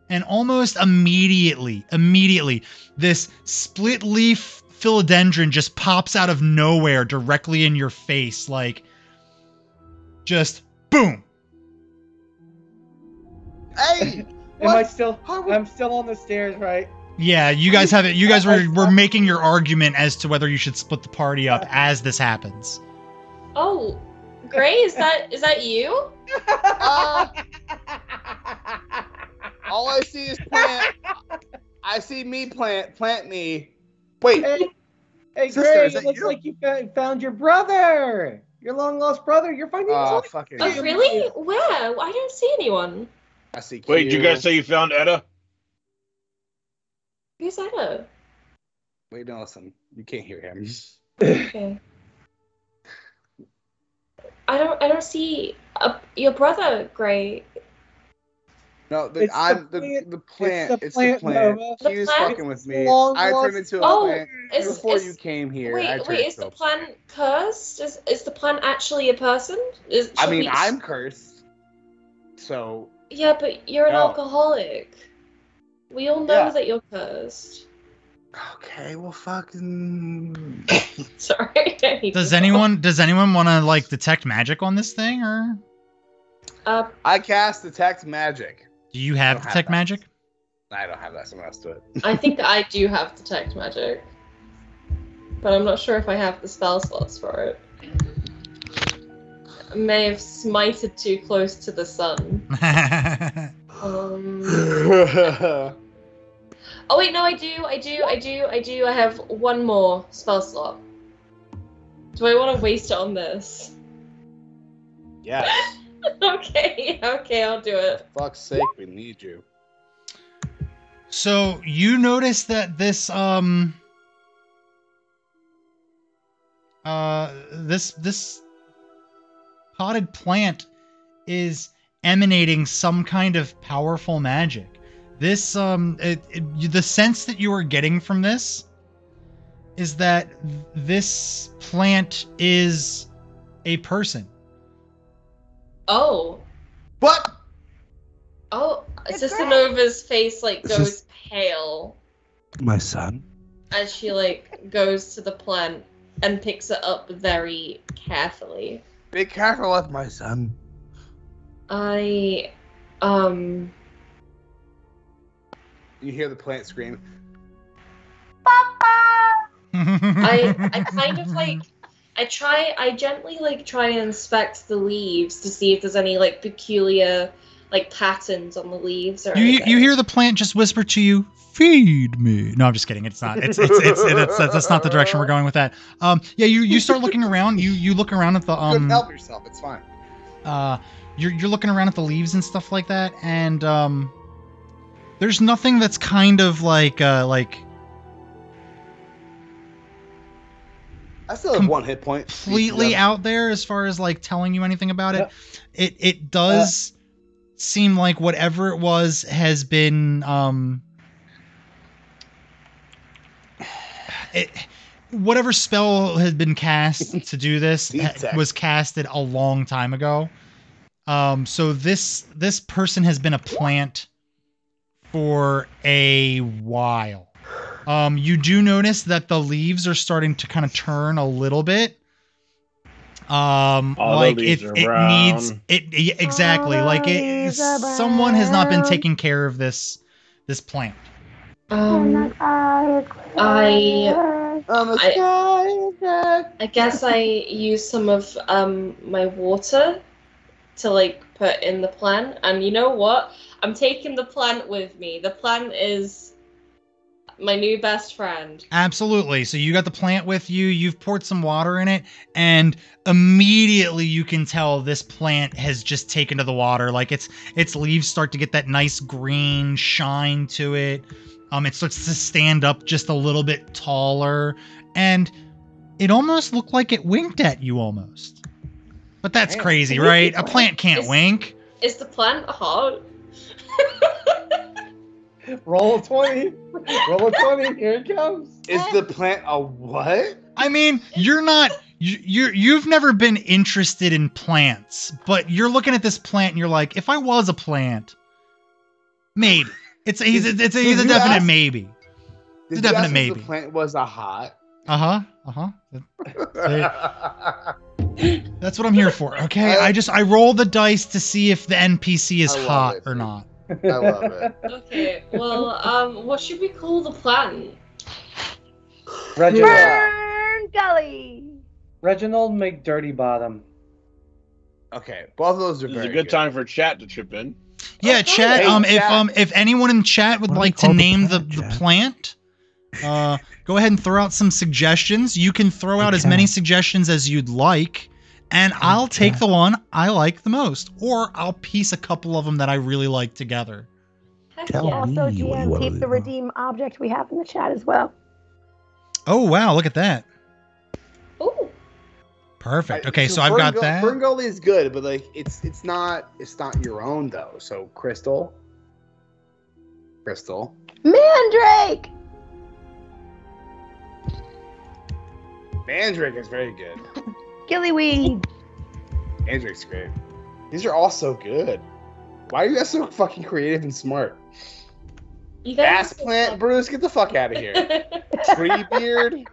And almost immediately, immediately, this split leaf philodendron just pops out of nowhere directly in your face, like just boom. Hey, [LAUGHS] Am I still? How would- I'm still on the stairs, right? Yeah, you guys have it. You guys were, [LAUGHS] were making your argument as to whether you should split the party up as this happens. Oh, Gray, is that is that you? [LAUGHS] Uh, all I see is plant. I see me plant, plant me. Wait, Hey, hey Sister, Gray, it looks you? like you found your brother. Your long lost brother. You're finding oh his fucking. Oh, really? Where? I don't see anyone. I see. Wait, did you guys say you found Etta? Who's Etta? Wait, no, listen. You can't hear him. Okay. I don't. I don't see uh, your brother, Gray. No, the, It's the I'm the, plant- the plant. the It's the plant, plant. Nova. The He was plant? fucking with me. Long I turned into a Oh, plant is- before is- you came here. I Wait, turned wait. Is the into a- plant cursed? Is is the plant actually a person? Is, I mean, we- I'm cursed. So Yeah, but you're an No. alcoholic. We all know Yeah. that you're cursed. okay, well, fucking. [LAUGHS] Sorry. Does to anyone does anyone want to like detect magic on this thing, or. Uh, I cast detect magic. Do you have don't have detect magic? I don't have that. Someone else do it. [LAUGHS] I think I do have detect magic, but I'm not sure if I have the spell slots for it. I may have smited too close to the sun. [LAUGHS] Um. Oh wait, no, I do, I do, I do, I do. I have one more spell slot. Do I want to waste it on this? yes. [LAUGHS] okay, okay, I'll do it. For Fuck's sake, we need you. so you notice that this um uh this this potted plant is emanating some kind of powerful magic. This um it, it, the sense that you are getting from this is that this plant is a person. Oh, What? oh, It's Sister great. Nova's face like goes is- pale My son. as she like goes to the plant and picks it up very carefully. Be careful with my son. I, um, You hear the plant scream. Papa. I I kind of like I try I gently like try and inspect the leaves to see if there's any like peculiar like patterns on the leaves or You anything. you hear the plant just whisper to you, "Feed me." No, I'm just kidding. It's not. It's it's it's, it's, that's, that's not the direction we're going with that. Um, yeah, you you start looking around. You you look around at the you couldn't um help yourself. It's fine. uh you're you're looking around at the leaves and stuff like that, and um, there's nothing that's kind of like uh like I still have Com- one hit point. completely out there as far as like telling you anything about it. It it does seem like whatever it was has been um it whatever spell had been cast [LAUGHS] to do this was casted a long time ago. Um so this this person has been a plant for a while. Um, you do notice that the leaves are starting to kind of turn a little bit. Um, All the like leaves it, are it needs brown. it exactly All like it. Someone has not been taking care of this this plant. um I- On I- sky is red. I guess I use some of um my water to like put in the plant and you know what? I'm taking the plant with me. The plant is my new best friend. Absolutely. So you got the plant with you. You've poured some water in it, and immediately you can tell this plant has just taken to the water. Like its its leaves start to get that nice green shine to it. Um, it starts to stand up just a little bit taller, and it almost looked like it winked at you almost. But that's crazy, right? A plant can't It's- wink. Is the plant hot? [LAUGHS] Roll a 20. Roll a 20. Here it comes. Is the plant a what? I mean, you're not you you're, you've never been interested in plants, but you're looking at this plant and you're like, if I was a plant, maybe. It's a, he's a, it's a, he's a definite ask- maybe. Did a definite maybe. The plant was a hot. Uh huh. Uh huh. That's what I'm here for. Okay. I just I roll the dice to see if the NPC is hot it. or not. I love it. Okay, well, um, what should we call the plant? Reginald, Burn Gully. Reginald McDirty Bottom. Okay, both of those are This is very a good time for chat to chip in. Yeah, Okay. chat. Hey, Um, if chat. um, if anyone in chat would What do we like to call the name the, plant, the chat? plant, uh, go ahead and throw out some suggestions. You can throw out as many suggestions as you'd like, and oh, I'll take Okay. the one I like the most, or I'll piece a couple of them that I really like together. Heck Tell yeah. me. Also, what you wanna keep the do. redeem object we have in the chat as well. Oh wow, look at that. Ooh, Perfect. Okay, so I've got that. Ferngully is good, but like it's it's not it's not your own though. So Crystal, Crystal, Mandrake. Mandrake is very good. [LAUGHS] Gillyweed. Mandrake's great. These are all so good. Why are you guys so fucking creative and smart? you guys Ass are so plant. Bruce, get the fuck out of here. [LAUGHS] Tree beard,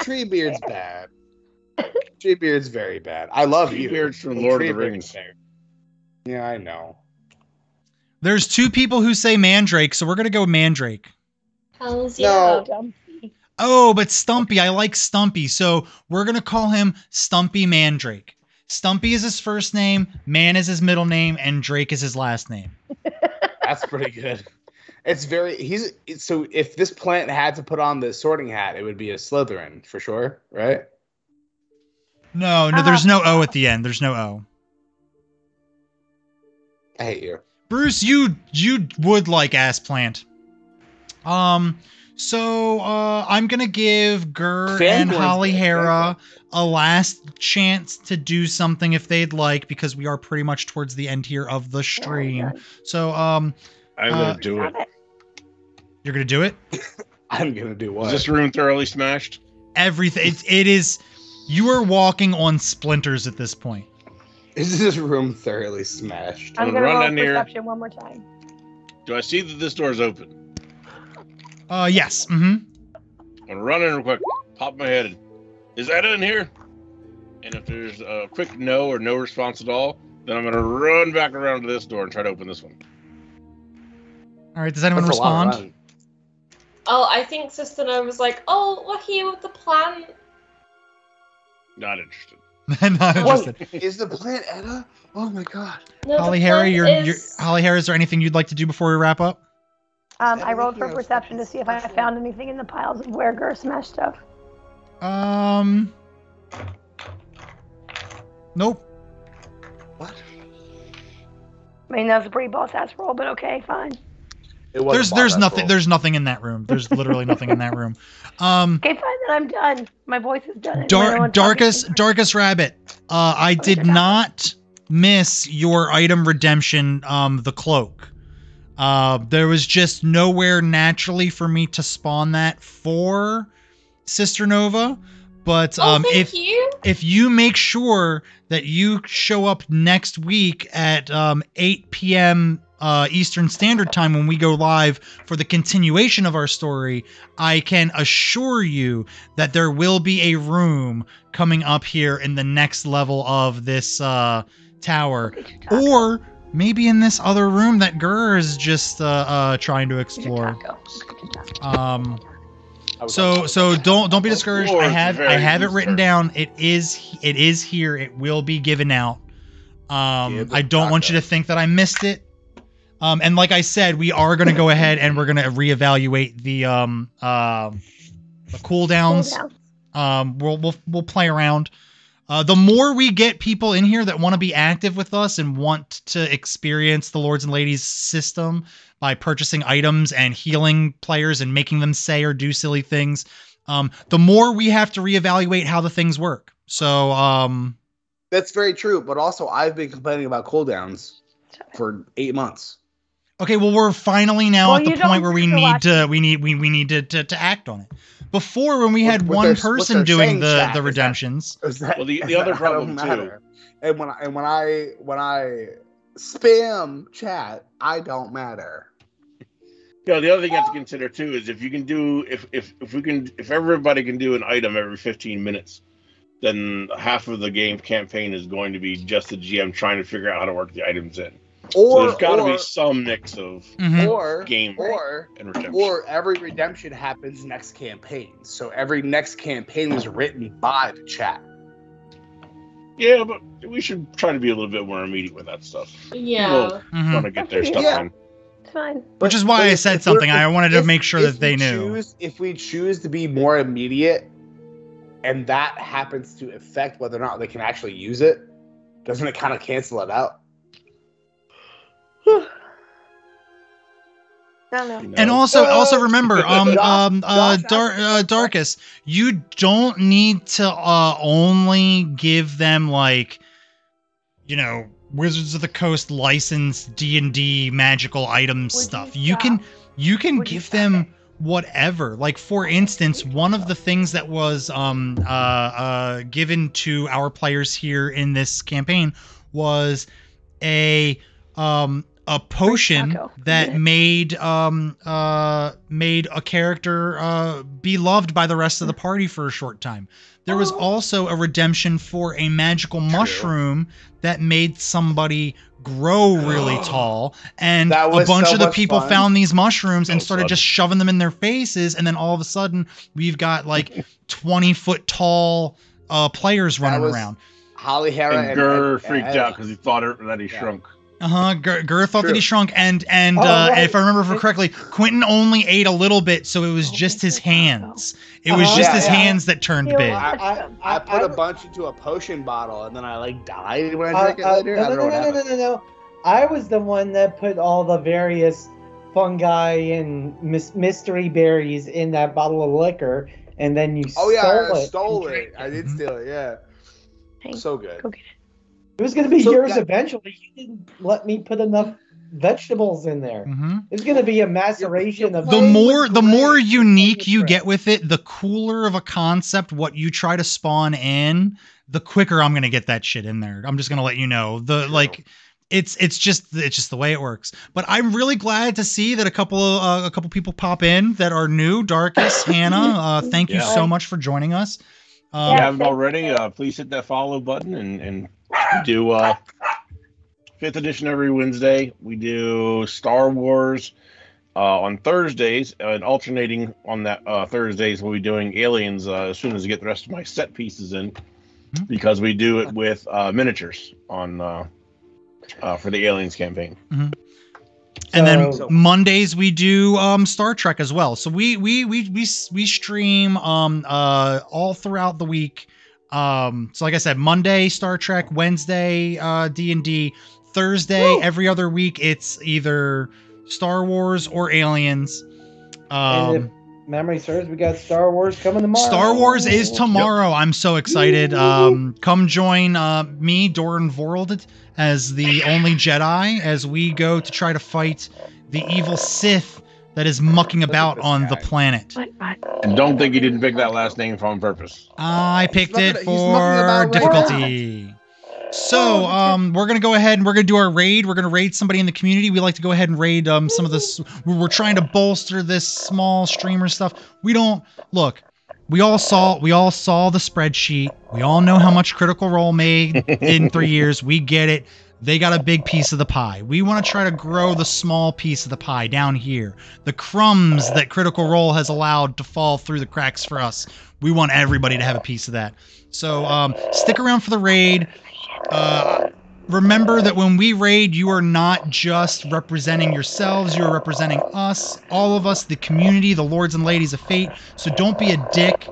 tree beard's bad. Tree beard's very bad. I love you. Treebeard's from but Lord of the Rings. Yeah, I know. There's two people who say Mandrake, so we're gonna go Mandrake. Hells No. yeah. Dumpy. Oh, but Stumpy, I like Stumpy, so we're gonna call him Stumpy Mandrake. Stumpy is his first name, Man is his middle name, and Drake is his last name. [LAUGHS] That's pretty good. It's very he's so if this plant had to put on the sorting hat, it would be a Slytherin for sure, right? No, no, Uh, there's no O at the end. There's no O. I hate you. Bruce, you you would like ass plant. Um, so uh, I'm gonna give Gur and Fangorn's Holly good, Hera a last chance to do something if they'd like, because we are pretty much towards the end here of the stream. So um, I'm Uh, gonna do it. You're gonna do it. [LAUGHS] I'm gonna do Is what? this room thoroughly smashed? Everything. It, it is. You are walking on splinters at this point. Is this room thoroughly smashed? Uh, I'm I'm gonna gonna roll run down here. perception one more time. Do I see that this door is open? Uh, yes. Mm-hmm. I'm gonna run in real quick, pop my head in. Is that in here? And if there's a quick no or no response at all, then I'm gonna run back around to this door and try to open this one. All right. Does anyone That's a lot of respond? Oh, I think Sister Nova was like, oh, we're here with the plant. Not interested. [LAUGHS] Not interested. What? Is the plant Etta? Oh my god. No, Holly Harry, plant you're, is- you're Holly Harry. Is there anything you'd like to do before we wrap up? Um, I rolled for perception to see if I found anything in the piles of where Gur smashed stuff. Um. Nope. What? I mean, that was a pretty boss ass roll, but okay, fine. It was There's there's nothing roll. there's nothing in that room. There's literally nothing in that room. [LAUGHS] Um. Okay, fine, then I'm done. My voice is done. Dark, darkest darkest rabbit. Uh, I did not miss your item redemption. Um, the cloak. Uh, there was just nowhere naturally for me to spawn that for Sister Nova. But Oh, um, thank if you. if you make sure that you show up next week at um, 8 p.m. Uh, Eastern Standard Time when we go live for the continuation of our story, I can assure you that there will be a room coming up here in the next level of this uh, tower, or maybe in this other room that Gur is just uh, uh, trying to explore. Um, so so don't don't be discouraged. I have I have it written down. It is it is here. It will be given out. Um, I don't want you to think that I missed it. Um, and like I said, we are going to go ahead and we're going to reevaluate the um uh, the cooldowns. Um, we'll we'll we'll play around. Uh, the more we get people in here that want to be active with us and want to experience the Lords and Ladies system by purchasing items and healing players and making them say or do silly things, um, the more we have to reevaluate how the things work. So, um, That's very true, but also I've been complaining about cooldowns for eight months. Okay, well we're finally now Well, at the point where we have to need to we need we, we need to, to to act on it. Before when we What- had what one they're- person doing the Jack, the redemptions. Is that- Well, the- the other problem, too- matter. And when I, and when I when I spam chat, I don't matter. Yeah, the other thing you have to consider too is if you can do if if if we can if everybody can do an item every 15 minutes, then half of the game campaign is going to be just the GM trying to figure out how to work the items in. So there's got to be some mix of Mhm. or game or and redemption. or every redemption happens next campaign. So every next campaign is written by the chat. yeah, but we should try to be a little bit more immediate with that stuff. Yeah. Mhm. Want to get their stuff Yeah. in. It's fine. Which is why But I said something. I wanted to if- make sure that they knew. Choose, if we choose to be more immediate, and that happens to affect whether or not they can actually use it, doesn't it kind of cancel it out? I don't know. you know? And also, also remember, [LAUGHS] um, um, uh, Dar- uh. Darkus, you don't need to uh only give them like, you know, Wizards of the Coast licensed D and D magical item Would stuff. you You can, you can Would give stop them it? whatever. Like for instance, one of the things that was um uh uh given to our players here in this campaign was a um a potion that Yeah. made um uh made a character uh be loved by the rest of the party for a short time. There was Oh. also a redemption for a magical mushroom that made somebody grow [GASPS] really tall and a bunch so of the people fun. found these mushrooms and started fun. just shoving them in their faces and then all of a sudden we've got like [LAUGHS] 20 foot tall uh players That running was- around Holly Hera and and, Gur and- freaked and- out because he thought that he Yeah. shrunk. Uh-huh Gur, Gur thought that he shrunk and and Oh, uh, right. if i remember correctly quentin only ate a little bit so it was Oh, just his Mr. Taco. hands it was Uh-huh. just Yeah, his yeah. hands that turned Ew. big I, I, I I- put I- a bunch into a potion bottle and then I like died when I Uh, drank it uh, later. no, I no, don't know no, what no, no, happened. no, no, no. I was the one that put all the various fungi and mys- mystery berries in that bottle of liquor, and then you Oh yeah, stole I it. stole and it. I did steal it. Yeah, Hey, so good. go get it. It was going to be So, yours yeah. eventually. You didn't let me put enough vegetables in there. hmm It's going to be a maceration of the more the more unique you get with it the cooler of a concept what you try to spawn in the quicker i'm gonna get that shit in there. I'm just gonna let you know. The True. like it's it's just it's just the way it works. But i'm really glad to see that a couple of uh, a couple people pop in that are new. Darkest [LAUGHS] hannah uh thank you so much for joining us. If um, you haven't already, uh, please hit that follow button and and we do uh, fifth edition every Wednesday. We do Star Wars uh, on Thursdays, and alternating on that uh, Thursdays, we'll be doing Aliens uh, as soon as I get the rest of my set pieces in, Mhm. because we do it with uh, miniatures on uh, uh, for the Aliens campaign. and then So- Mondays we do um Star Trek as well. So we we we we we stream um uh all throughout the week. Um so like I said, Monday Star Trek, Wednesday uh D&D, Thursday Woo! every other week it's either Star Wars or Aliens. and Um memory serves, we got Star Wars coming tomorrow. Star Wars is tomorrow. I'm so excited. Um, come join uh, me, Doran Vorld, as the only Jedi as we go to try to fight the evil Sith that is mucking about this on the planet. What? What? And don't think he didn't pick that last name for on purpose. I picked it for mucking right difficulty. So, um, we're gonna go ahead and we're gonna do our raid. We're gonna raid somebody in the community. We like to go ahead and raid um some of this. We're we're trying to bolster this small streamer stuff. We don't look. We all saw we all saw the spreadsheet. We all know how much Critical Role made in three [LAUGHS] years. We get it. They got a big piece of the pie. We want to try to grow the small piece of the pie down here. The crumbs that Critical Role has allowed to fall through the cracks for us. We want everybody to have a piece of that. So um, stick around for the raid. Uh, remember that when we raid, you are not just representing yourselves, you are representing us, all of us, the community, the lords and ladies of fate. So don't be a dick.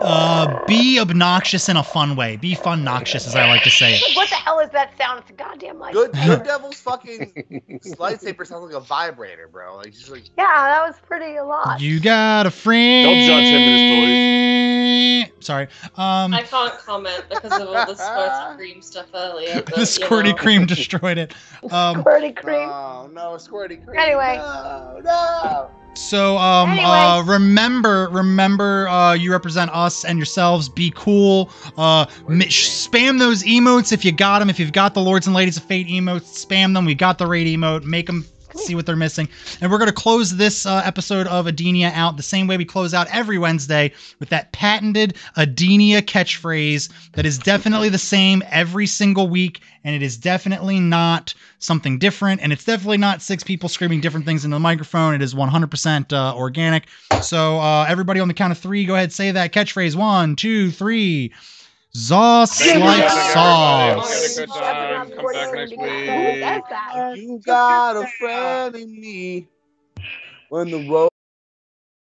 Uh, be obnoxious in a fun way. Be fun noxious, as I like to say it. What the hell is that sound? It's a goddamn light. Good, good [LAUGHS] Devil's fucking lightsaber sounds like a vibrator, bro. Like just like Yeah, that was pretty a lot. You got a friend. Don't judge him and Sorry. Um, I can't comment because of all the squirty [LAUGHS] cream stuff earlier. But, the you squirty know. cream destroyed it. [LAUGHS] Um, Squirty cream. Oh no, squirty cream. Anyway. no, no. So um Anyway. uh remember remember uh you represent us and yourselves. Be cool. Uh mi- spam those emotes if you got them if you've got the lords and ladies of fate emotes spam them. We got the raid emote. Make them see what they're missing. And we're going to close this uh, episode of Adenia out the same way we close out every Wednesday with that patented Adenia catchphrase that is definitely the same every single week and it is definitely not something different and it's definitely not six people screaming different things into the microphone. It is 100% uh, organic. So uh, everybody on the count of three go ahead say that catchphrase. One two three Sauce Thank you, like sauce. Have a good time. Come back next week. You got a friend in me when the road.